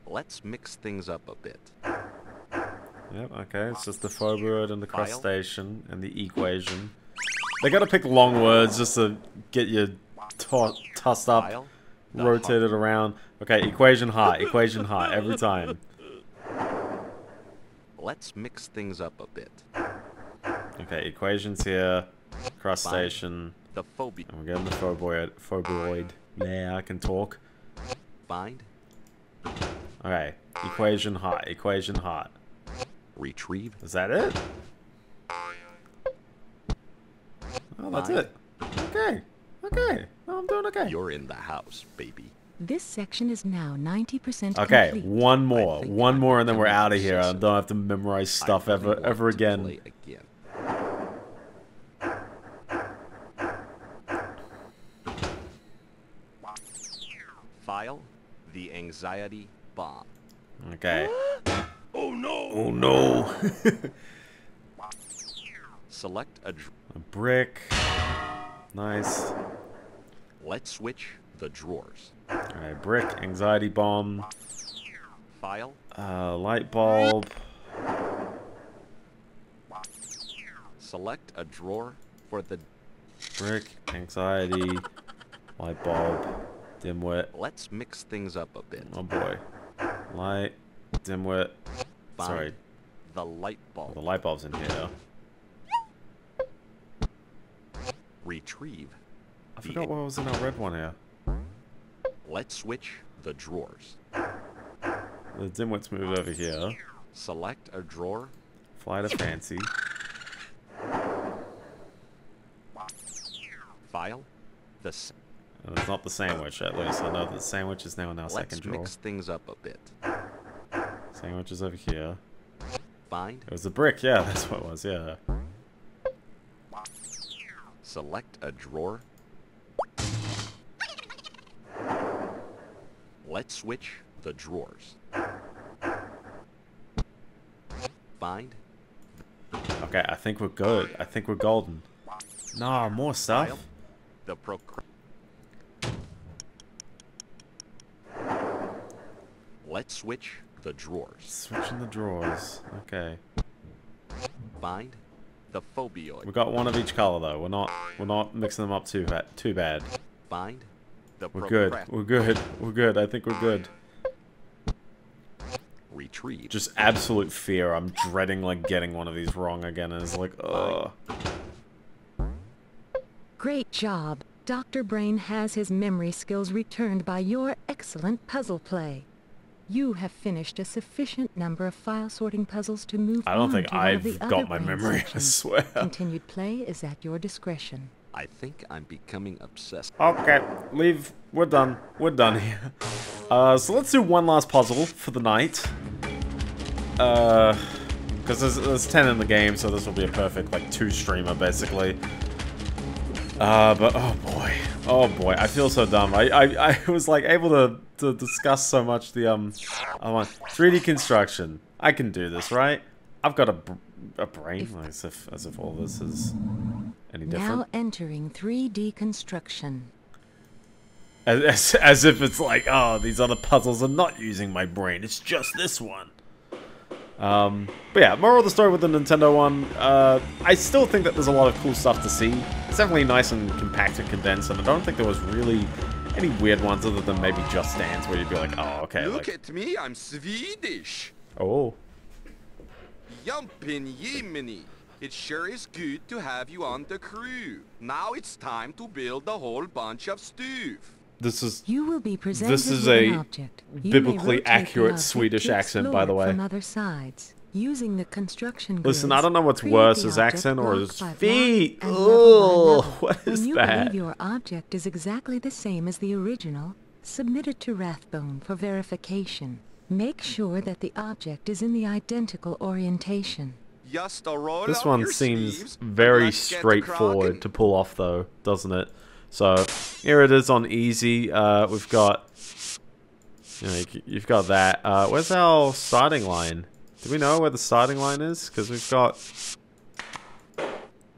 Let's mix things up a bit. Yep, okay. It's just the phobioid and the crustacean and the equation. They gotta pick long words just to get you tossed up, rotated around. Okay, equation high, equation high, every time. Let's mix things up a bit. Okay, equations here, crustacean, The phobia. and we're getting the phoboid. Phoboid. Yeah, I can talk. Find. Okay, equation hot. equation hot. Retrieve. Is that it? Oh, that's Fine. it. Okay, okay. Oh, I'm doing okay. You're in the house, baby. This section is now 90% Okay, complete. one more, one more, and then we're out of here. I don't have to memorize stuff ever, ever again. again. File the anxiety bomb. Okay. Oh no! Oh no. Select a. A brick. Nice. Let's switch the drawers. Alright, brick, anxiety bomb, File, uh, light bulb. select a drawer for the Brick, anxiety, light bulb, dimwit. Let's mix things up a bit. Oh boy. Light, dimwit. Find Sorry, The light bulb. the light bulb's in here. Retrieve. I forgot what was in our red one here. Let's switch the drawers. The dimwit's move over here. Select a drawer. Fly to fancy. File. The And it's not the sandwich, at least. I know that the sandwich is now in our Let's second drawer. mix things up a bit. Sandwich is over here. Find. It was the brick, yeah, that's what it was, yeah. Select a drawer. Let's switch the drawers. Find. Okay, I think we're good. I think we're golden. Nah, more stuff. The procr. Let's switch the drawers. Switching the drawers. Okay. Find the phobioid. We got one of each color though. We're not we're not mixing them up too ba- too bad. Find the We're good. We're good. We're good. I think we're good. Retrieve. Just absolute fear. I'm dreading like getting one of these wrong again and it's like ugh. Great job. Dr. Brain has his memory skills returned by your excellent puzzle play. You have finished a sufficient number of file sorting puzzles to move I don't on think to the I've other got my brain memory, I swear. Continued play is at your discretion. I think I'm becoming obsessed. Okay, leave. We're done. We're done here. Uh, so let's do one last puzzle for the night. Uh, because there's, there's 10 in the game, so this will be a perfect, like, two-streamer, basically. Uh, but, oh boy. Oh boy, I feel so dumb. I, I, I was, like, able to, to discuss so much the, um, I want 3D construction. I can do this, right? I've got a, br- a brain, as if, as if all this is any different. Now entering 3D construction. As, as, as if it's like, oh, these other puzzles are not using my brain. It's just this one. Um, but yeah, moral of the story with the Nintendo one, uh, I still think that there's a lot of cool stuff to see. It's definitely nice and compact and condensed, and I don't think there was really any weird ones other than maybe Just Dance, where you'd be like, oh, okay, Look like, at me, I'm Swedish. oh, Jumpin' Jiminy. It sure is good to have you on the crew. Now it's time to build a whole bunch of stuff. this is You will be presented This is with an a object. Biblically accurate Swedish accent, by the way. From other sides. Using the construction Listen, I don't know what's worse, his accent or his feet. and level by Ugh, what is when you that? believe your object is exactly the same as the original, submit it to Rathbone for verification. Make sure that the object is in the identical orientation. Just roll This one seems very straightforward to pull off, though, doesn't it? So here it is on easy. Uh, we've got, you know, you've got that. Uh, where's our starting line? Do we know where the starting line is? Because we've got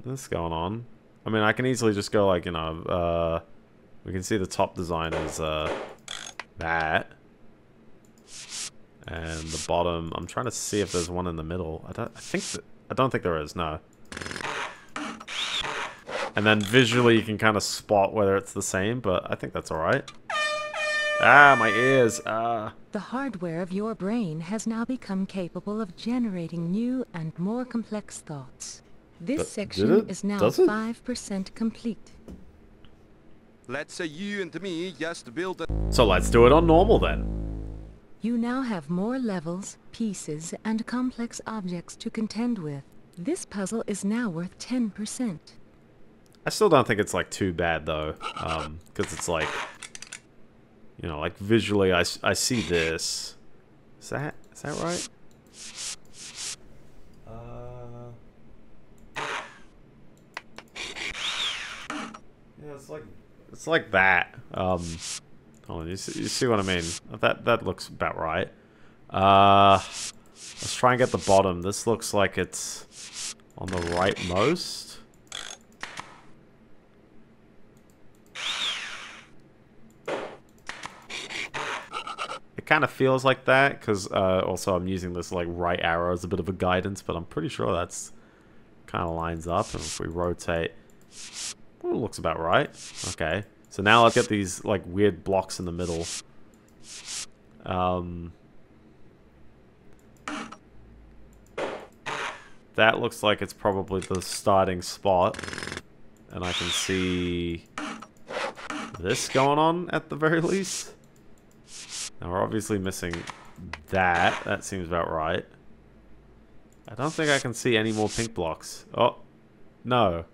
this going on. I mean, I can easily just go like, you know, uh, we can see the top design is uh, that. And the bottom, I'm trying to see if there's one in the middle. I don't, I think I don't think there is, no. And then visually you can kind of spot whether it's the same, but I think that's alright. Ah, my ears, ah. The hardware of your brain has now become capable of generating new and more complex thoughts. This Th- section is now 5% complete. Let's say you and me just build a... So let's do it on normal then. You now have more levels, pieces, and complex objects to contend with. This puzzle is now worth 10%. I still don't think it's like too bad though, um, because it's like, you know, like visually I, I see this. Is that is that right? Uh, yeah, it's like it's like that. Um, hold on, you see, you see what I mean? That that looks about right. Uh, let's try and get the bottom. This looks like it's on the rightmost. Kind of feels like that because uh, also I'm using this like right arrow as a bit of a guidance, but I'm pretty sure that's kind of lines up. And if we rotate, it looks about right. Okay, so now I've got these like weird blocks in the middle. Um, that looks like it's probably the starting spot, and I can see this going on at the very least. Now we're obviously missing that. That seems about right. I don't think I can see any more pink blocks. Oh, no.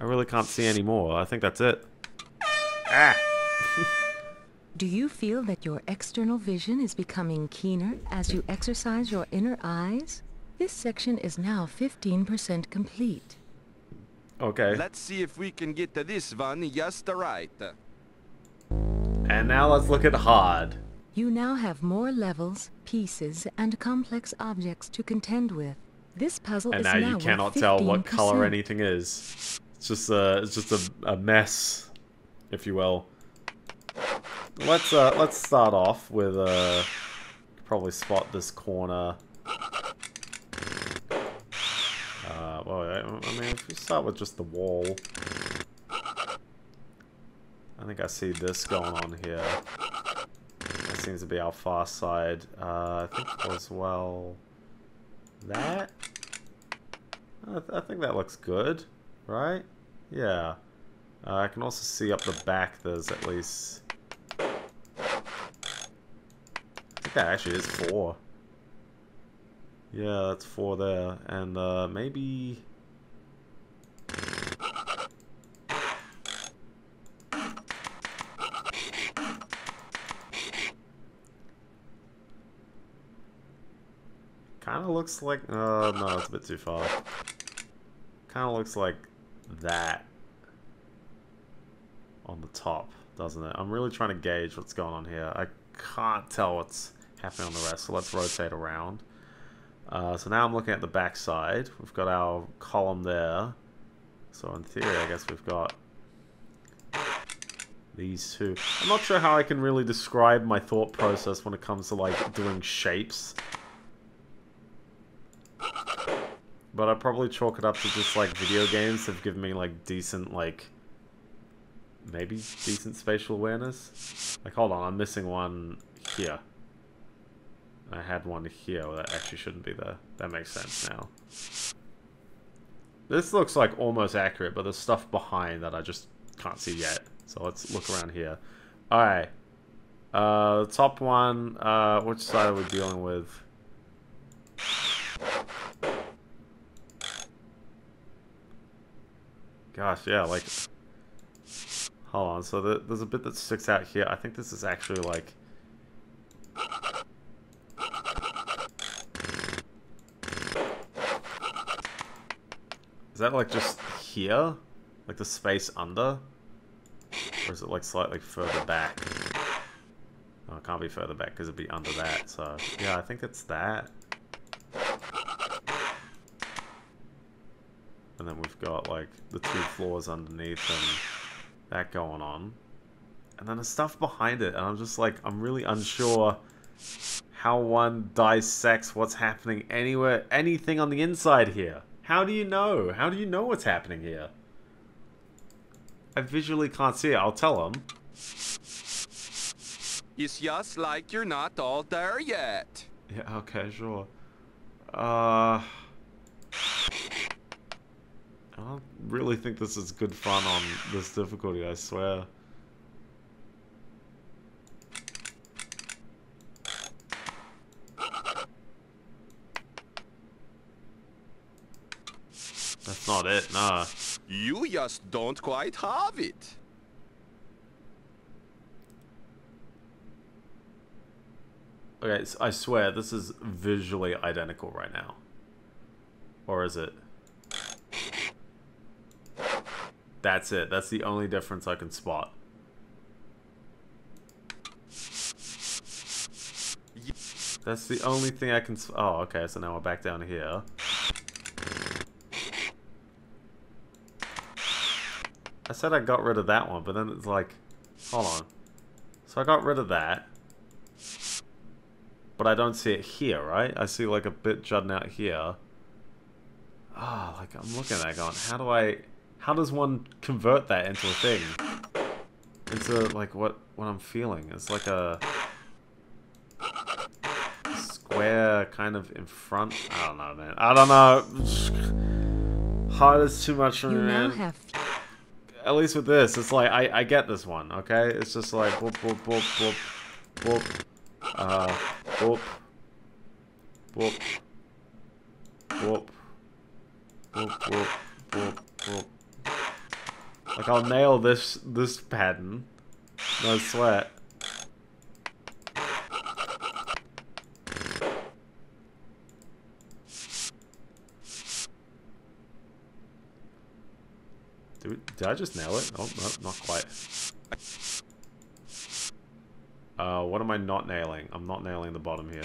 I really can't see any more. I think that's it. Ah! Do you feel that your external vision is becoming keener as you exercise your inner eyes? This section is now 15% complete. Okay. Let's see if we can get to this one just right. And now let's look at hard. You now have more levels, pieces, and complex objects to contend with. This puzzle And is now you worth cannot tell what color anything is. It's just a, it's just a, a mess, if you will. Let's uh, let's start off with uh, probably spot this corner. Uh, well, I, I mean, if we start with just the wall, I think I see this going on here. That seems to be our far side. Uh, I think as well that. I, th I think that looks good, right? Yeah. Uh, I can also see up the back there's at least... I think that actually is four. Yeah, that's four there. And uh, maybe... Kind of looks like... Uh, no, it's a bit too far. Kind of looks like that on the top, doesn't it? I'm really trying to gauge what's going on here. I can't tell what's happening on the rest, so let's rotate around. Uh, so now I'm looking at the back side. We've got our column there. So in theory, I guess we've got these two. I'm not sure how I can really describe my thought process when it comes to like doing shapes. But I'd probably chalk it up to just like video games have given me like decent like maybe decent spatial awareness. Like hold on, I'm missing one here. I had one here that actually shouldn't be there. That makes sense now. This looks like almost accurate, but there's stuff behind that I just can't see yet. So let's look around here. Alright. Uh, the top one, uh, which side are we dealing with? Gosh, yeah, like... Hold on, so the, there's a bit that sticks out here. I think this is actually, like... Is that, like, just here? Like, the space under? Or is it, like, slightly further back? Oh, it can't be further back because it'd be under that, so... Yeah, I think it's that. And then we've got, like, the two floors underneath and that going on. And then the stuff behind it, and I'm just like, I'm really unsure how one dissects what's happening anywhere, anything on the inside here. How do you know? How do you know what's happening here? I visually can't see it. I'll tell them. It's just like you're not all there yet. Yeah, okay, sure. Uh... I don't really think this is good fun on this difficulty, I swear. That's not it, nah. You just don't quite have it. Okay, so I swear, this is visually identical right now. Or is it? That's it. That's the only difference I can spot. That's the only thing I can... Oh, okay, so now we're back down here. I said I got rid of that one, but then it's like... Hold on. So I got rid of that. but I don't see it here, right? I see like a bit jutting out here. Ah, oh, like I'm looking at that going, how do I, how does one convert that into a thing? Into like what, what I'm feeling. It's like a square kind of in front. I don't know, man. I don't know. Hard is too much for me, man. Have... At least with this, it's like, I, I get this one, okay? It's just like, whoop, whoop, whoop, whoop, whoop, uh, whoop, whoop, whoop, whoop, whoop, whoop, whoop. Like, I'll nail this, this pattern. No sweat. Did, did I just nail it? Oh, no, not quite. Uh, what am I not nailing? I'm not nailing the bottom here.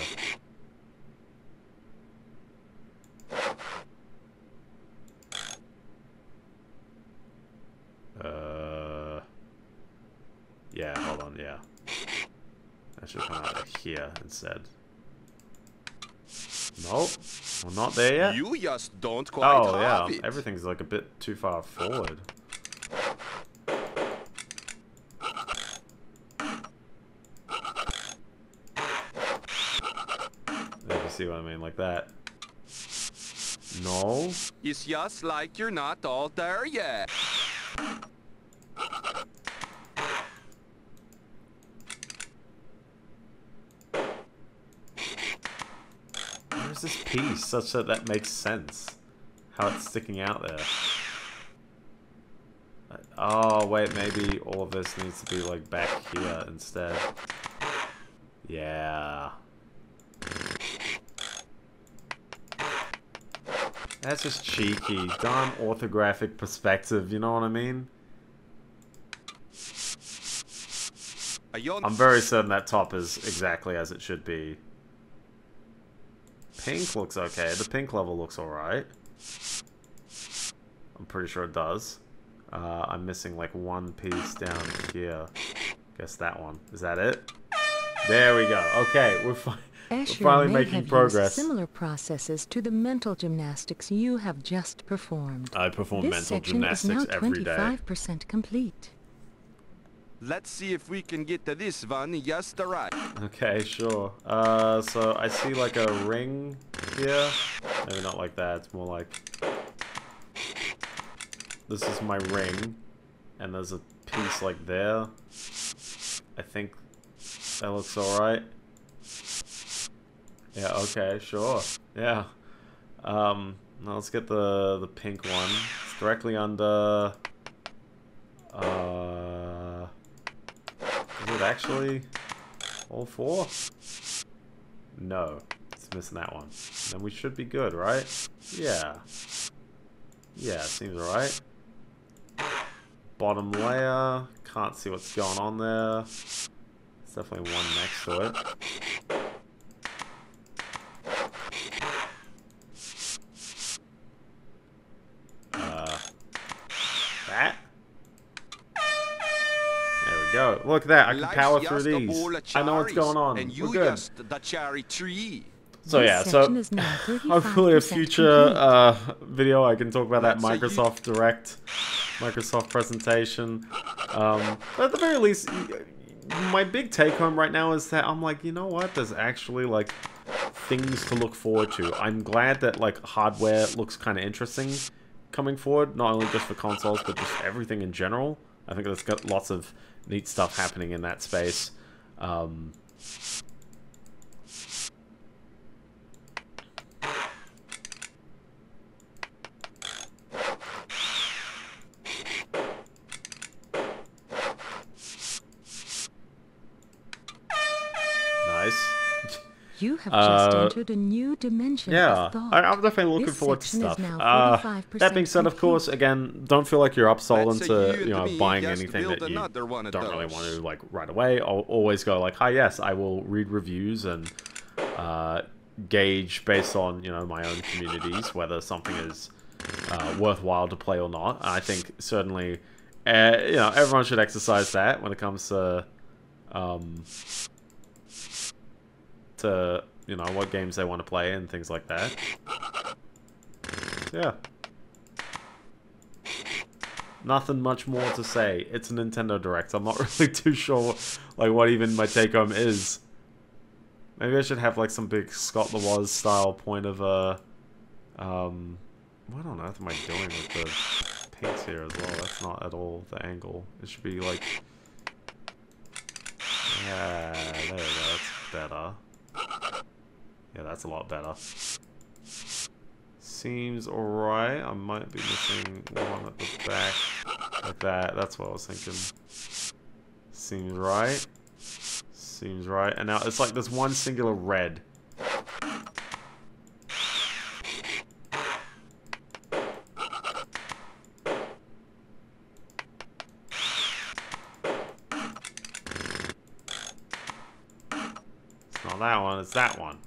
Uh, yeah, hold on, yeah. That should come out here instead. Nope, we're not there yet. You just don't quite Oh yeah, it. everything's like a bit too far forward. If you see what I mean, like that. No. It's just like you're not all there yet. This piece such that that makes sense? How it's sticking out there. Oh, wait, maybe all of this needs to be, like, back here instead. Yeah. That's just cheeky. Darn orthographic perspective, you know what I mean? I'm very certain that top is exactly as it should be pink looks okay. The pink level looks alright. I'm pretty sure it does. Uh, I'm missing like one piece down here. Guess that one. Is that it? There we go. Okay, we're, fi we're finally making progress. similar processes to the mental gymnastics you have just performed. I perform this mental gymnastics every day. This section is now 25% complete. Let's see if we can get to this one just right. Okay, sure. Uh, so I see like a ring here. Maybe not like that. It's more like... This is my ring. And there's a piece like there. I think that looks alright. Yeah, okay, sure. Yeah. Um, now let's get the, the pink one. It's directly under... Uh... Is it actually all four? No. It's missing that one. Then we should be good, right? Yeah. Yeah, seems alright. Bottom layer. Can't see what's going on there. There's definitely one next to it. go. Look at that. I can power through these. I know what's going on. And you We're good. the cherry tree. So yeah, so hopefully a future uh, video I can talk about that Microsoft Direct, Microsoft presentation. Um, but at the very least, my big take home right now is that I'm like, you know what? There's actually like things to look forward to. I'm glad that like hardware looks kind of interesting coming forward, not only just for consoles but just everything in general. I think it's got lots of neat stuff happening in that space. Um, You have just uh, entered a new dimension yeah, I, am definitely looking this forward to stuff. Uh, that being said, of course, again, don't feel like you're upsold into you know buying anything that you don't really want to like right away. I'll always go like, hi, yes, I will read reviews and uh, gauge based on you know my own communities whether something is uh, worthwhile to play or not. I think certainly, uh, you know, everyone should exercise that when it comes to. Um, to, you know, what games they want to play and things like that. Yeah. Nothing much more to say. It's a Nintendo Direct. I'm not really too sure, like, what even my take home is. Maybe I should have, like, some big Scott the Woz style point of, uh, um, what on earth am I doing with the paints here as well? That's not at all the angle. It should be, like, yeah, there we go. That's better. Yeah, that's a lot better. Seems alright. I might be missing one at the back. Like that. That's what I was thinking. Seems right. Seems right. And now it's like there's one singular red. It's not that one, it's that one.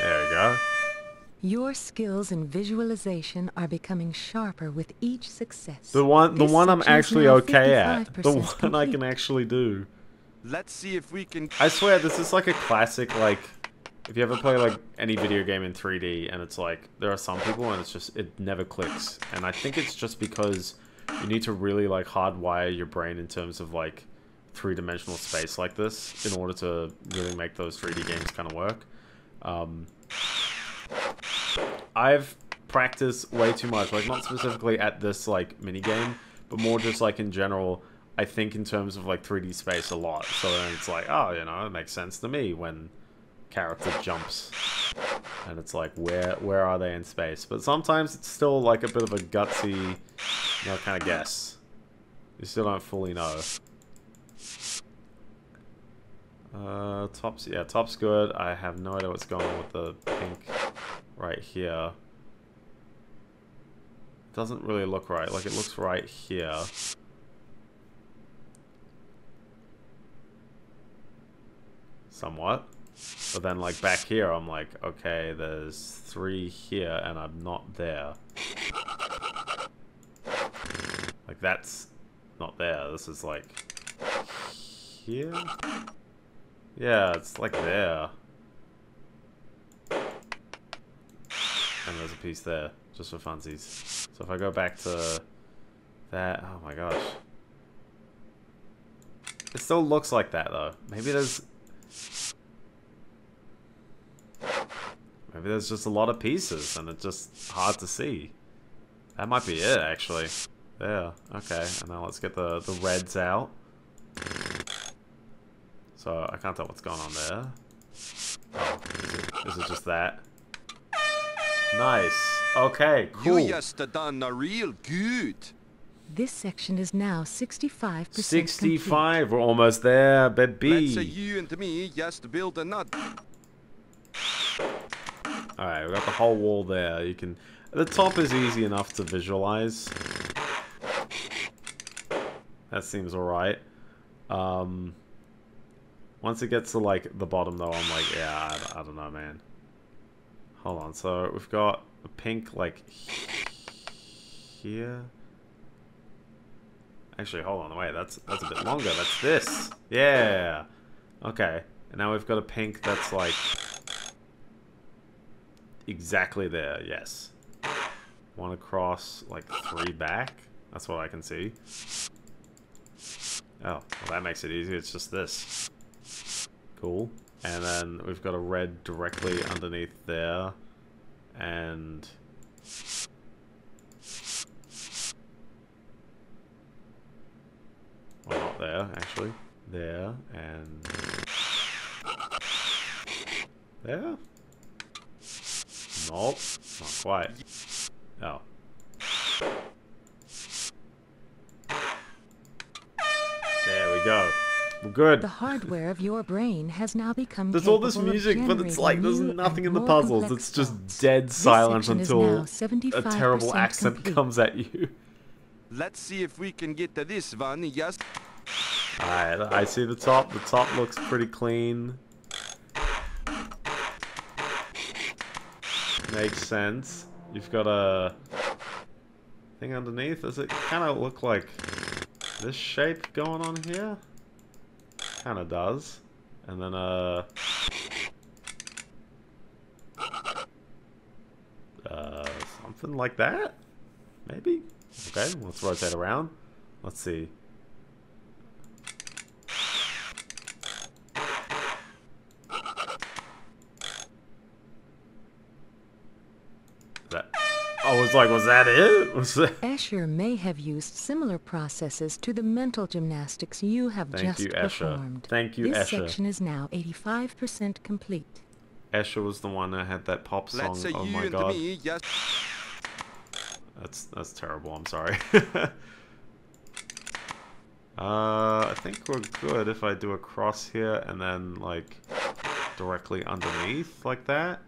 There we go. Your skills in visualization are becoming sharper with each success. The one the This one I'm actually okay at. The 55% one I can actually do. Let's see if we can. I swear this is like a classic like if you ever play like any video game in 3D and it's like there are some people and it's just it never clicks and I think it's just because you need to really like hardwire your brain in terms of like three-dimensional space like this in order to really make those 3D games kind of work. Um, I've practiced way too much, like not specifically at this like mini game, but more just like in general. I think in terms of like 3D space a lot. So then it's like, oh, you know, it makes sense to me when character jumps, and it's like, where where are they in space? But sometimes it's still like a bit of a gutsy, you know, kind of guess. You still don't fully know. Uh, top's yeah, top's good. I have no idea what's going on with the pink right here. Doesn't really look right. Like it looks right here. Somewhat. But then like back here I'm like, okay, there's three here and I'm not there. Like that's not there. This is like here? Yeah, it's like there. And there's a piece there, just for funsies. So if I go back to that, oh my gosh. It still looks like that though. Maybe there's... Maybe there's just a lot of pieces and it's just hard to see. That might be it actually. There, okay. And now let's get the, the reds out. So I can't tell what's going on there. Is it just that? Nice. Okay, cool. You just done a real good. This section is now 65% complete. 65. We're almost there, baby. Let's say you and me just build another. Alright, we got the whole wall there. You can... The top is easy enough to visualize. That seems alright. Um, once it gets to, like, the bottom, though, I'm like, yeah, I, I don't know, man. Hold on, so we've got a pink, like, here. Actually, hold on, wait, that's, that's a bit longer. That's this. Yeah. Okay. And now we've got a pink that's, like, exactly there, yes. One across, like, three back. That's what I can see. Oh, well, that makes it easy. It's just this. Cool. And then we've got a red directly underneath there. And... Well, not there, actually. There, and... There? Nope, not quite. Oh. There we go. We're good. The hardware of your brain has now become There's all this music, but it's like there's nothing in the puzzles. It's just dead This silent until a terrible accent complete. comes at you. Let's see if we can get to this one. Just Alright, I see the top. The top looks pretty clean. Makes sense. You've got a thing underneath. Does it kind of look like this shape going on here? kind of does. And then, uh... Uh, something like that? Maybe? Okay, let's rotate around. Let's see. I was like, was that it? Was that... Escher may have used similar processes to the mental gymnastics you have Thank just you, Escher. performed. Thank you, this Escher. section is now 85% complete. Escher was the one that had that pop song. Let's say oh you my and god. me just That's that's terrible. I'm sorry. uh, I think we're good if I do a cross here and then like directly underneath like that,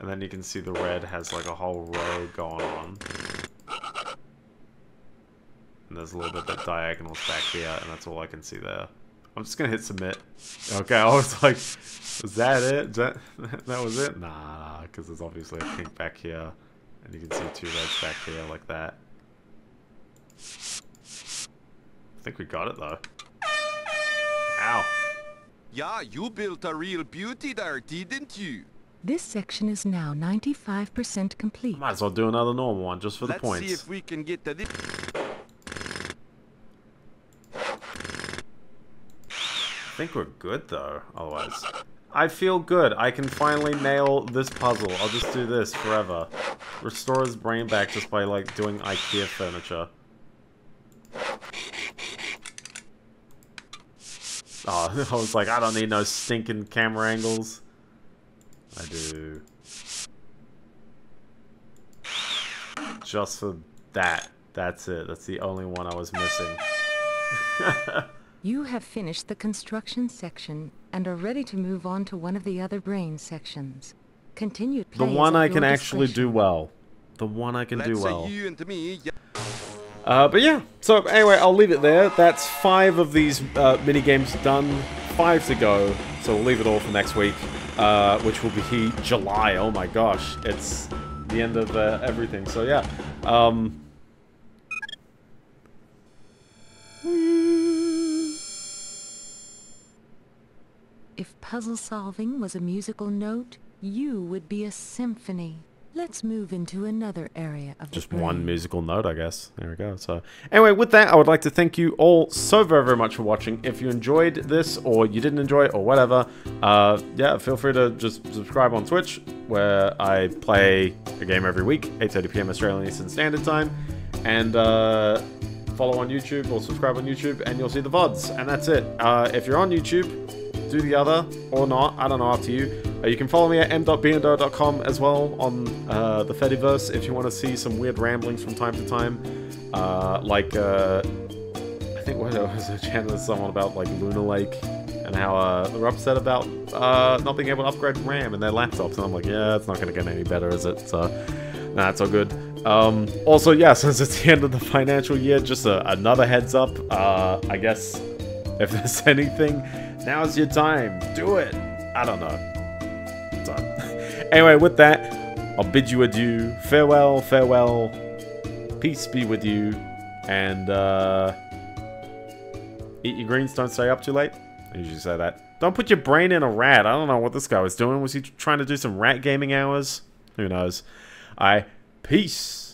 and then you can see the red has like a whole row going on. And there's a little bit of diagonals back here, and that's all I can see there. I'm just gonna hit submit. Okay, I was like, is that it? Is that that was it? Nah, because there's obviously a pink back here. And you can see two reds back here like that. I think we got it though. Ow. Yeah, you built a real beauty there, didn't you? This section is now 95% complete. Might as well do another normal one just for Let's the points. see if we can get to this. I think we're good though, otherwise. I feel good. I can finally nail this puzzle. I'll just do this forever. Restore his brain back just by like doing IKEA furniture. Oh, I was like, I don't need no stinking camera angles. I do. Just for that. That's it. That's the only one I was missing. You have finished the construction section and are ready to move on to one of the other brain sections. Continued The one I can actually do well. The one I can Let's do say well. you and me just Uh, but yeah, so anyway, I'll leave it there. That's five of these uh, mini games done, five to go. So we'll leave it all for next week, uh, which will be July. Oh my gosh, it's the end of uh, everything. So yeah, um, If puzzle solving was a musical note, you would be a symphony. Let's move into another area of just one musical note, I guess. There we go. So anyway, with that, I would like to thank you all so very, very much for watching. If you enjoyed this, or you didn't enjoy it, or whatever, uh, yeah, feel free to just subscribe on Twitch, where I play a game every week, 8:30 p.m. Australian Eastern Standard Time, and uh, follow on YouTube or subscribe on YouTube, and you'll see the vods, and that's it. Uh, if you're on YouTube, do the other or not. I don't know, up to you. Uh, you can follow me at m.biendeo.com as well on uh, the Fediverse if you want to see some weird ramblings from time to time. Uh, like, uh, I think what was a channel with someone about like Lunar Lake and how uh, they're upset about uh, not being able to upgrade RAM in their laptops. And I'm like, yeah, it's not going to get any better, is it? So, nah, it's all good. Um, also, yeah, since it's the end of the financial year, just a, another heads up. I guess if there's anything, now's your time. Do it. I don't know. So, anyway, with that, I'll bid you adieu. Farewell, farewell. Peace be with you. And, uh, eat your greens, don't stay up too late. I usually say that. Don't put your brain in a rat. I don't know what this guy was doing. Was he trying to do some rat gaming hours? Who knows? I peace.